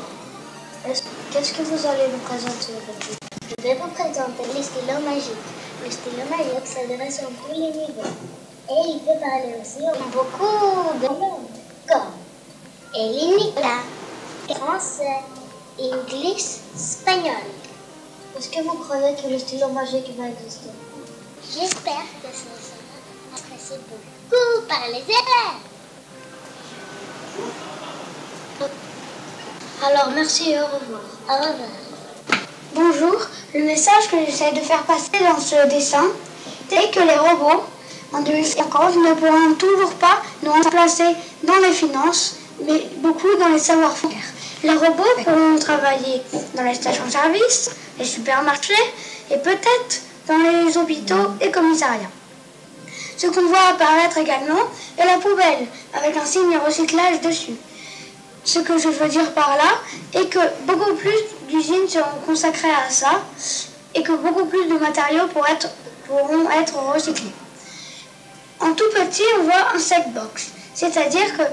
Qu'est-ce que vous allez nous présenter aujourd'hui? Je vais vous présenter le stylo magique. Le stylo magique s'adresse à tous les niveaux. Et il peut parler aussi beaucoup de monde, comme Nicolas, français, anglais, espagnol. Est-ce que vous croyez que le stylo magique va exister? J'espère que ça sera apprécié beaucoup par les élèves. Alors, merci et au revoir. Au revoir. Bonjour, le message que j'essaie de faire passer dans ce dessin, c'est que les robots, en 2050, ne pourront toujours pas nous remplacer dans les finances, mais beaucoup dans les savoir-faire. Les robots pourront travailler dans les stations-service, les supermarchés et peut-être dans les hôpitaux et commissariats. Ce qu'on voit apparaître également est la poubelle, avec un signe recyclage dessus. Ce que je veux dire par là est que beaucoup plus d'usines seront consacrées à ça et que beaucoup plus de matériaux pourront être, recyclés. En tout petit, on voit insect box, c'est-à-dire que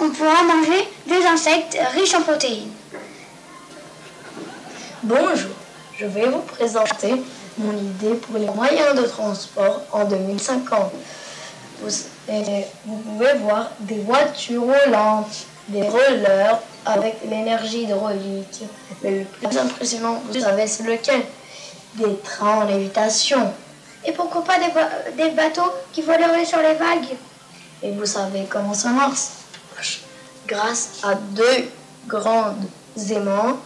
on pourra manger des insectes riches en protéines. Bonjour, je vais vous présenter mon idée pour les moyens de transport en 2050. Vous, pouvez voir des voitures volantes, des rollers avec l'énergie hydraulique. Mais le plus impressionnant, vous savez, c'est lequel? Des trains en lévitation. Et pourquoi pas des, des bateaux qui voleraient sur les vagues? Et vous savez comment ça marche? Grâce à deux grands aimants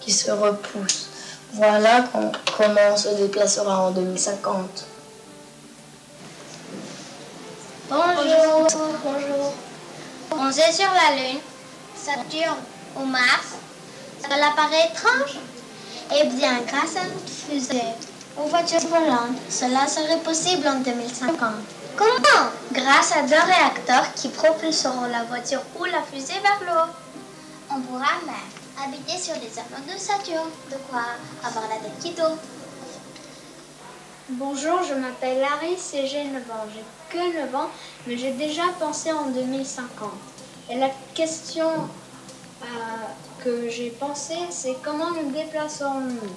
qui se repoussent. Voilà com- comment on se déplacera en 2050. Bonjour. Bonjour. On est sur la Lune, Saturne ou Mars. Cela paraît étrange Eh bien, grâce à notre fusée aux voitures volantes, cela serait possible en 2050. Comment? Grâce à deux réacteurs qui propulseront la voiture ou la fusée vers le haut. On pourra même habiter sur les anneaux de Saturne, de quoi avoir la tête qui. Bonjour, je m'appelle Laris et j'ai 9 ans. J'ai que 9 ans, mais j'ai déjà pensé en 2050. Et la question euh, que j'ai pensée, c'est comment nous déplacerons-nous?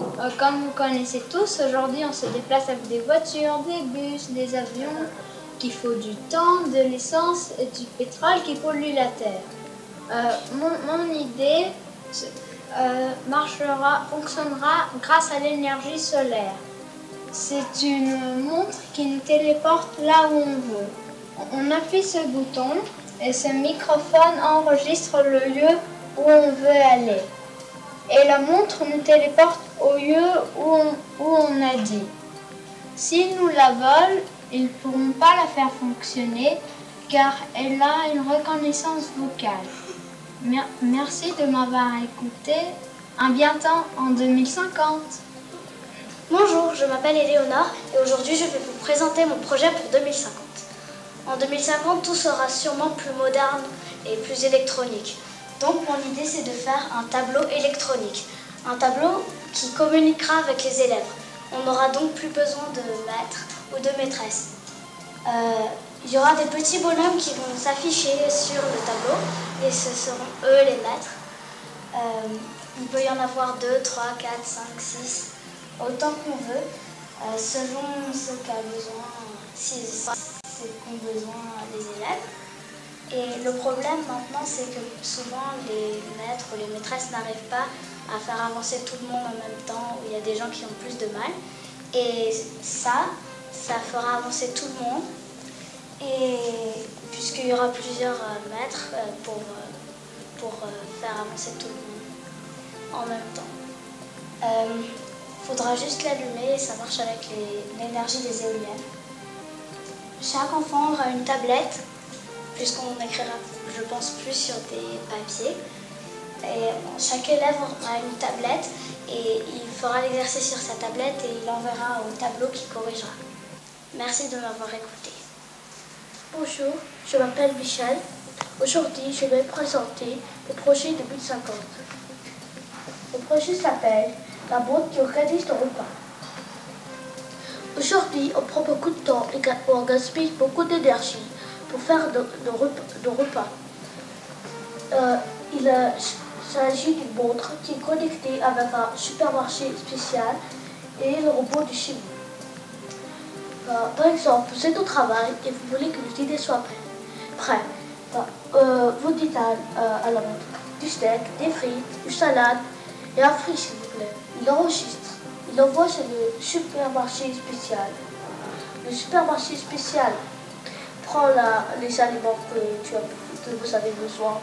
Euh, Comme vous connaissez tous, aujourd'hui on se déplace avec des voitures, des bus, des avions, qu'il faut du temps, de l'essence et du pétrole qui polluent la Terre. Euh, mon, idée euh, marchera, fonctionnera grâce à l'énergie solaire. C'est une montre qui nous téléporte là où on veut. On appuie ce bouton et ce microphone enregistre le lieu où on veut aller. Et la montre nous téléporte au lieu où on, où on a dit. S'ils nous la volent, ils ne pourront pas la faire fonctionner car elle a une reconnaissance vocale. Mer- Merci de m'avoir écouté. À bientôt en 2050. Bonjour, je m'appelle Éléonore et aujourd'hui je vais vous présenter mon projet pour 2050. En 2050, tout sera sûrement plus moderne et plus électronique. Donc mon idée c'est de faire un tableau électronique, un tableau qui communiquera avec les élèves. On n'aura donc plus besoin de maître ou de maîtresse. Euh, il y aura des petits bonhommes qui vont s'afficher sur le tableau et ce seront eux les maîtres. Euh, il peut y en avoir 2, 3, 4, 5, 6, autant qu'on veut, euh, selon ce qu'a besoin, si c'est qu'ont besoin les élèves. Et le problème maintenant, c'est que souvent les maîtres ou les maîtresses n'arrivent pas à faire avancer tout le monde en même temps, où il y a des gens qui ont plus de mal. Et ça, ça fera avancer tout le monde. Et puisqu'il y aura plusieurs euh, mètres euh, pour, euh, pour faire avancer tout le monde en même temps. Il faudra juste l'allumer et ça marche avec l'énergie des éoliennes. Chaque enfant aura une tablette, puisqu'on écrira, je pense, plus sur des papiers. Chaque élève aura une tablette et il fera l'exercice sur sa tablette et il l'enverra au tableau qui corrigera. Merci de m'avoir écouté. Bonjour, je m'appelle Michel. Aujourd'hui, je vais présenter le projet de 1050. Le projet s'appelle La boîte qui organise le repas. Aujourd'hui, on prend beaucoup de temps et on gaspille beaucoup d'énergie pour faire de, de rep- de repas. Euh, il euh, s'agit d'une montre qui est connectée avec un supermarché spécial et le robot du chimie. Euh, par exemple, vous êtes au travail et vous voulez que le dîner soit prêt. Prêt. Vous dites à, à la montre du steak, des frites, une salade et un fruit s'il vous plaît. Il enregistre. Il envoie chez le supermarché spécial. Le supermarché spécial prend la- les aliments que, tu as, vous avez besoin,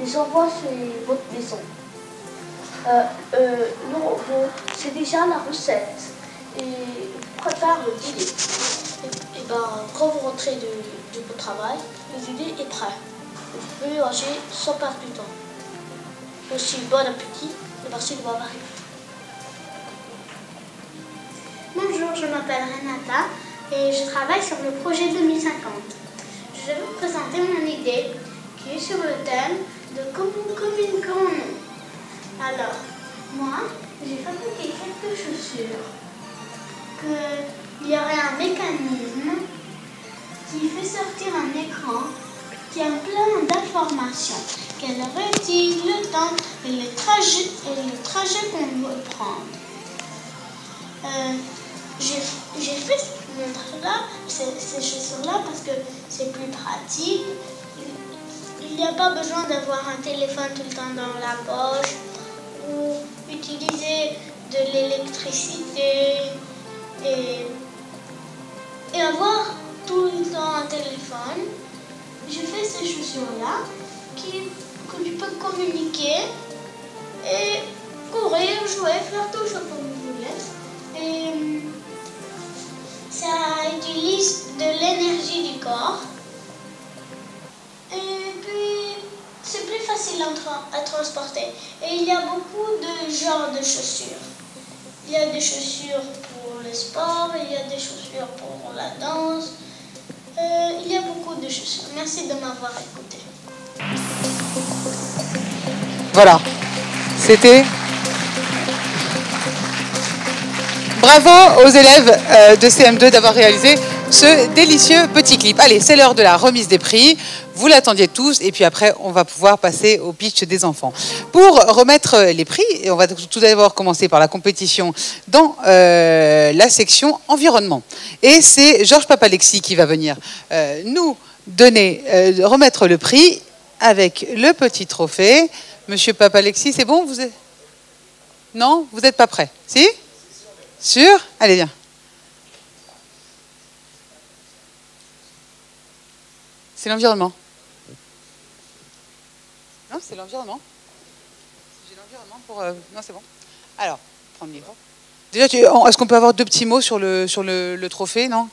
les envoie chez votre maison. Euh, euh, c'est déjà la recette et prépare le dîner. Et, ben, quand vous rentrez de, de votre travail, le dîner est prêt. Vous pouvez manger sans perdre du temps. Aussi, bon appétit et merci de m'avoir. Bonjour, je m'appelle Renata et je travaille sur le projet 2050. Je vais vous présenter mon idée qui est sur le thème de comment communiquer en nous. Alors, moi, j'ai fabriqué quelques chaussures qu'il y aurait un mécanisme qui fait sortir un écran qui a plein d'informations, qu'elle retire le temps et le trajet, et le trajet qu'on veut prendre. Euh, j'ai fait montre-là, ces, ces chaussures-là, parce que c'est plus pratique. Il n'y a pas besoin d'avoir un téléphone tout le temps dans la poche ou utiliser de l'électricité et, et avoir tout le temps un téléphone. J'ai fait ces chaussures-là qui, que tu peux communiquer et courir, jouer, faire tout ce que vous voulez. Ça utilise de l'énergie du corps. Et puis, c'est plus facile à, tra- à transporter. Et il y a beaucoup de genres de chaussures. Il y a des chaussures pour le sport, il y a des chaussures pour la danse. Euh, il y a beaucoup de chaussures. Merci de m'avoir écouté. Voilà. C'était. Bravo aux élèves euh, de CM2 d'avoir réalisé ce délicieux petit clip. Allez, c'est l'heure de la remise des prix. Vous l'attendiez tous et puis après, on va pouvoir passer au pitch des enfants. Pour remettre les prix, on va tout d'abord commencer par la compétition dans euh, la section environnement. Et c'est Georges Papalexis qui va venir euh, nous donner, remettre le prix avec le petit trophée. Monsieur Papalexis, c'est bon vous êtes... Non Vous n'êtes pas prêt Si? Sûr? Allez, viens. C'est l'environnement. Non, c'est l'environnement. J'ai l'environnement pour... euh, Non, c'est bon. Alors, prends le micro. Déjà, tu- est-ce qu'on peut avoir deux petits mots sur le, sur le, trophée Non?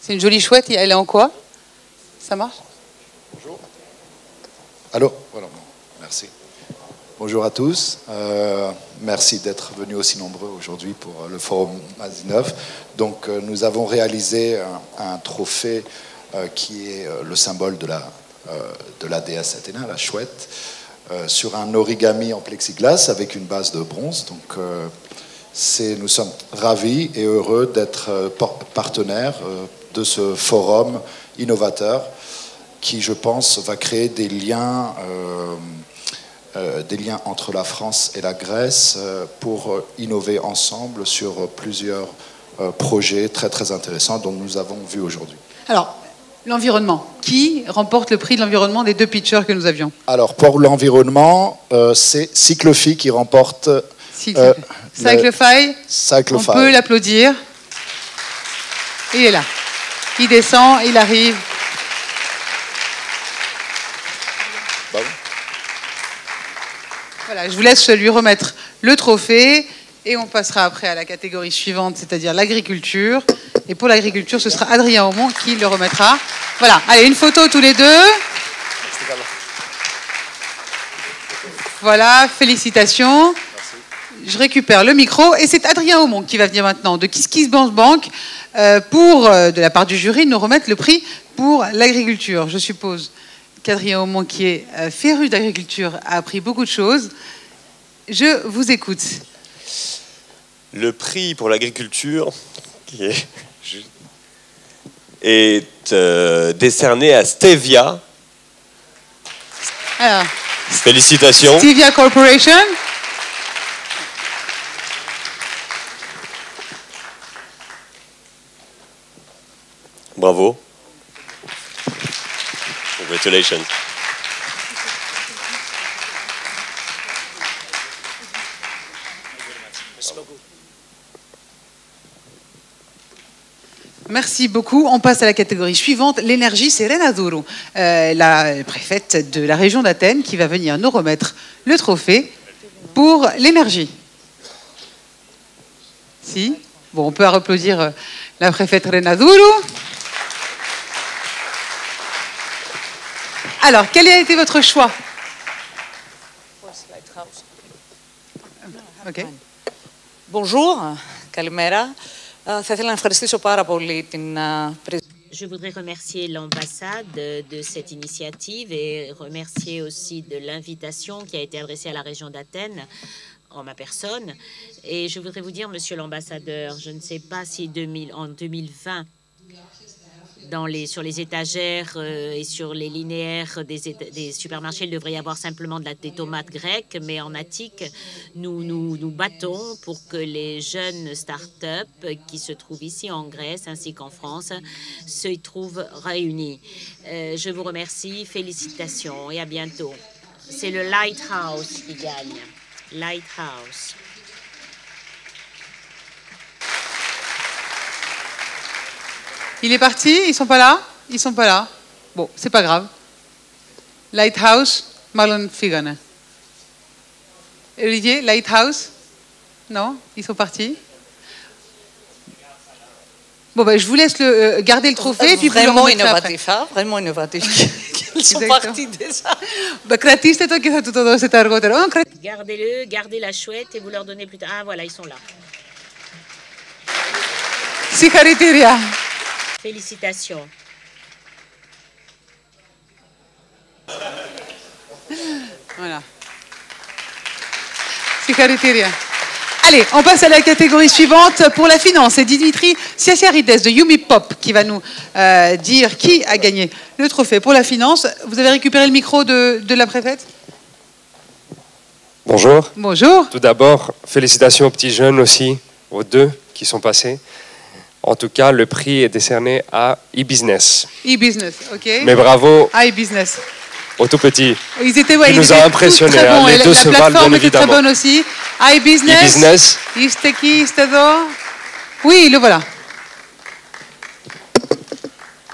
C'est une jolie chouette. Elle est en quoi? Ça marche? Allô? Voilà, merci. Bonjour à tous. Euh, merci d'être venus aussi nombreux aujourd'hui pour euh, le forum Mazinov. Donc, euh, nous avons réalisé un, trophée euh, qui est le symbole de la, de la déesse Athéna, la chouette, sur un origami en plexiglas avec une base de bronze. Donc, nous sommes ravis et heureux d'être partenaires de ce forum innovateur qui, je pense, va créer des liens, des liens entre la France et la Grèce euh, pour euh, innover ensemble sur euh, plusieurs euh, projets très très intéressants dont nous avons vu aujourd'hui. Alors, l'environnement. Qui remporte le prix de l'environnement des deux pitchers que nous avions? Alors pour l'environnement, euh, c'est Cyclophy qui remporte. euh, Cyclefy On peut l'applaudir. Il est là. Il descend, il arrive. Voilà, je vous laisse lui remettre le trophée et on passera après à la catégorie suivante, c'est-à-dire l'agriculture. Et pour l'agriculture, ce sera Adrien Aumont qui le remettra. Voilà, allez, une photo tous les deux. Voilà, félicitations. Je récupère le micro et c'est Adrien Aumont qui va venir maintenant de Kiss Kiss Bank Bank euh, pour, euh, de la part du jury, nous remettre le prix pour l'agriculture. Je suppose qu'Adrien Aumont, qui est euh, féru d'agriculture, a appris beaucoup de choses. Je vous écoute. Le prix pour l'agriculture qui est, est euh, décerné à Stevia. Alors, Félicitations. Stevia Corporation. Bravo. Merci beaucoup. On passe à la catégorie suivante. L'énergie, c'est Rena Duru, euh, la préfète de la région d'Athènes, qui va venir nous remettre le trophée pour l'énergie. Si Bon, on peut applaudir euh, la préfète Rena Alors, quel a été votre choix Ok. Bonjour, καλημέρα. Ε, Θα ήθελα να ευχαριστήσω πάρα πολύ την ε, πρεσβεία. Je voudrais remercier l'ambassade de cette initiative et remercier aussi de l'invitation qui a été adressée à la région d'Athènes en ma personne. Et je voudrais vous dire, monsieur l'ambassadeur, je ne sais pas si 2000, en 2020, les, sur les étagères euh, et sur les linéaires des, supermarchés, il devrait y avoir simplement de la, des tomates grecques, mais en Attique, nous, nous battons pour que les jeunes start-up qui se trouvent ici en Grèce ainsi qu'en France se trouvent réunis. Euh, je vous remercie, félicitations et à bientôt. C'est le Lighthouse qui gagne. Lighthouse. Il est parti Ils ne sont pas là Ils ne sont pas là. Bon, c'est pas grave. Lighthouse, Marlon Figane. Olivier, Lighthouse? Non Ils sont partis Bon, ben, je vous laisse le, euh, garder le trophée. Et puis vraiment innovatif, hein, vraiment innovatif. [LAUGHS] Ils sont partis déjà. Gardez-le, gardez la chouette et vous leur donnez plus tard. Ah voilà, ils sont là. Sikariteria. Félicitations. Voilà. C'est Allez, on passe à la catégorie suivante pour la finance. C'est Dimitri Siasiarides de Yumi Pop qui va nous euh, dire qui a gagné le trophée pour la finance. Vous avez récupéré le micro de, de la préfète? Bonjour. Bonjour. Tout d'abord, félicitations aux petits jeunes aussi, aux deux qui sont passés. En tout cas, le prix est décerné à e-business. E-business, ok. Mais bravo. À e-business. Au tout petit. Ils étaient, ouais, ils nous étaient a impressionnés. Très hein, bons. Les deux la, se valent, bien évidemment. très bonne aussi. iBusiness. E-business. Isteki, Istedo. Oui, le voilà.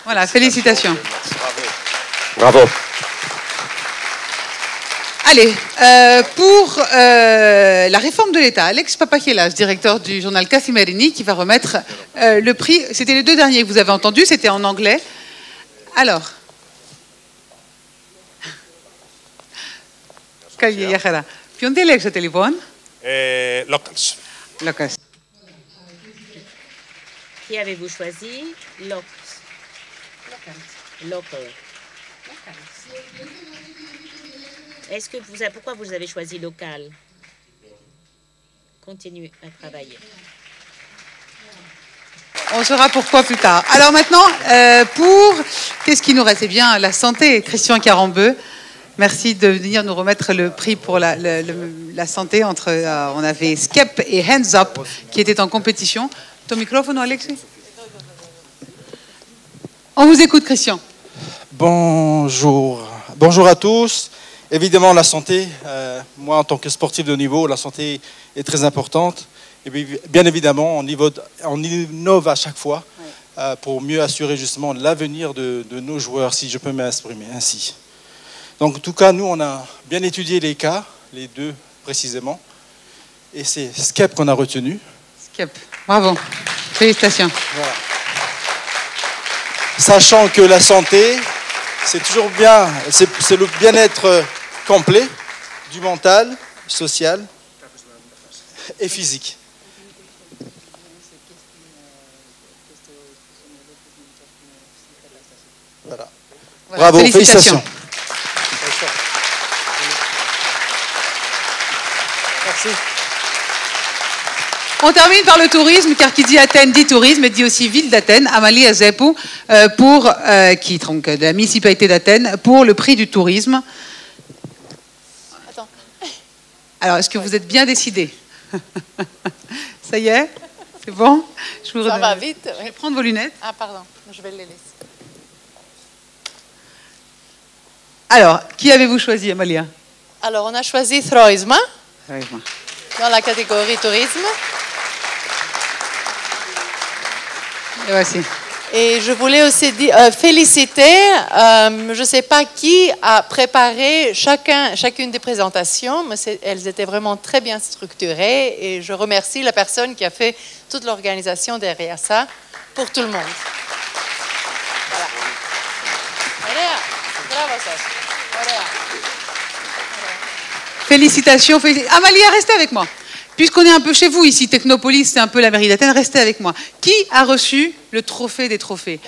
Voilà, félicitations. Bravo. bravo. Allez, euh, pour euh, la réforme de l'État, Alex Papachelas, directeur du journal Cassimerini, qui va remettre euh, le prix. C'était les deux derniers que vous avez entendus, c'était en anglais. Alors. Καλή για χαρά. Ποιον διαλέξατε λοιπόν? Ε, locals. Λόκας. Qui avez-vous choisi Loc. Local. Est-ce que vous avez, pourquoi vous avez choisi local? Continuez à travailler. On saura pourquoi plus tard. Alors maintenant, euh, pour qu'est-ce qui nous reste Eh bien, la santé. Christian Carambeu, merci de venir nous remettre le prix pour la, la santé. Entre, euh, on avait Skep et Hands Up qui étaient en compétition. Ton microphone, Alexis? On vous écoute, Christian. Bonjour. Bonjour à tous. Évidemment, la santé, euh, moi en tant que sportif de haut niveau, la santé est très importante. Et puis, bien évidemment, on, innove- on innove à chaque fois. euh, pour mieux assurer justement l'avenir de, de nos joueurs, si je peux m'exprimer ainsi. Donc en tout cas, nous, on a bien étudié les cas, les deux précisément, et c'est SCEP qu'on a retenu. Skep. Bravo. Félicitations. Voilà. Sachant que la santé, c'est toujours bien, c'est c'est le bien-être euh, complet du mental, social et physique. Voilà. Voilà, Bravo, félicitations. félicitations. Merci. On termine par le tourisme, car qui dit Athènes dit tourisme et dit aussi ville d'Athènes, Amalie Azepou, euh, pour, euh, qui donc, de la municipalité d'Athènes, pour le prix du tourisme. Alors, est-ce que vous êtes bien décidé? [LAUGHS] Ça y est? C'est bon? Je vous Ça va vite. Je vais prendre vos lunettes. Ah, pardon, je vais les laisser. Alors, qui avez-vous choisi, Amalia? Alors, on a choisi Throisma Throisma. dans la catégorie tourisme. Et voici. Et je voulais aussi euh, féliciter, euh, je ne sais pas qui a préparé chacun, chacune des présentations, mais elles étaient vraiment très bien structurées et je remercie la personne qui a fait toute l'organisation derrière ça pour tout le monde. Voilà. Félicitations. félici- Amalia, restez avec moi. Puisqu'on est un peu chez vous ici, Technopolis, c'est un peu la mairie d'Athènes, restez avec moi. Qui a reçu le trophée des trophées?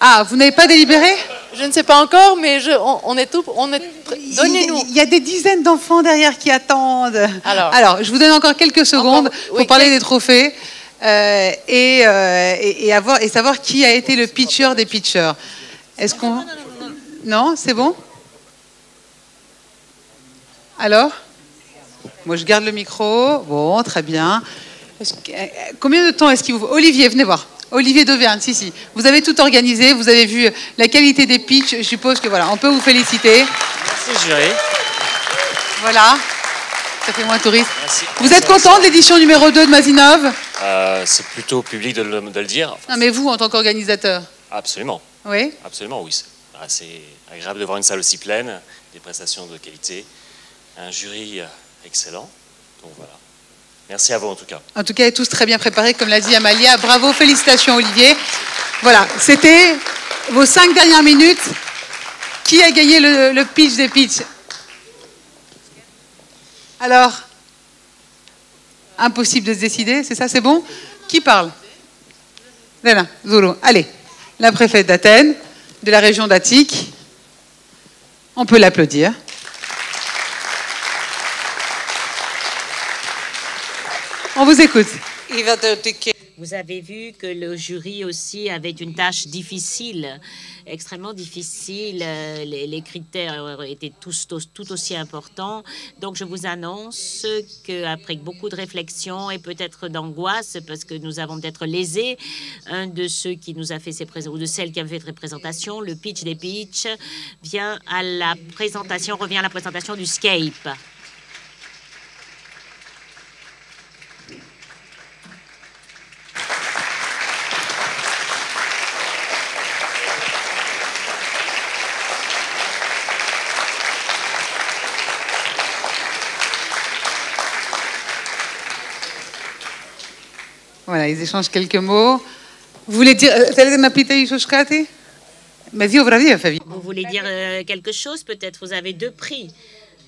Ah, vous n'avez pas délibéré? Je ne sais pas encore, mais je- on, on est tout. On est, donnez-nous. Il y a des dizaines d'enfants derrière qui attendent. Alors. je vous donne encore quelques secondes pour oui, parler quel- des trophées euh, et, euh, et, et avoir, et savoir qui a été le pitcher des pitchers. Est-ce qu'on. Non, c'est bon? Alors? Moi, je garde le micro. Bon, très bien. Que- euh, combien de temps est-ce qu'il vous faut? Olivier, venez voir. Olivier Dauvergne, si, si. Vous avez tout organisé, vous avez vu la qualité des pitchs. Je suppose que voilà, on peut vous féliciter. Merci, jury. Voilà. Ça fait moins touriste. Merci. Vous êtes content de l'édition numéro 2 de Mazinov? Euh, C'est plutôt au public de le, de le dire. Non, mais vous, en tant qu'organisateur Absolument. Oui Absolument, oui. C'est agréable de voir une salle aussi pleine, des prestations de qualité, un jury euh, excellent. Donc voilà. Merci à vous en tout cas. En tout cas, tous très bien préparés, comme l'a dit Amalia. Bravo, félicitations, Olivier. Voilà, c'était vos cinq dernières minutes. Qui a gagné le, pitch des pitchs? Alors Impossible de se décider, c'est ça, c'est bon? Qui parle? Léna, Zulu. Allez, la préfète d'Athènes, de la région d'Attique. On peut l'applaudir. On vous écoute. Vous avez vu que le jury aussi avait une tâche difficile, extrêmement difficile. Euh, Les, les critères étaient tous, tous- tout aussi importants. Donc je vous annonce qu'après beaucoup de réflexion et peut-être d'angoisse, parce que nous avons peut-être lésé un de ceux qui nous a fait ces présentations, ou de celles qui avaient fait ces présentations, le pitch des pitchs vient à la présentation, revient à la présentation du Scape. Ils échangent quelques mots. Vous voulez dire... Euh, vous voulez dire euh, quelque chose Peut-être? Vous avez deux prix.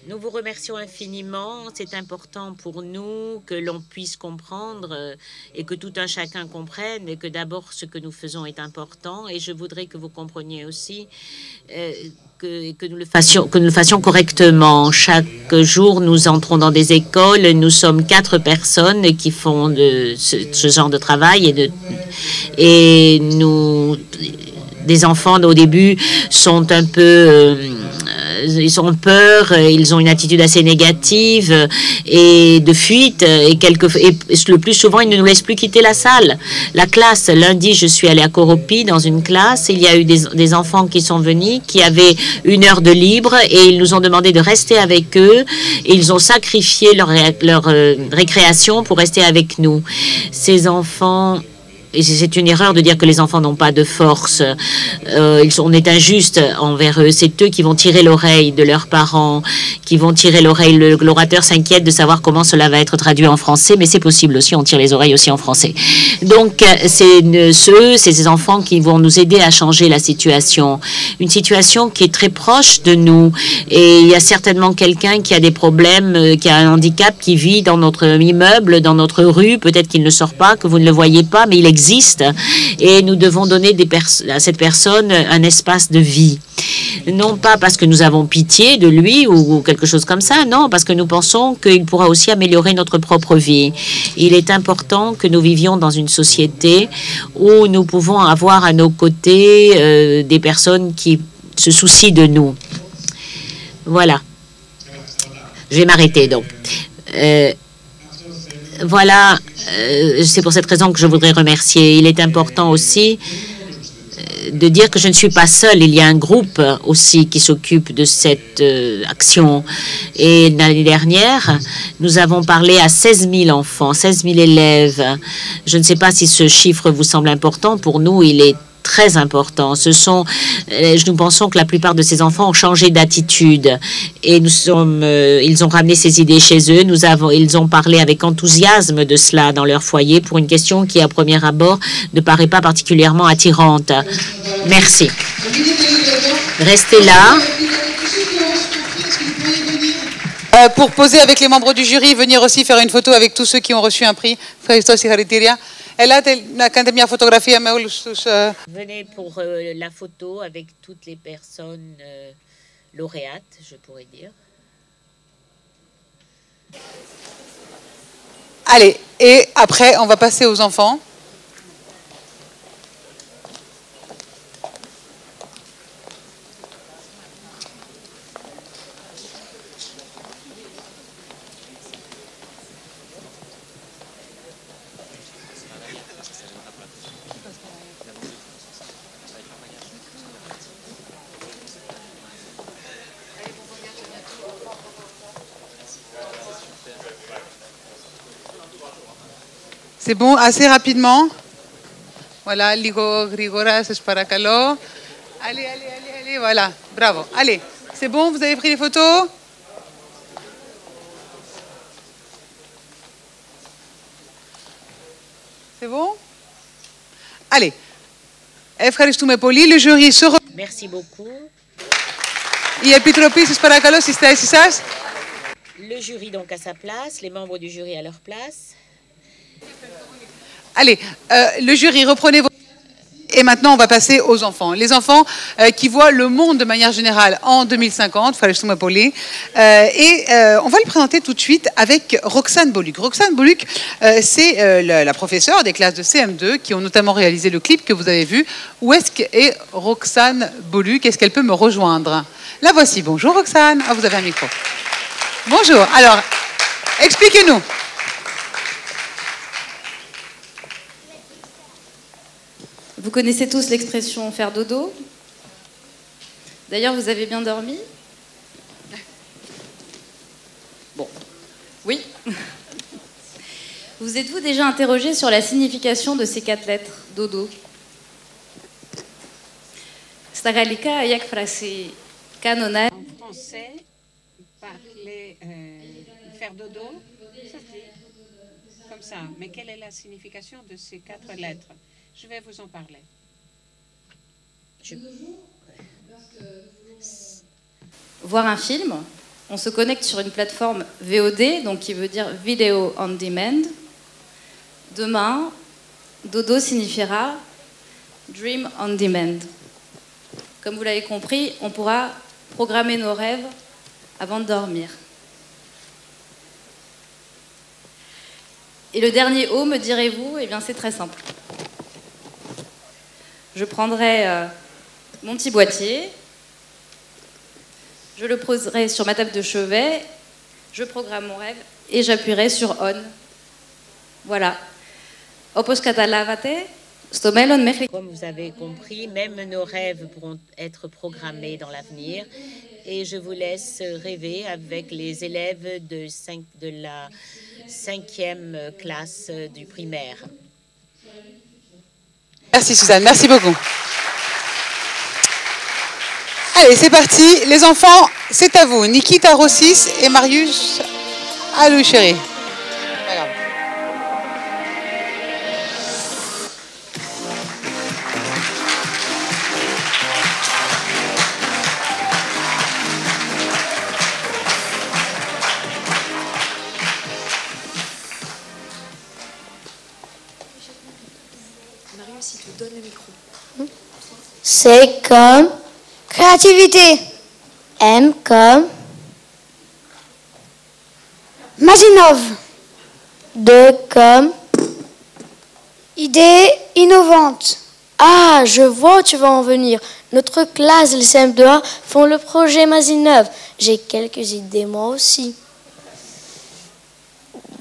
Nous vous remercions infiniment. C'est important pour nous que l'on puisse comprendre euh, et que tout un chacun comprenne que d'abord ce que nous faisons est important. Et je voudrais que vous compreniez aussi que, que nous le fassions, que nous le fassions correctement. Chaque jour, nous entrons dans des écoles. Nous sommes quatre personnes qui font de ce, genre de travail et de et nous des enfants au début sont un peu euh, ils ont peur, ils ont une attitude assez négative et de fuite et, quelque, et le plus souvent ils ne nous laissent plus quitter la salle. La classe, lundi je suis allée à Coropi dans une classe, il y a eu des, enfants qui sont venus qui avaient une heure de libre et ils nous ont demandé de rester avec eux et ils ont sacrifié leur, leur euh, récréation pour rester avec nous. Ces enfants c'est une erreur de dire que les enfants n'ont pas de force. Euh, on est injuste envers eux. C'est eux qui vont tirer l'oreille de leurs parents, qui vont tirer l'oreille. Le- L'orateur s'inquiète de savoir comment cela va être traduit en français, mais c'est possible aussi. On tire les oreilles aussi en français. Donc, c'est ceux, c'est ces enfants qui vont nous aider à changer la situation. Une situation qui est très proche de nous. Et il y a certainement quelqu'un qui a des problèmes, euh, qui a un handicap, qui vit dans notre immeuble, dans notre rue. Peut-être qu'il ne sort pas, que vous ne le voyez pas, mais il existe. Et nous devons donner à cette personne un espace de vie. Non pas parce que nous avons pitié de lui ou, ou quelque chose comme ça, non, parce que nous pensons qu'il pourra aussi améliorer notre propre vie. Il est important que nous vivions dans une société où nous pouvons avoir à nos côtés euh, des personnes qui se soucient de nous. Voilà. Je vais m'arrêter donc. Euh, voilà, euh, c'est pour cette raison que je voudrais remercier. Il est important aussi euh, de dire que je ne suis pas seule. Il y a un groupe aussi qui s'occupe de cette euh, action. Et l'année dernière, nous avons parlé à 16 000 enfants, 16 000 élèves. Je ne sais pas si ce chiffre vous semble important. Pour nous, il est très important. Euh, nous pensons que la plupart de ces enfants ont changé d'attitude et euh, ils ont ramené ces idées chez eux. Ils ont parlé avec enthousiasme de cela dans leur foyer pour une question qui, à premier abord, ne paraît pas particulièrement attirante. Merci. Restez là. Euh, pour poser avec les membres du jury, venir aussi faire une photo avec tous ceux qui ont reçu un prix. Ευχαριστώ, συγχαρητήρια. Ελάτε να κάνετε μια φωτογραφία με όλους τους... ε, Venez pour euh, la photo avec toutes les personnes euh, lauréates, je pourrais dire. Allez, et après, on va passer aux enfants. C'est bon, assez rapidement. Voilà, Ligo Grigora, je paracalo. Allez, allez, allez, allez, voilà, bravo. Allez, c'est bon, vous avez pris les photos? C'est bon? Allez. Le jury Merci beaucoup. Le jury donc à sa place, les membres du jury à leur place. Allez, euh, le jury, reprenez vos... Et maintenant, on va passer aux enfants. Les enfants euh, qui voient le monde de manière générale en 2050, Falestum Poli. Euh, et euh, on va le présenter tout de suite avec Roxane Boluc. Roxane Boluc, c'est la, la professeure des classes de CM2 qui ont notamment réalisé le clip que vous avez vu. Où est-ce qu'est Roxane Boluc? Est-ce qu'elle peut me rejoindre? La voici. Bonjour Roxane. Ah, vous avez un micro. Bonjour. Alors, expliquez-nous. Vous connaissez tous l'expression faire dodo. D'ailleurs, vous avez bien dormi? Bon, oui. Vous êtes-vous déjà interrogé sur la signification de ces quatre lettres, dodo En français, parler, euh, faire dodo, comme ça. Mais quelle est la signification de ces quatre lettres? Je vais vous en parler. voir un film, on se connecte sur une plateforme VOD, donc qui veut dire Video on Demand. Demain, dodo signifiera Dream on Demand. Comme vous l'avez compris, on pourra programmer nos rêves avant de dormir. Et le dernier O, me direz-vous Eh bien, c'est très simple je prendrai euh, mon petit boîtier, je le poserai sur ma table de chevet, je programme mon rêve et j'appuierai sur on. Voilà. Comme vous avez compris, même nos rêves pourront être programmés dans l'avenir. Et je vous laisse rêver avec les élèves de la cinquième classe du primaire. Merci Suzanne, merci beaucoup. Allez, c'est parti. Les enfants, c'est à vous. Nikita Rossis et Marius chérie. C comme créativité. M comme Mazinov. 2 comme idée innovante. Ah, je vois où tu vas en venir. Notre classe, les CM2A, font le projet Mazinov. J'ai quelques idées moi aussi.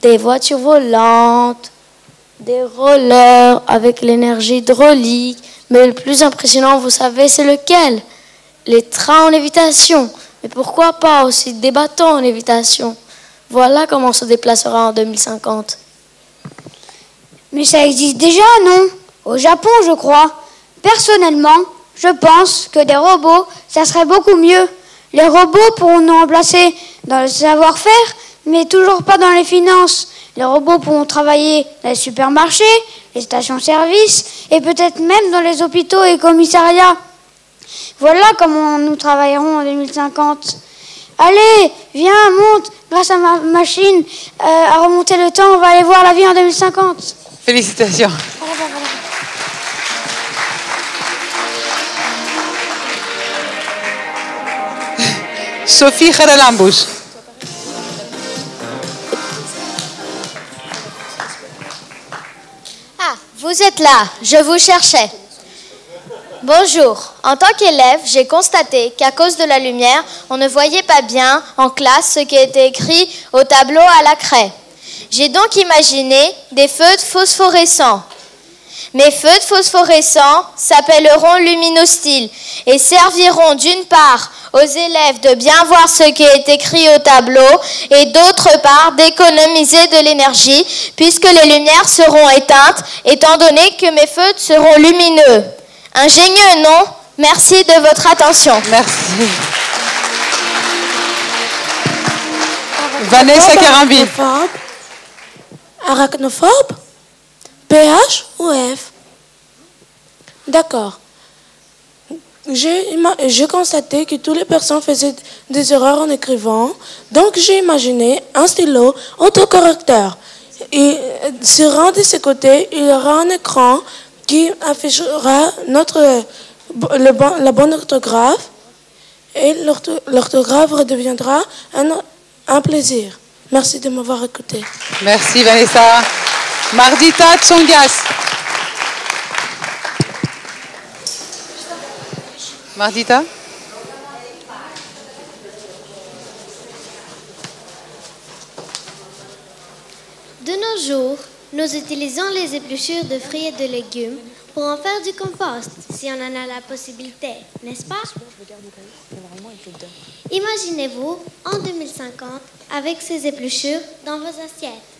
Des voitures volantes, des rollers avec l'énergie hydraulique. Mais le plus impressionnant, vous savez, c'est lequel? Les trains en lévitation. Mais pourquoi pas aussi des bateaux en lévitation? Voilà comment on se déplacera en 2050. Mais ça existe déjà, non? Au Japon, je crois. Personnellement, je pense que des robots, ça serait beaucoup mieux. Les robots pourront nous remplacer dans le savoir-faire, mais toujours pas dans les finances. Les robots pourront travailler dans les supermarchés, les stations-service et peut-être même dans les hôpitaux et commissariats. Voilà comment nous travaillerons en 2050. Allez, viens, monte. Grâce à ma machine euh, à remonter le temps, on va aller voir la vie en 2050. Félicitations. Sophie Geralambus. Vous êtes là, je vous cherchais. Bonjour. En tant qu'élève, j'ai constaté qu'à cause de la lumière, on ne voyait pas bien en classe ce qui était écrit au tableau à la craie. J'ai donc imaginé des feux phosphorescents. Mes feux de phosphorescents s'appelleront luminostyles et serviront d'une part aux élèves de bien voir ce qui est écrit au tableau et d'autre part d'économiser de l'énergie puisque les lumières seront éteintes étant donné que mes feux seront lumineux. Ingénieux, non? Merci de votre attention. Merci. Vanessa Carambi. Arachnophobe? PH ou F? D'accord. J'ai constaté que toutes les personnes faisaient des erreurs en écrivant, donc j'ai imaginé un stylo autocorrecteur. Et sur un de ses côtés, il y aura un écran qui affichera notre, la bonne orthographe et l'ortho- l'orthographe redeviendra un plaisir. Merci de m'avoir écouté. Merci Vanessa. Mardita Tsongas. Mardita? De nos jours, nous utilisons les épluchures de fruits et de légumes pour en faire du compost, si on en a la possibilité, n'est-ce pas? Imaginez-vous en 2050 avec ces épluchures dans vos assiettes.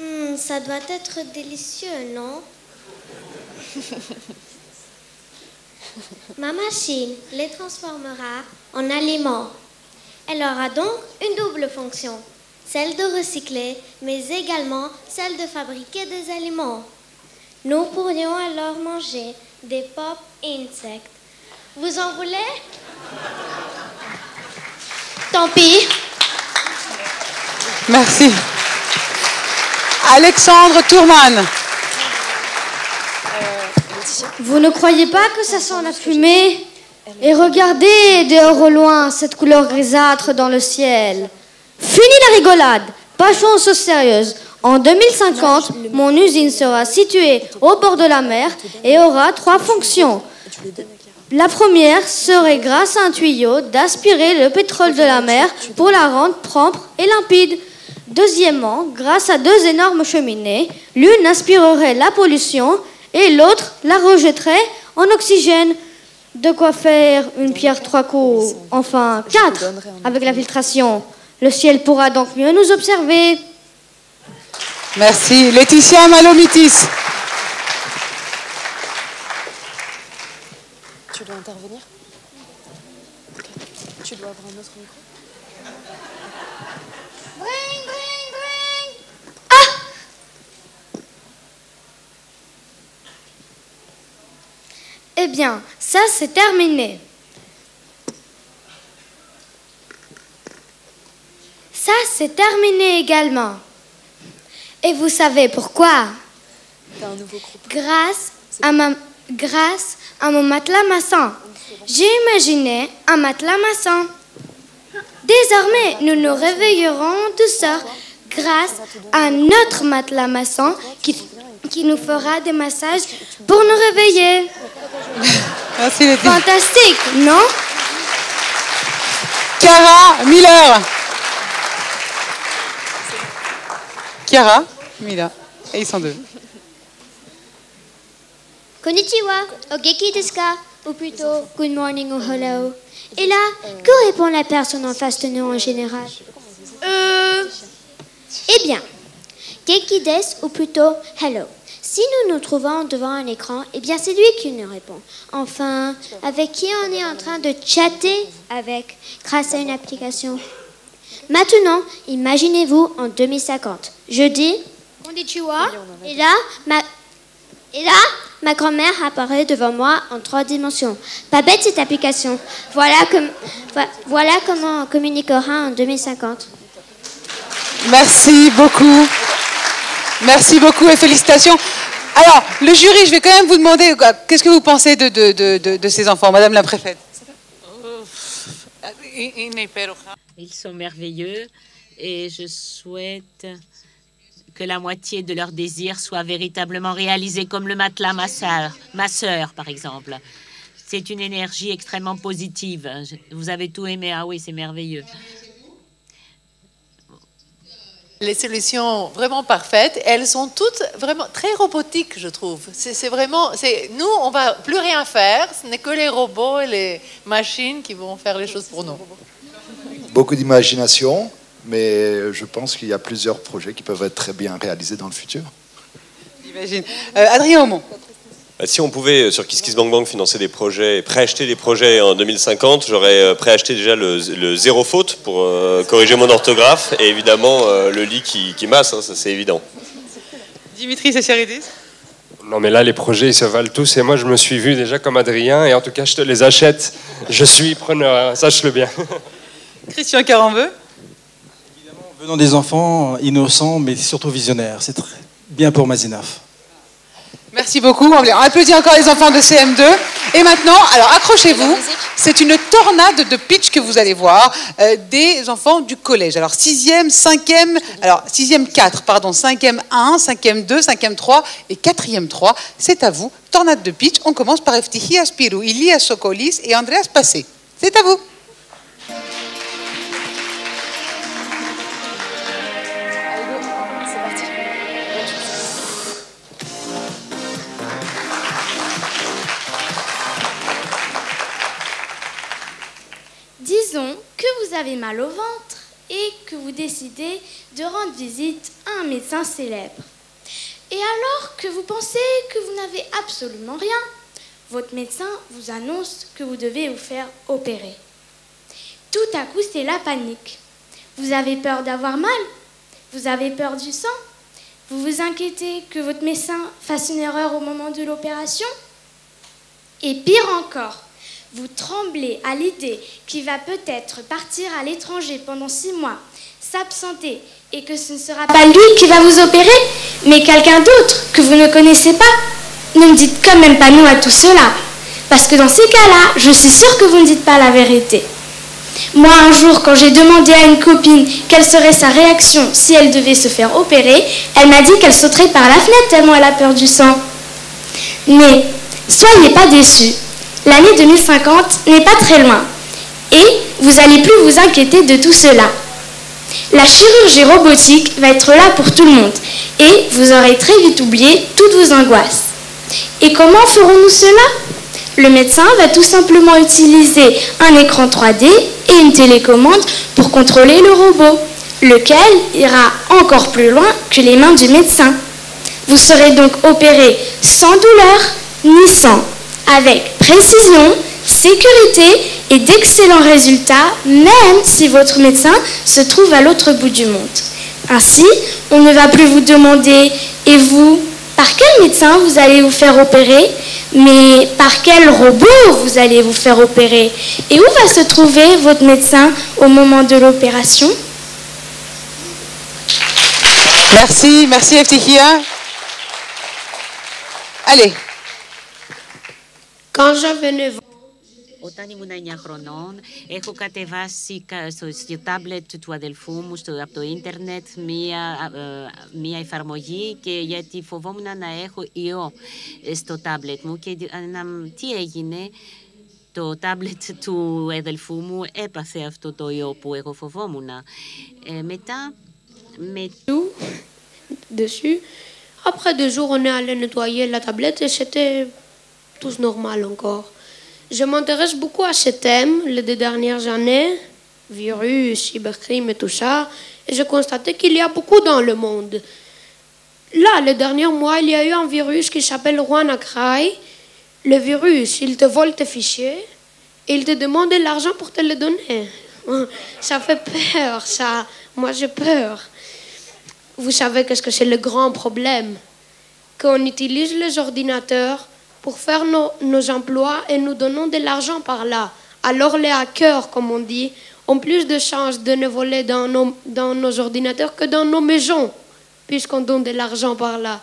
Hmm, ça doit être délicieux, non? [LAUGHS] Ma machine les transformera en aliments. Elle aura donc une double fonction, celle de recycler, mais également celle de fabriquer des aliments. Nous pourrions alors manger des pop insectes. Vous en voulez? Tant pis. Merci. Alexandre Tourman. Vous ne croyez pas que ça sent la fumée? Et regardez dehors au loin cette couleur grisâtre dans le ciel. Fini la rigolade, passons aux choses sérieuses. En 2050, mon usine sera située au bord de la mer et aura trois fonctions. La première serait grâce à un tuyau d'aspirer le pétrole de la mer pour la rendre propre et limpide. Deuxièmement, grâce à deux énormes cheminées, l'une inspirerait la pollution et l'autre la rejetterait en oxygène. De quoi faire une pierre trois coups, enfin quatre, avec la filtration. Le ciel pourra donc mieux nous observer. Merci. Laetitia Malomitis. Tu dois intervenir. Tu dois avoir un autre micro Eh bien, ça c'est terminé. Ça c'est terminé également. Et vous savez pourquoi? T'as un nouveau groupe. Grâce à, ma, grâce à mon matelas maçon. J'ai imaginé un matelas maçon. Désormais, nous nous réveillerons en douceur grâce à notre matelas maçon qui, qui nous fera des massages pour nous réveiller. Merci les filles. Fantastique, non Chiara Miller. Chiara Miller. Et ils sont deux. Konnichiwa, ogeki desu ka Ou plutôt, good morning ou hello. Et là, que répond la personne en face de nous en général Euh... Eh bien, geki desu ou plutôt hello. Si nous nous trouvons devant un écran, eh bien c'est lui qui nous répond. Enfin, avec qui on est en train de chatter avec grâce à une application. Maintenant, imaginez-vous en 2050. Je dis Konnichiwa. Et là, ma et là, ma grand-mère apparaît devant moi en trois dimensions. Pas bête cette application. Voilà, comme, vo- voilà comment on communiquera en 2050. Merci beaucoup. Merci beaucoup et félicitations. Alors, le jury, je vais quand même vous demander, qu'est-ce que vous pensez de, de, de, de- de ces enfants, Madame la préfète? Ils sont merveilleux et je souhaite que la moitié de leurs désirs soit véritablement réalisée, comme le matelas ma sœur, ma sœur par exemple. C'est une énergie extrêmement positive. Vous avez tout aimé, ah oui, c'est merveilleux. Les solutions vraiment parfaites, elles sont toutes vraiment très robotiques, je trouve. C'est vraiment, c'est nous, on va plus rien faire. Ce n'est que les robots et les machines qui vont faire les choses pour nous. Beaucoup d'imagination, mais je pense qu'il y a plusieurs projets qui peuvent être très bien réalisés dans le futur. J'imagine. Euh, Adrien Aumont. Bah, Si on pouvait euh, sur KissKissBankBank financer des projets et préacheter des projets en 2050, j'aurais euh, préacheté déjà le, le zéro faute pour euh, corriger mon orthographe et évidemment euh, le lit qui, qui masse, hein, ça c'est évident. Dimitri Sacharidis. Non mais là les projets ils se valent tous et moi je me suis vu déjà comme Adrien et en tout cas je te les achète. Je suis preneur, hein, sache-le bien. [LAUGHS] Christian Carambeu? Venant des enfants innocents, mais surtout visionnaires. C'est très bien pour Mazinaf. Merci beaucoup. On applaudit encore les enfants de CM2. Et maintenant, alors accrochez-vous, c'est une tornade de pitch que vous allez voir euh, des enfants du collège. Alors 6e, 5e, alors 6e 4, pardon, 5e 1, 5e 2, 5e 3 et 4e 3. C'est à vous. Tornade de pitch. On commence par Eftihia Spirou, Ilia Sokolis et Andreas Passé. C'est à vous. Que vous avez mal au ventre et que vous décidez de rendre visite à un médecin célèbre. Et alors que vous pensez que vous n'avez absolument rien, votre médecin vous annonce que vous devez vous faire opérer. Tout à coup, c'est la panique. Vous avez peur d'avoir mal? Vous avez peur du sang? Vous vous inquiétez que votre médecin fasse une erreur au moment de l'opération? Et pire encore, vous tremblez à l'idée qu'il va peut-être partir à l'étranger pendant six mois, s'absenter, et que ce ne sera pas lui qui va vous opérer, mais quelqu'un d'autre que vous ne connaissez pas. Ne me dites quand même pas nous à tout cela, parce que dans ces cas-là, je suis sûre que vous ne dites pas la vérité. Moi, un jour, quand j'ai demandé à une copine quelle serait sa réaction si elle devait se faire opérer, elle m'a dit qu'elle sauterait par la fenêtre tellement elle a peur du sang. Mais soyez pas déçus. L'année 2050 n'est pas très loin. Et vous allez plus vous inquiéter de tout cela. La chirurgie robotique va être là pour tout le monde. Et vous aurez très vite oublié toutes vos angoisses. Et comment ferons-nous cela? Le médecin va tout simplement utiliser un écran 3D et une télécommande pour contrôler le robot, lequel ira encore plus loin que les mains du médecin. Vous serez donc opéré sans douleur ni sang, avec précision, sécurité et d'excellents résultats, même si votre médecin se trouve à l'autre bout du monde. Ainsi, on ne va plus vous demander et vous, par quel médecin vous allez vous faire opérer, mais par quel robot vous allez vous faire opérer Et où va se trouver votre médecin au moment de l'opération? Merci, merci Eftihia. Allez. Quand j'avais 9 ans, Όταν ήμουν 9 χρονών, έχω κατεβάσει κα- στο, στο τάμπλετ του αδελφού μου στο, από το ίντερνετ μία, ε, μία εφαρμογή και γιατί φοβόμουν να έχω ιό ε, στο τάμπλετ μου και ε, να, τι έγινε, το τάμπλετ του αδελφού μου έπαθε αυτό το ιό που εγώ φοβόμουν. Ε, μετά, με dessus. Après deux jours, on est allé nettoyer la tablette et c'était tout normal encore. Je m'intéresse beaucoup à ce thème les deux dernières années, virus, cybercrime et tout ça, et j'ai constaté qu'il y a beaucoup dans le monde. Là, les derniers mois, il y a eu un virus qui s'appelle WannaCry. Le virus, il te vole tes fichiers et il te demande de l'argent pour te le donner. [LAUGHS] Ça fait peur, ça. Moi, j'ai peur. Vous savez qu'est-ce que c'est le grand problème? Qu'on utilise les ordinateurs pour faire nos, nos emplois et nous donnons de l'argent par là. Alors les hackers, comme on dit, ont plus de chances de nous voler dans nos, dans nos ordinateurs que dans nos maisons, puisqu'on donne de l'argent par là.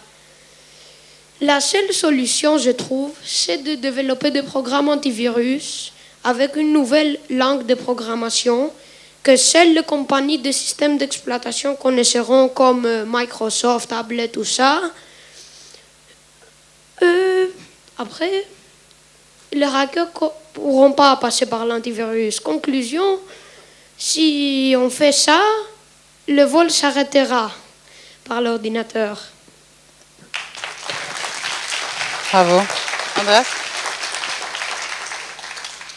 La seule solution, je trouve, c'est de développer des programmes antivirus avec une nouvelle langue de programmation que seules les compagnies de systèmes d'exploitation connaisseront comme euh, Microsoft, Tablet, tout ça. Euh, après, les hackers ne pourront pas passer par l'antivirus. Conclusion, si on fait ça, le vol s'arrêtera par l'ordinateur. Bravo. Andreas?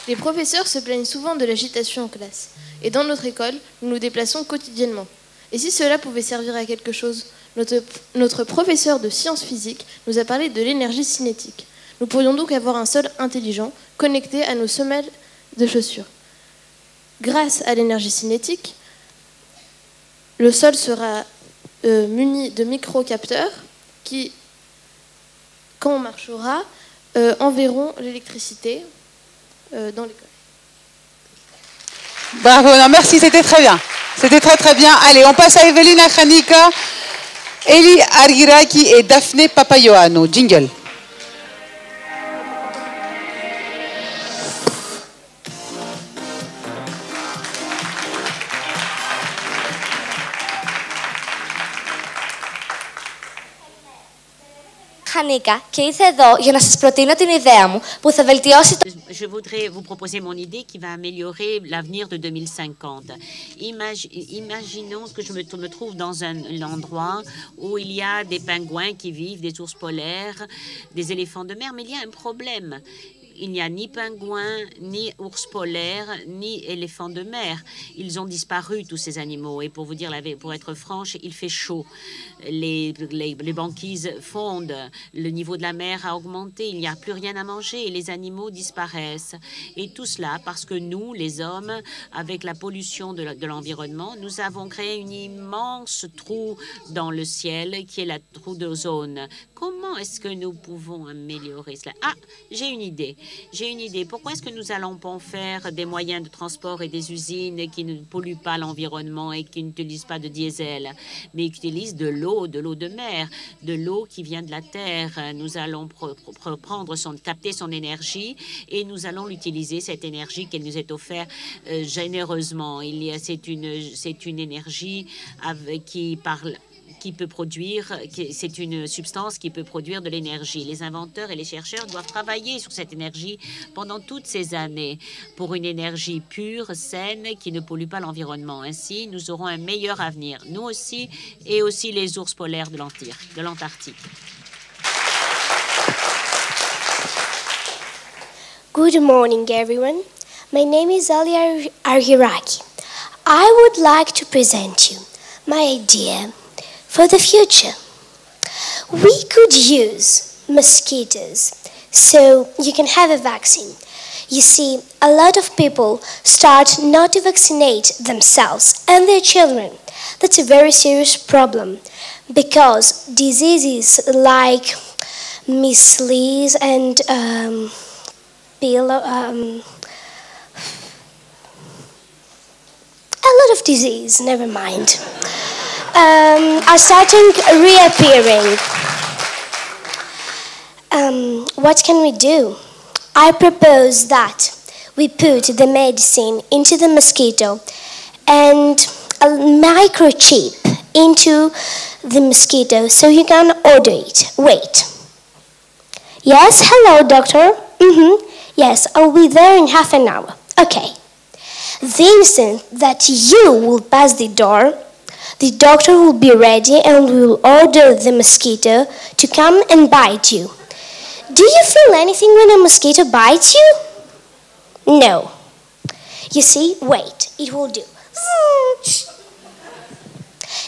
Les professeurs se plaignent souvent de l'agitation en classe. Et dans notre école, nous nous déplaçons quotidiennement. Et si cela pouvait servir à quelque chose? Notre, notre professeur de sciences physiques nous a parlé de l'énergie cinétique. Nous pourrions donc avoir un sol intelligent connecté à nos semelles de chaussures. Grâce à l'énergie cinétique, le sol sera euh, muni de microcapteurs qui, quand on marchera, euh, enverront l'électricité euh, dans l'école. Bravo, merci, c'était très bien. C'était très très bien. Allez, on passe à Evelina Khanika, Eli Argiraki et Daphné Papayoano. Jingle. Χανίκα και ήρθα εδώ για να σας προτείνω την ιδέα μου που θα βελτιώσει το... Je voudrais vous proposer mon idée qui va améliorer l'avenir de 2050. Imagi- imaginons que je me, me trouve dans un, endroit où il y a des pingouins qui vivent, des ours polaires, des éléphants de mer, mais il y a un problème. Il n'y a ni pingouins, ni ours polaires, ni éléphants de mer. Ils ont disparu, tous ces animaux. Et pour vous dire, pour être franche, il fait chaud. Les, les, banquises fondent. Le niveau de la mer a augmenté. Il n'y a plus rien à manger et les animaux disparaissent. Et tout cela parce que nous, les hommes, avec la pollution de l'environnement, nous avons créé une immense trou dans le ciel qui est la trou d'ozone. Comment est-ce que nous pouvons améliorer cela? Ah, j'ai une idée. J'ai une idée. Pourquoi est-ce que nous allons pas faire des moyens de transport et des usines qui ne polluent pas l'environnement et qui n'utilisent pas de diesel, mais qui utilisent de l'eau, de l'eau de mer, de l'eau qui vient de la terre? Nous allons prendre son, capter son énergie et nous allons l'utiliser cette énergie qu'elle nous est offerte euh, généreusement. Il c'est une, c'est une énergie avec, qui parle qui peut produire, c'est une substance qui peut produire de l'énergie. Les inventeurs et les chercheurs doivent travailler sur cette énergie pendant toutes ces années pour une énergie pure, saine, qui ne pollue pas l'environnement. Ainsi, nous aurons un meilleur avenir, nous aussi, et aussi les ours polaires de l'Antarctique. Good morning, everyone. My name is Ali Ar- Arhiraki. I would like to present you my idea for the future. We could use mosquitoes so you can have a vaccine. You see, a lot of people start not to vaccinate themselves and their children. That's a very serious problem because diseases like measles and um, bill, um, a lot of disease, never mind, um, are starting reappearing. Um, what can we do? I propose that we put the medicine into the mosquito and a microchip into the mosquito so you can order it. Wait. Yes, hello, doctor. Mm-hmm. Yes, I'll be there in half an hour. Okay. The instant that you will pass the door, the doctor will be ready and will order the mosquito to come and bite you. Do you feel anything when a mosquito bites you? No. You see, wait, it will do.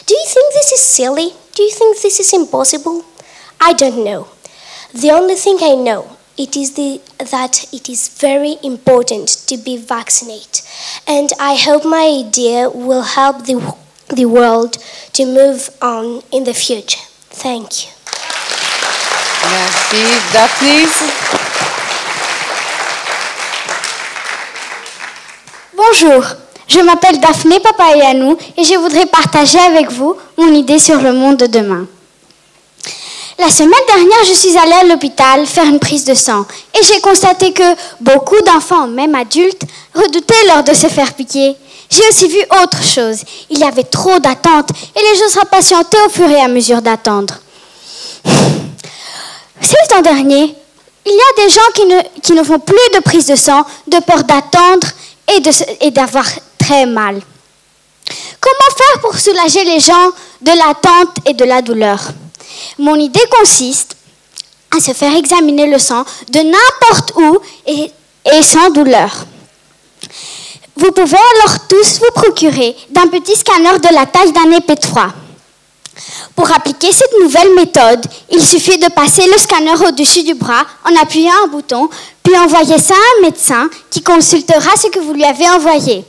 Do you think this is silly? Do you think this is impossible? I don't know. The only thing I know it is the, that it is very important to be vaccinated. And I hope my idea will help the, the world to move on in the future. Thank you. Merci. Daphnis Bonjour, je m'appelle Daphné Papayanou et je voudrais partager avec vous mon idée sur le monde de demain. La semaine dernière, je suis allée à l'hôpital faire une prise de sang et j'ai constaté que beaucoup d'enfants, même adultes, redoutaient lors de se faire piquer. J'ai aussi vu autre chose. Il y avait trop d'attentes et les gens s'impatientaient au fur et à mesure d'attendre. [SIGHS] C'est l'an dernier, il y a des gens qui ne, font plus de prise de sang de peur d'attendre et, d'avoir très mal. Comment faire pour soulager les gens de l'attente et de la douleur? Mon idée consiste à se faire examiner le sang de n'importe où et sans douleur. Vous pouvez alors tous vous procurer d'un petit scanner de la taille d'un épée de froid. Pour appliquer cette nouvelle méthode, il suffit de passer le scanner au-dessus du bras en appuyant un bouton, puis envoyer ça à un médecin qui consultera ce que vous lui avez envoyé.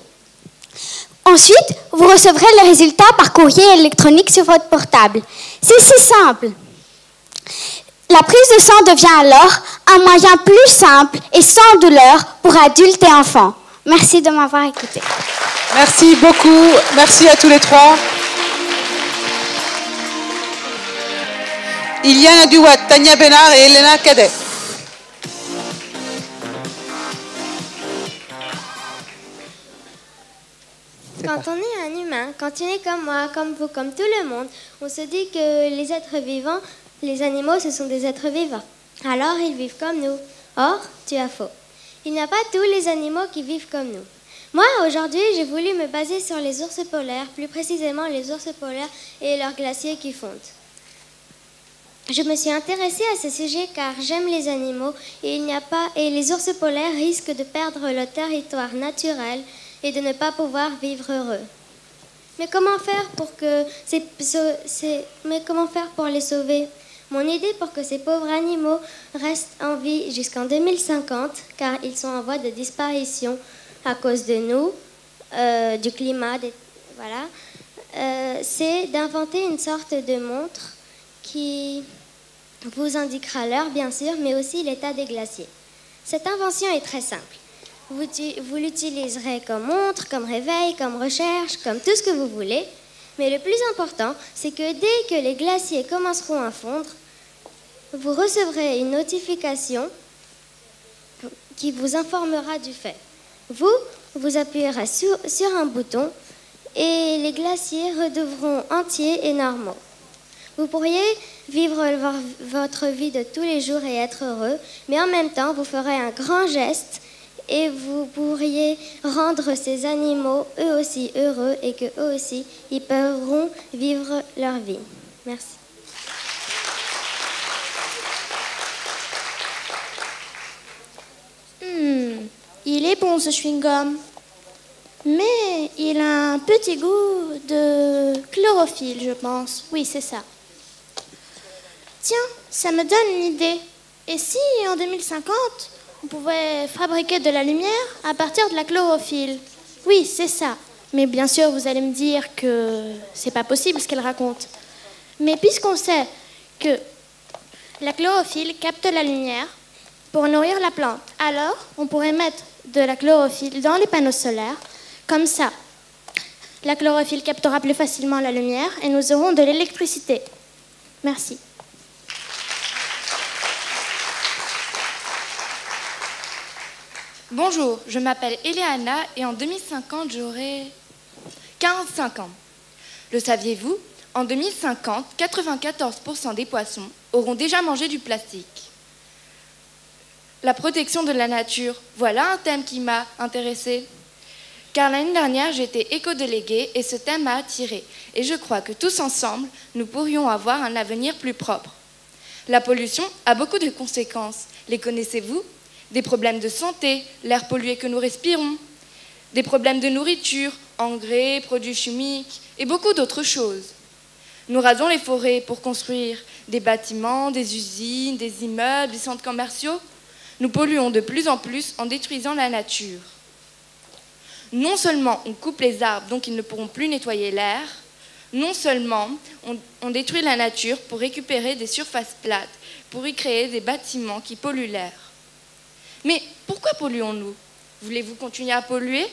Ensuite, vous recevrez le résultat par courrier électronique sur votre portable. C'est si simple. La prise de sang devient alors un moyen plus simple et sans douleur pour adultes et enfants. Merci de m'avoir écouté. Merci beaucoup. Merci à tous les trois. Iliana Duwat, Tania Bénard et Elena Cadet. Quand on est un humain, quand on est comme moi, comme vous, comme tout le monde, on se dit que les êtres vivants, les animaux, ce sont des êtres vivants. Alors ils vivent comme nous. Or, tu as faux. Il n'y a pas tous les animaux qui vivent comme nous. Moi, aujourd'hui, j'ai voulu me baser sur les ours polaires, plus précisément les ours polaires et leurs glaciers qui fondent. Je me suis intéressée à ce sujet car j'aime les animaux et, les ours polaires risquent de perdre leur territoire naturel et de ne pas pouvoir vivre heureux. Mais comment faire pour que mais comment faire pour les sauver? Mon idée pour que ces pauvres animaux restent en vie jusqu'en 2050, car ils sont en voie de disparition à cause de nous, euh, du climat, voilà, euh, c'est d'inventer une sorte de montre qui vous indiquera l'heure, bien sûr, mais aussi l'état des glaciers. Cette invention est très simple. Vous l'utiliserez comme montre, comme réveil, comme recherche, comme tout ce que vous voulez. Mais le plus important, c'est que dès que les glaciers commenceront à fondre, vous recevrez une notification qui vous informera du fait. Vous, vous appuyerez sur, un bouton et les glaciers redeviendront entiers et normaux. Vous pourriez vivre vo- votre vie de tous les jours et être heureux, mais en même temps, vous ferez un grand geste et vous pourriez rendre ces animaux eux aussi heureux et que eux aussi, ils pourront vivre leur vie. Merci. Hmm, il est bon ce chewing-gum. Mais il a un petit goût de chlorophylle, je pense. Oui, c'est ça. Tiens, ça me donne une idée. Et si en 2050, on pouvait fabriquer de la lumière à partir de la chlorophylle? Oui, c'est ça. Mais bien sûr, vous allez me dire que c'est pas possible ce qu'elle raconte. Mais puisqu'on sait que la chlorophylle capte la lumière pour nourrir la plante, alors on pourrait mettre de la chlorophylle dans les panneaux solaires, comme ça. La chlorophylle captera plus facilement la lumière et nous aurons de l'électricité. Merci. Bonjour, je m'appelle Eleana et en 2050 j'aurai 45 ans. Le saviez-vous? En 2050, 94% des poissons auront déjà mangé du plastique. La protection de la nature, voilà un thème qui m'a intéressée. Car l'année dernière, j'étais éco-déléguée et ce thème m'a attirée. Et je crois que tous ensemble, nous pourrions avoir un avenir plus propre. La pollution a beaucoup de conséquences. Les connaissez-vous? Des problèmes de santé, l'air pollué que nous respirons, des problèmes de nourriture, engrais, produits chimiques et beaucoup d'autres choses. Nous rasons les forêts pour construire des bâtiments, des usines, des immeubles, des centres commerciaux. Nous polluons de plus en plus en détruisant la nature. Non seulement on coupe les arbres, donc ils ne pourront plus nettoyer l'air, non seulement on, détruit la nature pour récupérer des surfaces plates, pour y créer des bâtiments qui polluent l'air. Mais pourquoi polluons-nous? Voulez-vous continuer à polluer?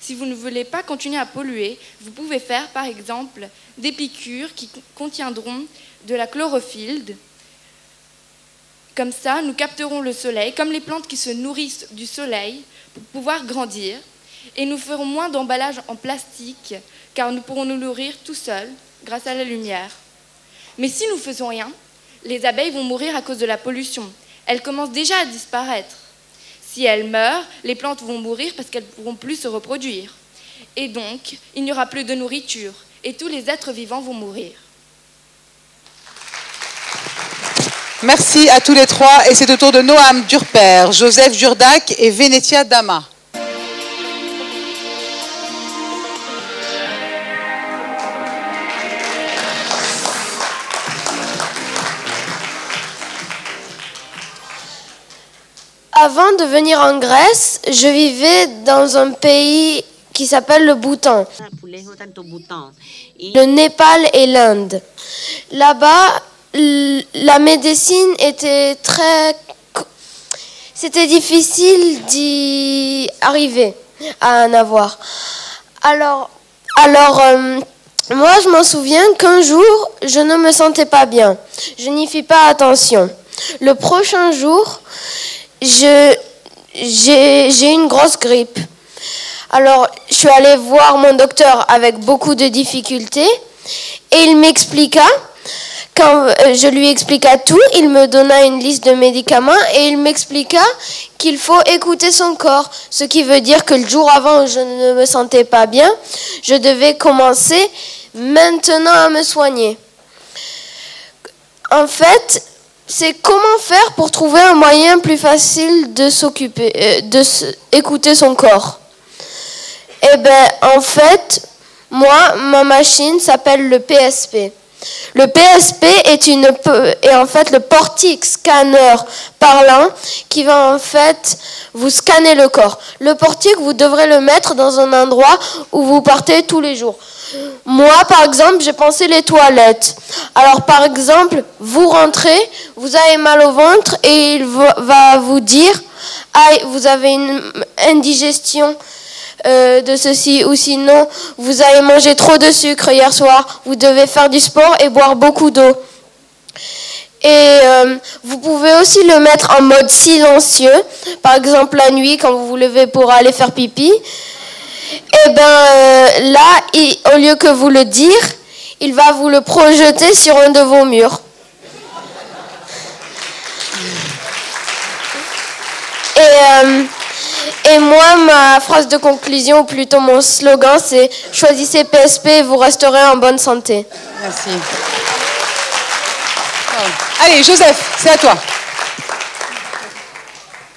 Si vous ne voulez pas continuer à polluer, vous pouvez faire par exemple des piqûres qui contiendront de la chlorophylle. Comme ça, nous capterons le soleil, comme les plantes qui se nourrissent du soleil, pour pouvoir grandir. Et nous ferons moins d'emballage en plastique, car nous pourrons nous nourrir tout seuls grâce à la lumière. Mais si nous faisons rien, les abeilles vont mourir à cause de la pollution. Elles commencent déjà à disparaître. Si elles meurent, les plantes vont mourir parce qu'elles ne pourront plus se reproduire. Et donc, il n'y aura plus de nourriture et tous les êtres vivants vont mourir. Merci à tous les trois et c'est au tour de Noam Durper, Joseph Jurdac et Venetia Dama. Avant de venir en Grèce, je vivais dans un pays qui s'appelle le Bhoutan, le Népal et l'Inde. Là-bas, la médecine était très... C'était difficile d'y arriver, à en avoir. Alors, alors euh, moi, je m'en souviens qu'un jour, je ne me sentais pas bien. Je n'y fis pas attention. Le prochain jour, j'ai une grosse grippe. Alors, je suis allée voir mon docteur avec beaucoup de difficultés et il m'expliqua, quand euh, je lui expliqua tout, il me donna une liste de médicaments et il m'expliqua qu'il faut écouter son corps, ce qui veut dire que le jour avant où je ne me sentais pas bien, je devais commencer maintenant à me soigner. En fait, c'est comment faire pour trouver un moyen plus facile de s'occuper, euh, de écouter son corps. Eh bien, en fait, moi, ma machine s'appelle le PSP. Le PSP est, une, en fait le portique scanner parlant qui va en fait vous scanner le corps. Le portique, vous devrez le mettre dans un endroit où vous partez tous les jours. Moi, par exemple, j'ai pensé les toilettes. Alors, par exemple, vous rentrez, vous avez mal au ventre et il va vous dire, ah, vous avez une indigestion euh, de ceci ou sinon vous avez mangé trop de sucre hier soir, vous devez faire du sport et boire beaucoup d'eau. Et euh, vous pouvez aussi le mettre en mode silencieux, par exemple la nuit quand vous vous levez pour aller faire pipi. Et bien euh, là, au lieu que vous le dire, il va vous le projeter sur un de vos murs. Et et moi, ma phrase de conclusion, ou plutôt mon slogan, c'est Choisissez PSP et vous resterez en bonne santé. Merci. Allez, Joseph, c'est à toi.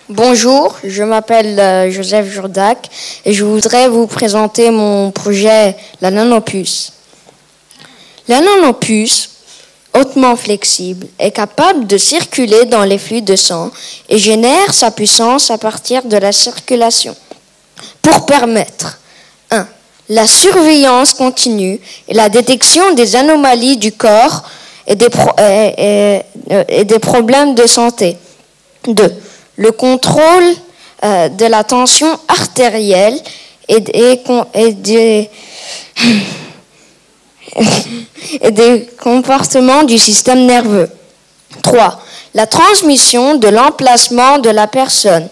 Bonjour, je m'appelle euh, Joseph Jourdac et je voudrais vous présenter mon projet La Nanopuce. La Nanopuce, hautement flexible, est capable de circuler dans les flux de sang et génère sa puissance à partir de la circulation pour permettre 1. La surveillance continue et la détection des anomalies du corps et des, des problèmes de santé. 2. Le contrôle euh, de la tension artérielle et des- et des comportements du système nerveux. 3. La transmission de l'emplacement de la personne.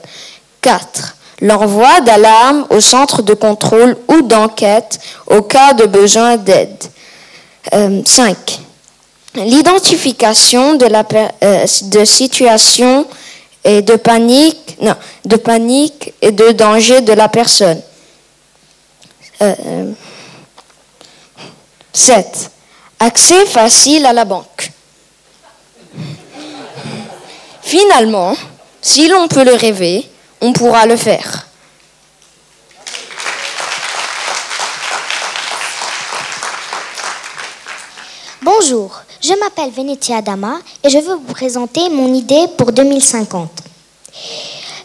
4. L'envoi d'alarme au centre de contrôle ou d'enquête au cas de besoin d'aide. 5. L'identification de, la euh, de situations et de panique, non, de panique et de danger de la personne. 7. Accès facile à la banque. Finalement, si l'on peut le rêver, on pourra le faire. Bonjour, je m'appelle Venetia Adama et je veux vous présenter mon idée pour 2050.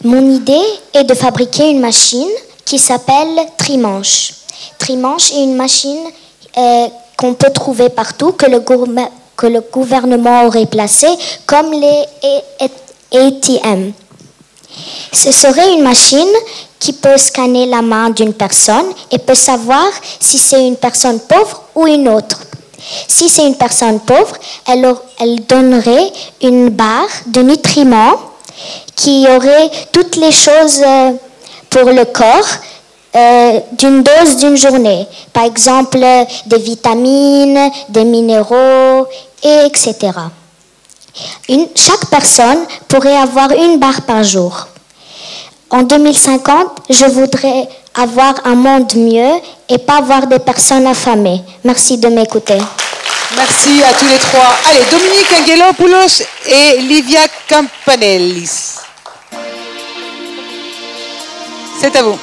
Mon idée est de fabriquer une machine qui s'appelle Trimanche. Trimanche est une machine qu'on peut trouver partout, que le, gouvernement aurait placée, comme les ATM. Ce serait une machine qui peut scanner la main d'une personne et peut savoir si c'est une personne pauvre ou une autre. Si c'est une personne pauvre, elle donnerait une barre de nutriments qui aurait toutes les choses euh, pour le corps euh, d'une dose d'une journée. Par exemple, des vitamines, des minéraux, et etc. Chaque personne pourrait avoir une barre par jour. En 2050, je voudrais avoir un monde mieux et pas avoir des personnes affamées. Merci de m'écouter. Merci à tous les trois. Allez, Dominique Angelopoulos et Livia Campanellis. C'est à vous.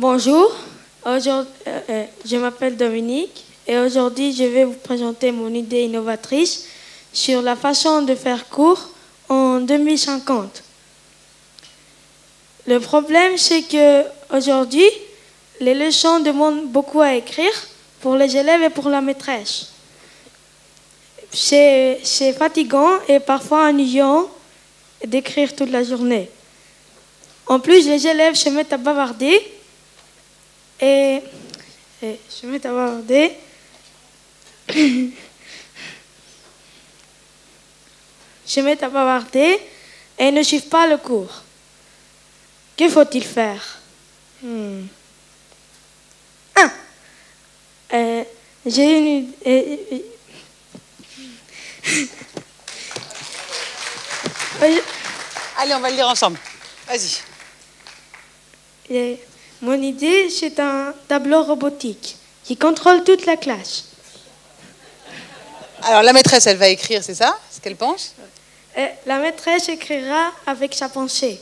Bonjour, euh, euh, je m'appelle Dominique et aujourd'hui je vais vous présenter mon idée innovatrice sur la façon de faire cours en 2050. Le problème c'est que aujourd'hui les leçons demandent beaucoup à écrire pour les élèves et pour la maîtresse. C'est fatigant et parfois ennuyant d'écrire toute la journée. En plus, les élèves se mettent à bavarder et, et à bavarder. se mettent à bavarder et ne suivent pas le cours. Que faut-il faire? Hmm. Ah Euh, J'ai une euh, euh, Allez, on va le lire ensemble. Vas-y. Et mon idée, c'est un tableau robotique qui contrôle toute la classe. Alors, la maîtresse, elle va écrire, c'est ça Ce qu'elle pense? Et la maîtresse écrira avec sa pensée,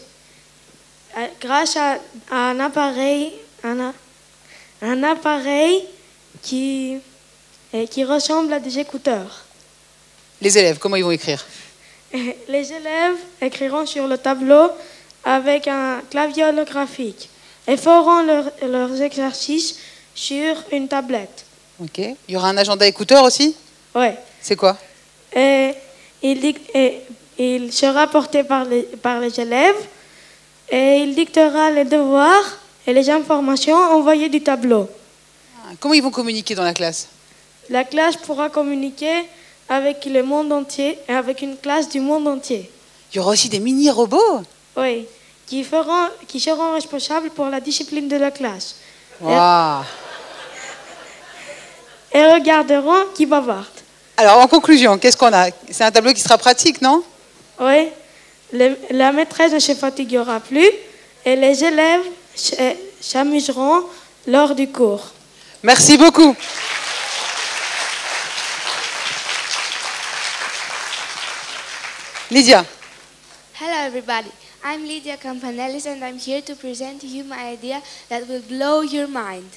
euh, grâce à, à un appareil, un, appareil qui, euh, qui ressemble à des écouteurs. Les élèves, comment ils vont écrire? Les élèves écriront sur le tableau avec un clavier holographique et feront leur- leurs exercices sur une tablette. Ok. Il y aura un agenda écouteur aussi? Oui. C'est quoi? Et il, dic- et il sera porté par les, par les élèves et il dictera les devoirs et les informations envoyées du tableau. Comment ils vont communiquer dans la classe? La classe pourra communiquer avec le monde entier et avec une classe du monde entier. Il y aura aussi des mini-robots? Oui, qui, feront, qui seront responsables pour la discipline de la classe. Waouh Et regarderont qui bavarde. Alors, en conclusion, qu'est-ce qu'on a? C'est un tableau qui sera pratique, non? Oui, le- la maîtresse ne se fatiguera plus et les élèves euh, s'amuseront lors du cours. Merci beaucoup. Lydia, Hello, everybody. I'm Lydia Campanellis and I'm here to present to you my idea that will blow your mind.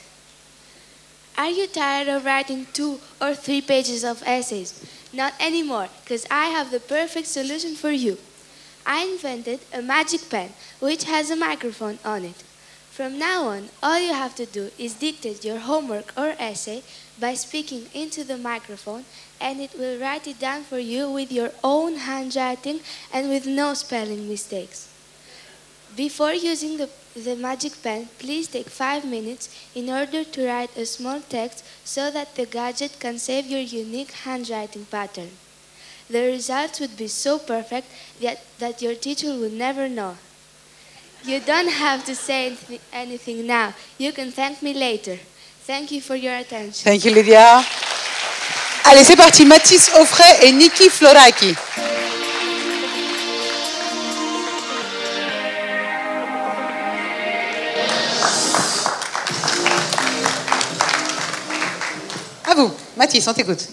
Are you tired of writing two or three pages of essays? Not anymore, because I have the perfect solution for you. I invented a magic pen which has a microphone on it. From now on, all you have to do is dictate your homework or essay by speaking into the microphone, and it will write it down for you with your own handwriting and with no spelling mistakes. Before using the, the magic pen, please take five minutes in order to write a small text so that the gadget can save your unique handwriting pattern. The results would be so perfect that, that your teacher would never know. You don't have to say anything now. You can thank me later. Thank you for your attention. Thank you, Lydia. Allez, c'est parti. Mathis Offray et Niki Floraki.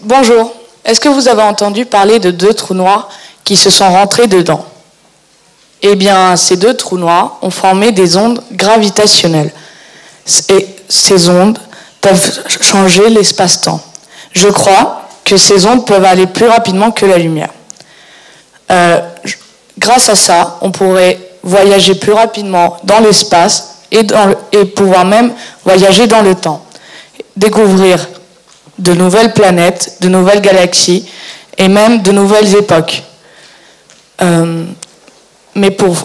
Bonjour. Est-ce que vous avez entendu parler de deux trous noirs qui se sont rentrés dedans? Eh bien, ces deux trous noirs ont formé des ondes gravitationnelles. Et ces ondes peuvent changer l'espace-temps. Je crois que ces ondes peuvent aller plus rapidement que la lumière. Euh, grâce à ça, on pourrait voyager plus rapidement dans l'espace et pouvoir même voyager dans le temps. Découvrir de nouvelles planètes, de nouvelles galaxies et même de nouvelles époques. Euh, mais, pour,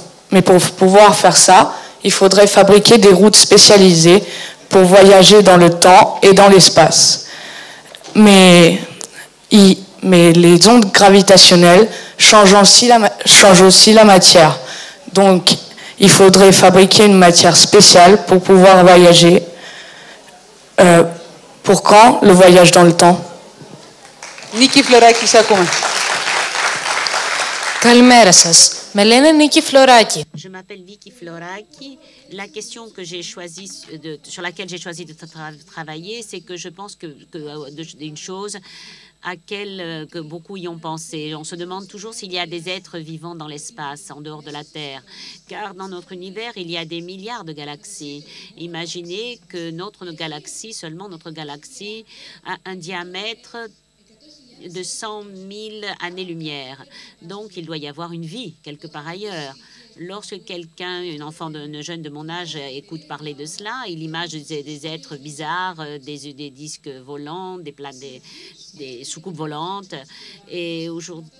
pouvoir faire ça, il faudrait fabriquer des routes spécialisées pour voyager dans le temps et dans l'espace. Mais, mais les ondes gravitationnelles changent aussi, la, changent aussi la matière. Donc, il faudrait fabriquer une matière spéciale pour pouvoir voyager. Euh, pour quand le voyage dans le temps Νίκη Φλωράκη, σε ακούμε. Καλημέρα σας. Με λένε Νίκη Φλωράκη. Je m'appelle Vicky Floraki. La question que j'ai choisie, de- sur laquelle j'ai choisi de tra- travailler, c'est que je pense que, que euh, de- d'une chose à laquelle euh, que beaucoup y ont pensé. On se demande toujours s'il y a des êtres vivants dans l'espace, en dehors de la Terre. Car dans notre univers, il y a des milliards de galaxies. Imaginez que notre galaxie, seulement notre galaxie, a un diamètre de 100 000 années-lumière. Donc, il doit y avoir une vie quelque part ailleurs. Lorsque quelqu'un, un enfant, de, un jeune de mon âge, euh, écoute parler de cela, il image des, êtres bizarres, euh, des, disques volants, des, des soucoupes volantes. Et aujourd'hui,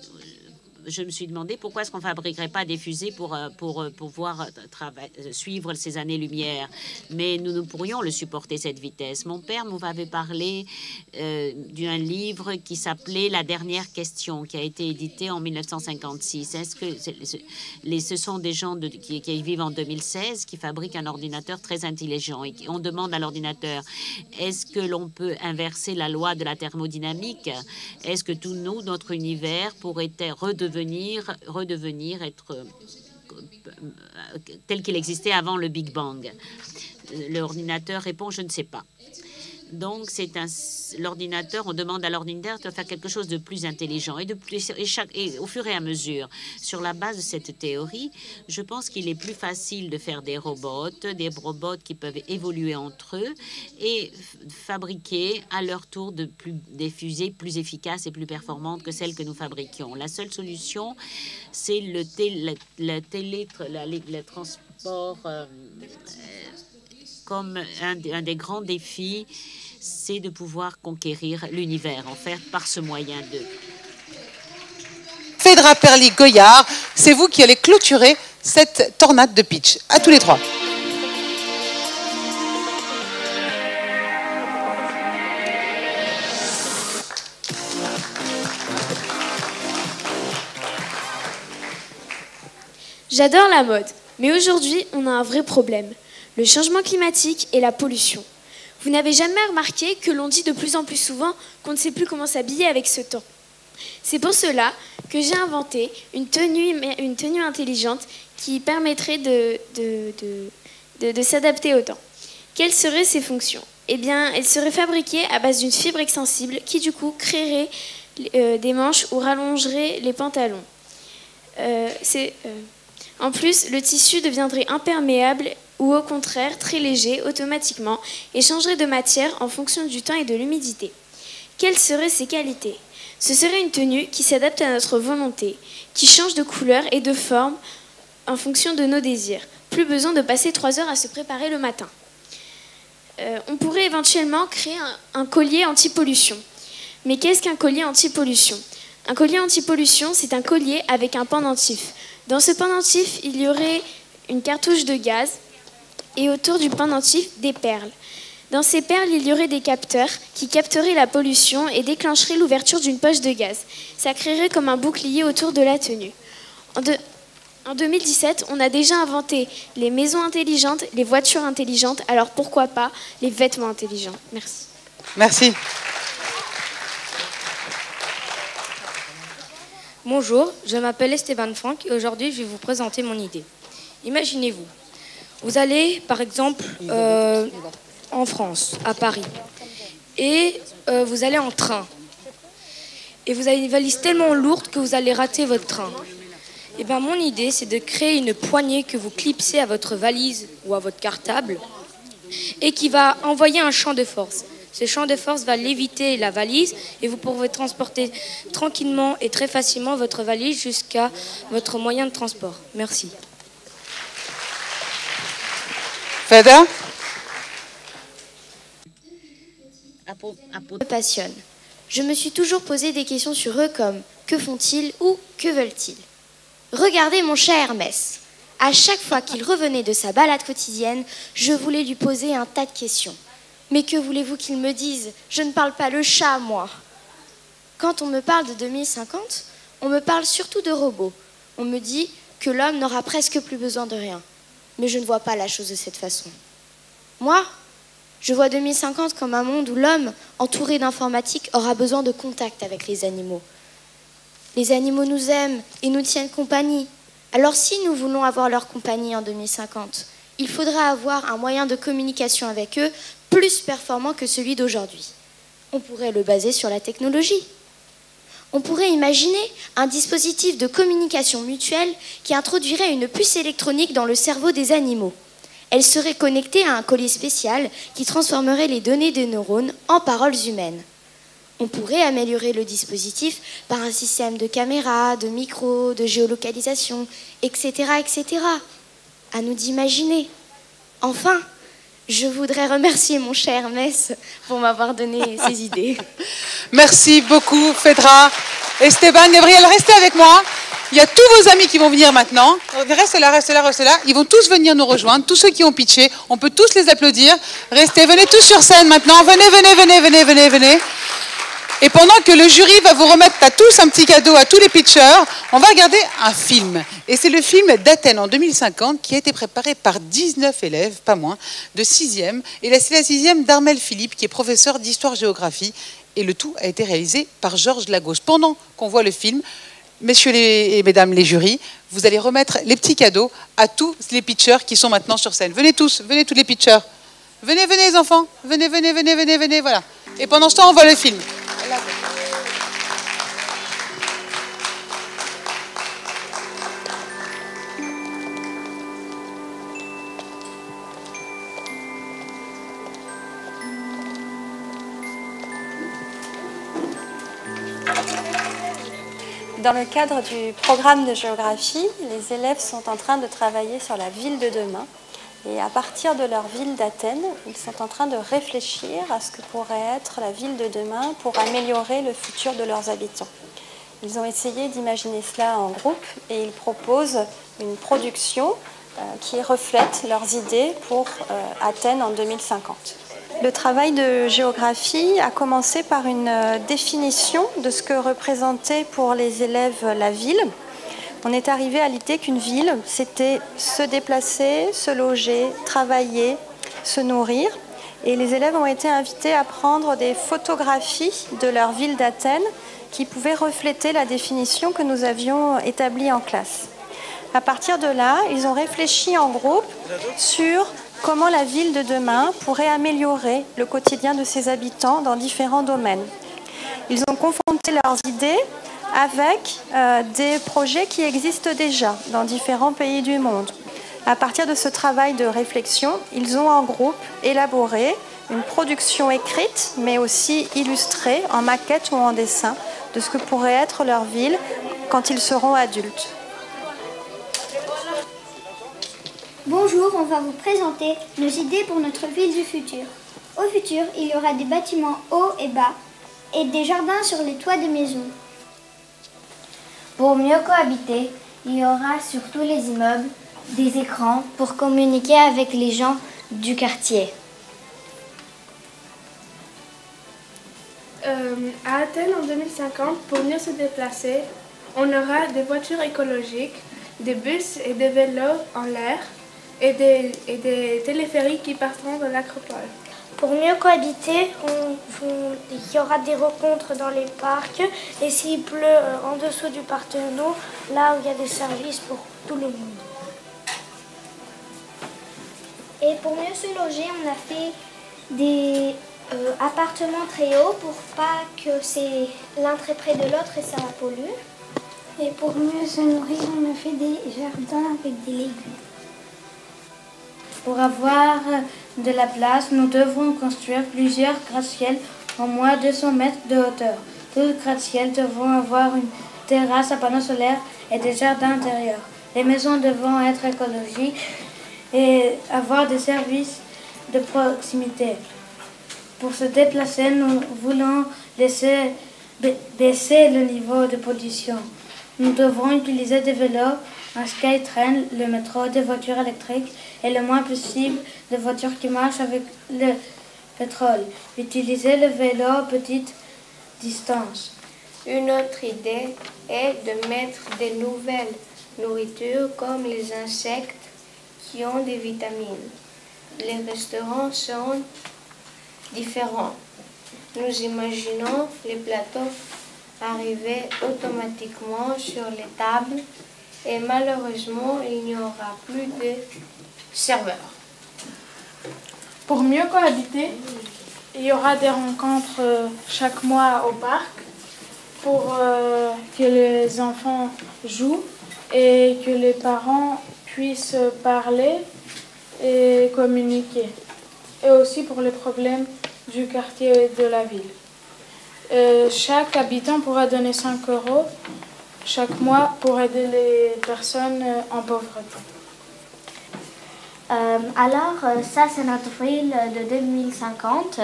je me suis demandé pourquoi est-ce qu'on ne fabriquerait pas des fusées pour, euh, pour euh, pouvoir euh, suivre ces années-lumière. Mais nous ne pourrions le supporter, cette vitesse. Mon père m'avait parlé d'un livre qui s'appelait La dernière question, qui a été édité en 1956. Est-ce que ce sont des gens qui, qui vivent en 2016 qui fabriquent un ordinateur très intelligent et on demande à l'ordinateur est-ce que l'on peut inverser la loi de la thermodynamique? Est-ce que tout nous, notre univers, pourrait être- redevenir, être euh, tel qu'il existait avant le Big Bang L'ordinateur répond je ne sais pas. Donc, c'est l'ordinateur. On demande à l'ordinateur de faire quelque chose de plus intelligent et de plus et, chaque, et au fur et à mesure. Sur la base de cette théorie, je pense qu'il est plus facile de faire des robots, des robots qui peuvent évoluer entre eux et fabriquer à leur tour de plus, des fusées plus efficaces et plus performantes que celles que nous fabriquions. La seule solution, c'est le, té- le, le télé- la- transport. euh, comme un, des- un des grands défis, c'est de pouvoir conquérir l'univers, en fait, par ce moyen de... Fedra Perli Goyard, c'est vous qui allez clôturer cette tornade de pitch. À tous les trois. J'adore la mode, mais aujourd'hui, on a un vrai problème. Le changement climatique et la pollution. Vous n'avez jamais remarqué que l'on dit de plus en plus souvent qu'on ne sait plus comment s'habiller avec ce temps. C'est pour cela que j'ai inventé une tenue, intelligente qui permettrait de, s'adapter au temps. Quelles seraient ses fonctions? Eh bien, elle serait fabriquée à base d'une fibre extensible qui, du coup, créerait euh, des manches ou rallongerait les pantalons. Euh, euh, En plus, le tissu deviendrait imperméable ou au contraire très léger automatiquement et changerait de matière en fonction du temps et de l'humidité. Quelles seraient ses qualités? Ce serait une tenue qui s'adapte à notre volonté, qui change de couleur et de forme en fonction de nos désirs. Plus besoin de passer trois heures à se préparer le matin. Euh, on pourrait éventuellement créer un, un collier anti-pollution. Mais qu'est-ce qu'un collier anti-pollution? Un collier anti-pollution, c'est un collier avec un pendentif. Dans ce pendentif, il y aurait une cartouche de gaz et autour du pendentif des perles. Dans ces perles, il y aurait des capteurs qui capteraient la pollution et déclencheraient l'ouverture d'une poche de gaz. Ça créerait comme un bouclier autour de la tenue. En, de- en 2017, on a déjà inventé les maisons intelligentes, les voitures intelligentes, alors pourquoi pas les vêtements intelligents? Merci. Merci. Bonjour, je m'appelle Esteban Franck et aujourd'hui je vais vous présenter mon idée. Imaginez-vous, vous allez par exemple euh, en France, à Paris, et euh, vous allez en train. Et vous avez une valise tellement lourde que vous allez rater votre train. Et bien mon idée c'est de créer une poignée que vous clipsez à votre valise ou à votre cartable et qui va envoyer un champ de force. Ce champ de force va léviter la valise et vous pourrez transporter tranquillement et très facilement votre valise jusqu'à votre moyen de transport. Merci. Me passionne. Je me suis toujours posé des questions sur eux comme que font-ils ou que veulent-ils? Regardez mon cher Hermès. À chaque fois qu'il revenait de sa balade quotidienne, je voulais lui poser un tas de questions. Mais que voulez-vous qu'il me dise? Je ne parle pas le chat, moi. Quand on me parle de 2050, on me parle surtout de robots. On me dit que l'homme n'aura presque plus besoin de rien. Mais je ne vois pas la chose de cette façon. Moi, je vois 2050 comme un monde où l'homme, entouré d'informatique, aura besoin de contact avec les animaux. Les animaux nous aiment et nous tiennent compagnie. Alors si nous voulons avoir leur compagnie en 2050, il faudra avoir un moyen de communication avec eux plus performant que celui d'aujourd'hui. On pourrait le baser sur la technologie. On pourrait imaginer un dispositif de communication mutuelle qui introduirait une puce électronique dans le cerveau des animaux. Elle serait connectée à un collier spécial qui transformerait les données des neurones en paroles humaines. On pourrait améliorer le dispositif par un système de caméras, de micros, de géolocalisation, etc., etc. À nous d'imaginer. Enfin, je voudrais remercier mon cher Mess pour m'avoir donné ces [LAUGHS] idées. Merci beaucoup, Fedra. Esteban, Gabriel, restez avec moi. Il y a tous vos amis qui vont venir maintenant. Reste là, reste là, reste là. Ils vont tous venir nous rejoindre, tous ceux qui ont pitché. On peut tous les applaudir. Restez, venez tous sur scène maintenant. Venez, venez, venez, venez, venez, venez. Et pendant que le jury va vous remettre à tous un petit cadeau, à tous les pitchers, on va regarder un film. Et c'est le film d'Athènes en 2050 qui a été préparé par 19 élèves, pas moins, de 6e. Et c'est la 6e d'Armel Philippe, qui est professeur d'histoire-géographie. Et le tout a été réalisé par Georges Lagos. Pendant qu'on voit le film, messieurs et mesdames les jurys, vous allez remettre les petits cadeaux à tous les pitchers qui sont maintenant sur scène. Venez tous, venez tous les pitchers. Venez, venez les enfants. Venez, venez, venez, venez, venez, voilà. Et pendant ce temps, on voit le film. Dans le cadre du programme de géographie, les élèves sont en train de travailler sur la ville de demain. Et à partir de leur ville d'Athènes, ils sont en train de réfléchir à ce que pourrait être la ville de demain pour améliorer le futur de leurs habitants. Ils ont essayé d'imaginer cela en groupe et ils proposent une production euh, qui reflète leurs idées pour euh, Athènes en 2050. Le travail de géographie a commencé par une euh, définition de ce que représentait pour les élèves la ville. On est arrivé à l'idée qu'une ville, c'était se déplacer, se loger, travailler, se nourrir. Et les élèves ont été invités à prendre des photographies de leur ville d'Athènes qui pouvaient refléter la définition que nous avions établie en classe. À partir de là, ils ont réfléchi en groupe sur comment la ville de demain pourrait améliorer le quotidien de ses habitants dans différents domaines. Ils ont confronté leurs idées avec euh, des projets qui existent déjà dans différents pays du monde. À partir de ce travail de réflexion, ils ont en groupe élaboré une production écrite, mais aussi illustrée en maquette ou en dessin, de ce que pourrait être leur ville quand ils seront adultes. Bonjour, on va vous présenter nos idées pour notre ville du futur. Au futur, il y aura des bâtiments hauts et bas et des jardins sur les toits des maisons. Pour mieux cohabiter, il y aura sur tous les immeubles des écrans pour communiquer avec les gens du quartier. Euh, à Athènes en 2050, pour mieux se déplacer, on aura des voitures écologiques, des bus et des vélos en l'air et des, et des téléphériques qui partiront de l'acropole. Pour mieux cohabiter, on- on- il y aura des rencontres dans les parcs et s'il pleut euh, en dessous du Parthenon, là où il y a des services pour tout le monde. Et pour mieux se loger, on a fait des euh, appartements très hauts pour pas que c'est l'un très près de l'autre et ça pollue. Et pour mieux se nourrir, on a fait des jardins avec des légumes. Pour avoir de la place, nous devrons construire plusieurs gratte-ciels au moins 200 mètres de hauteur. Tous les gratte-ciels devront avoir une terrasse à panneaux solaires et des jardins intérieurs. Les maisons devront être écologiques et avoir des services de proximité. Pour se déplacer, nous voulons baisser le niveau de pollution. Nous devrons utiliser des vélos, un skytrain, le métro, des voitures électriques et le moins possible de voitures qui marchent avec le pétrole. Utiliser le vélo à petite distance. Une autre idée est de mettre des nouvelles nourritures comme les insectes qui ont des vitamines. Les restaurants sont différents. Nous imaginons les plateaux arriver automatiquement sur les tables et malheureusement il n'y aura plus de serveurs. Pour mieux cohabiter, il y aura des rencontres euh, chaque mois au parc pour euh, que les enfants jouent et que les parents puissent parler et communiquer. Et aussi pour les problèmes du quartier et de la ville. Euh, chaque habitant pourra donner 5 euros chaque mois pour aider les personnes euh, en pauvreté. Euh, alors, euh, ça, c'est notre ville de 2050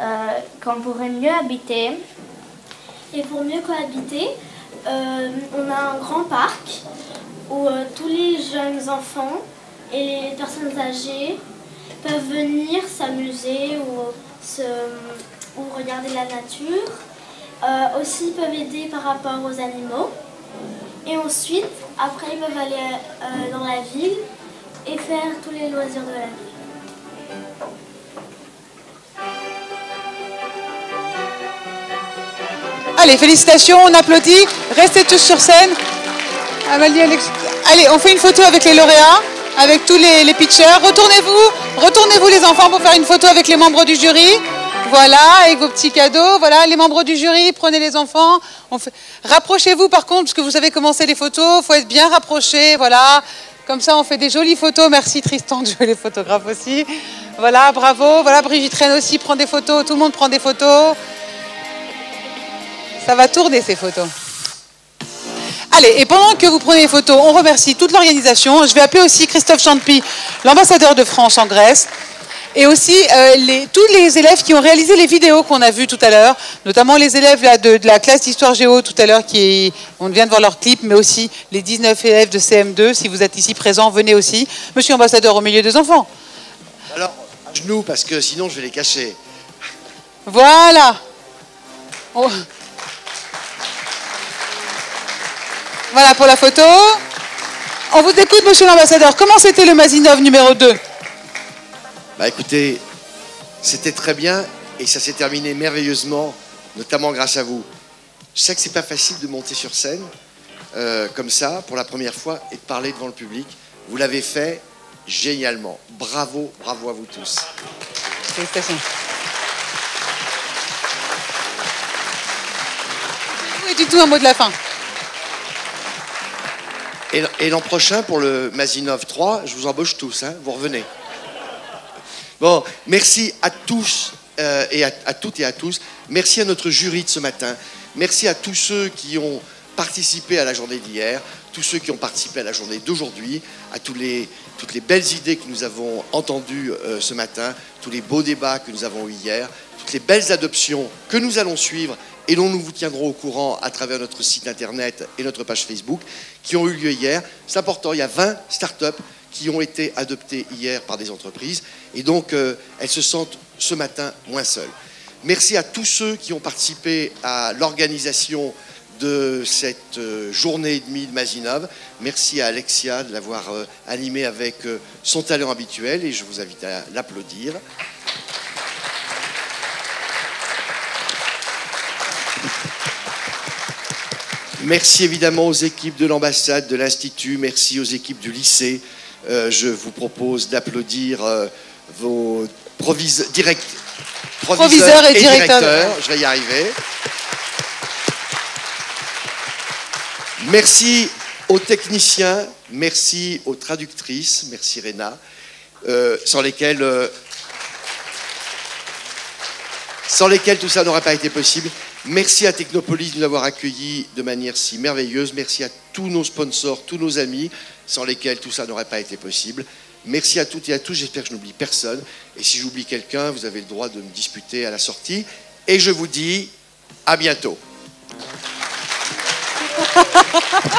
euh, qu'on pourrait mieux habiter. Et pour mieux cohabiter, euh, on a un grand parc où euh, tous les jeunes enfants et les personnes âgées peuvent venir s'amuser ou, se, ou regarder la nature. Euh, aussi, ils peuvent aider par rapport aux animaux. Et ensuite, après, ils peuvent aller euh, dans la ville et faire tous les loisirs de la ville. Allez, félicitations, on applaudit. Restez tous sur scène. Amalie, Alex- Allez, on fait une photo avec les lauréats, avec tous les, les pitchers. Retournez-vous, retournez-vous les enfants pour faire une photo avec les membres du jury. Voilà, avec vos petits cadeaux. Voilà, les membres du jury, prenez les enfants. Rapprochez-vous par contre, parce que vous savez comment c'est les photos. Il faut être bien rapproché. Voilà, comme ça on fait des jolies photos. Merci Tristan [LAUGHS] de jouer les photographes aussi. Voilà, bravo. Voilà, Brigitte Rennes aussi prend des photos. Tout le monde prend des photos. Ça va tourner ces photos. Allez, et pendant que vous prenez les photos, on remercie toute l'organisation. Je vais appeler aussi Christophe Chantepie, l'ambassadeur de France en Grèce, et aussi euh, les- tous les élèves qui ont réalisé les vidéos qu'on a vues tout à l'heure, notamment les élèves là, de, de la classe d'histoire géo tout à l'heure, qui on vient de voir leur clip, mais aussi les 19 élèves de CM2. Si vous êtes ici présents, venez aussi. Monsieur ambassadeur au milieu des enfants. Alors, à genoux, parce que sinon je vais les cacher. Voilà. On- Voilà pour la photo. On vous écoute, monsieur l'ambassadeur. Comment c'était le Mazinov numéro 2 Bah écoutez, c'était très bien et ça s'est terminé merveilleusement, notamment grâce à vous. Je sais que c'est pas facile de monter sur scène euh, comme ça pour la première fois et de parler devant le public. Vous l'avez fait génialement. Bravo, bravo à vous tous. Félicitations. Et du Dites-nous un mot de la fin. Et, et l'an prochain, pour le Mazinov 3, je vous embauche tous, hein, vous revenez. Bon, merci à tous euh, et à, toutes et à tous. Merci à notre jury de ce matin. Merci à tous ceux qui ont participé à la journée d'hier, tous ceux qui ont participé à la journée d'aujourd'hui, à toutes les belles idées que nous avons entendues euh, ce matin, tous les beaux débats que nous avons eus hier, toutes les belles adoptions que nous allons suivre et dont nous vous tiendrons au courant à travers notre site internet et notre page Facebook, qui ont eu lieu hier. C'est important, il y a 20 startups qui ont été adoptées hier par des entreprises, et donc euh, elles se sentent ce matin moins seules. Merci à tous ceux qui ont participé à l'organisation de cette euh, journée et demie de Mazinov. Merci à Alexia de l'avoir euh, animée avec son talent habituel et je vous invite à l'applaudir. Merci évidemment aux équipes de l'ambassade, de l'Institut, merci aux équipes du lycée. Je vous propose d'applaudir vos provis- direct- Proviseurs et directeurs. Je vais y arriver. Merci aux techniciens, merci aux traductrices, merci Réna, euh, sans lesquelles euh, sans lesquels tout ça n'aurait pas été possible. Merci à Technopolis de nous avoir accueillis de manière si merveilleuse. Merci à tous nos sponsors, tous nos amis, sans lesquels tout ça n'aurait pas été possible. Merci à toutes et à tous. J'espère que je n'oublie personne. Et si j'oublie quelqu'un, vous avez le droit de me disputer à la sortie. Et je vous dis à bientôt. [LAUGHS]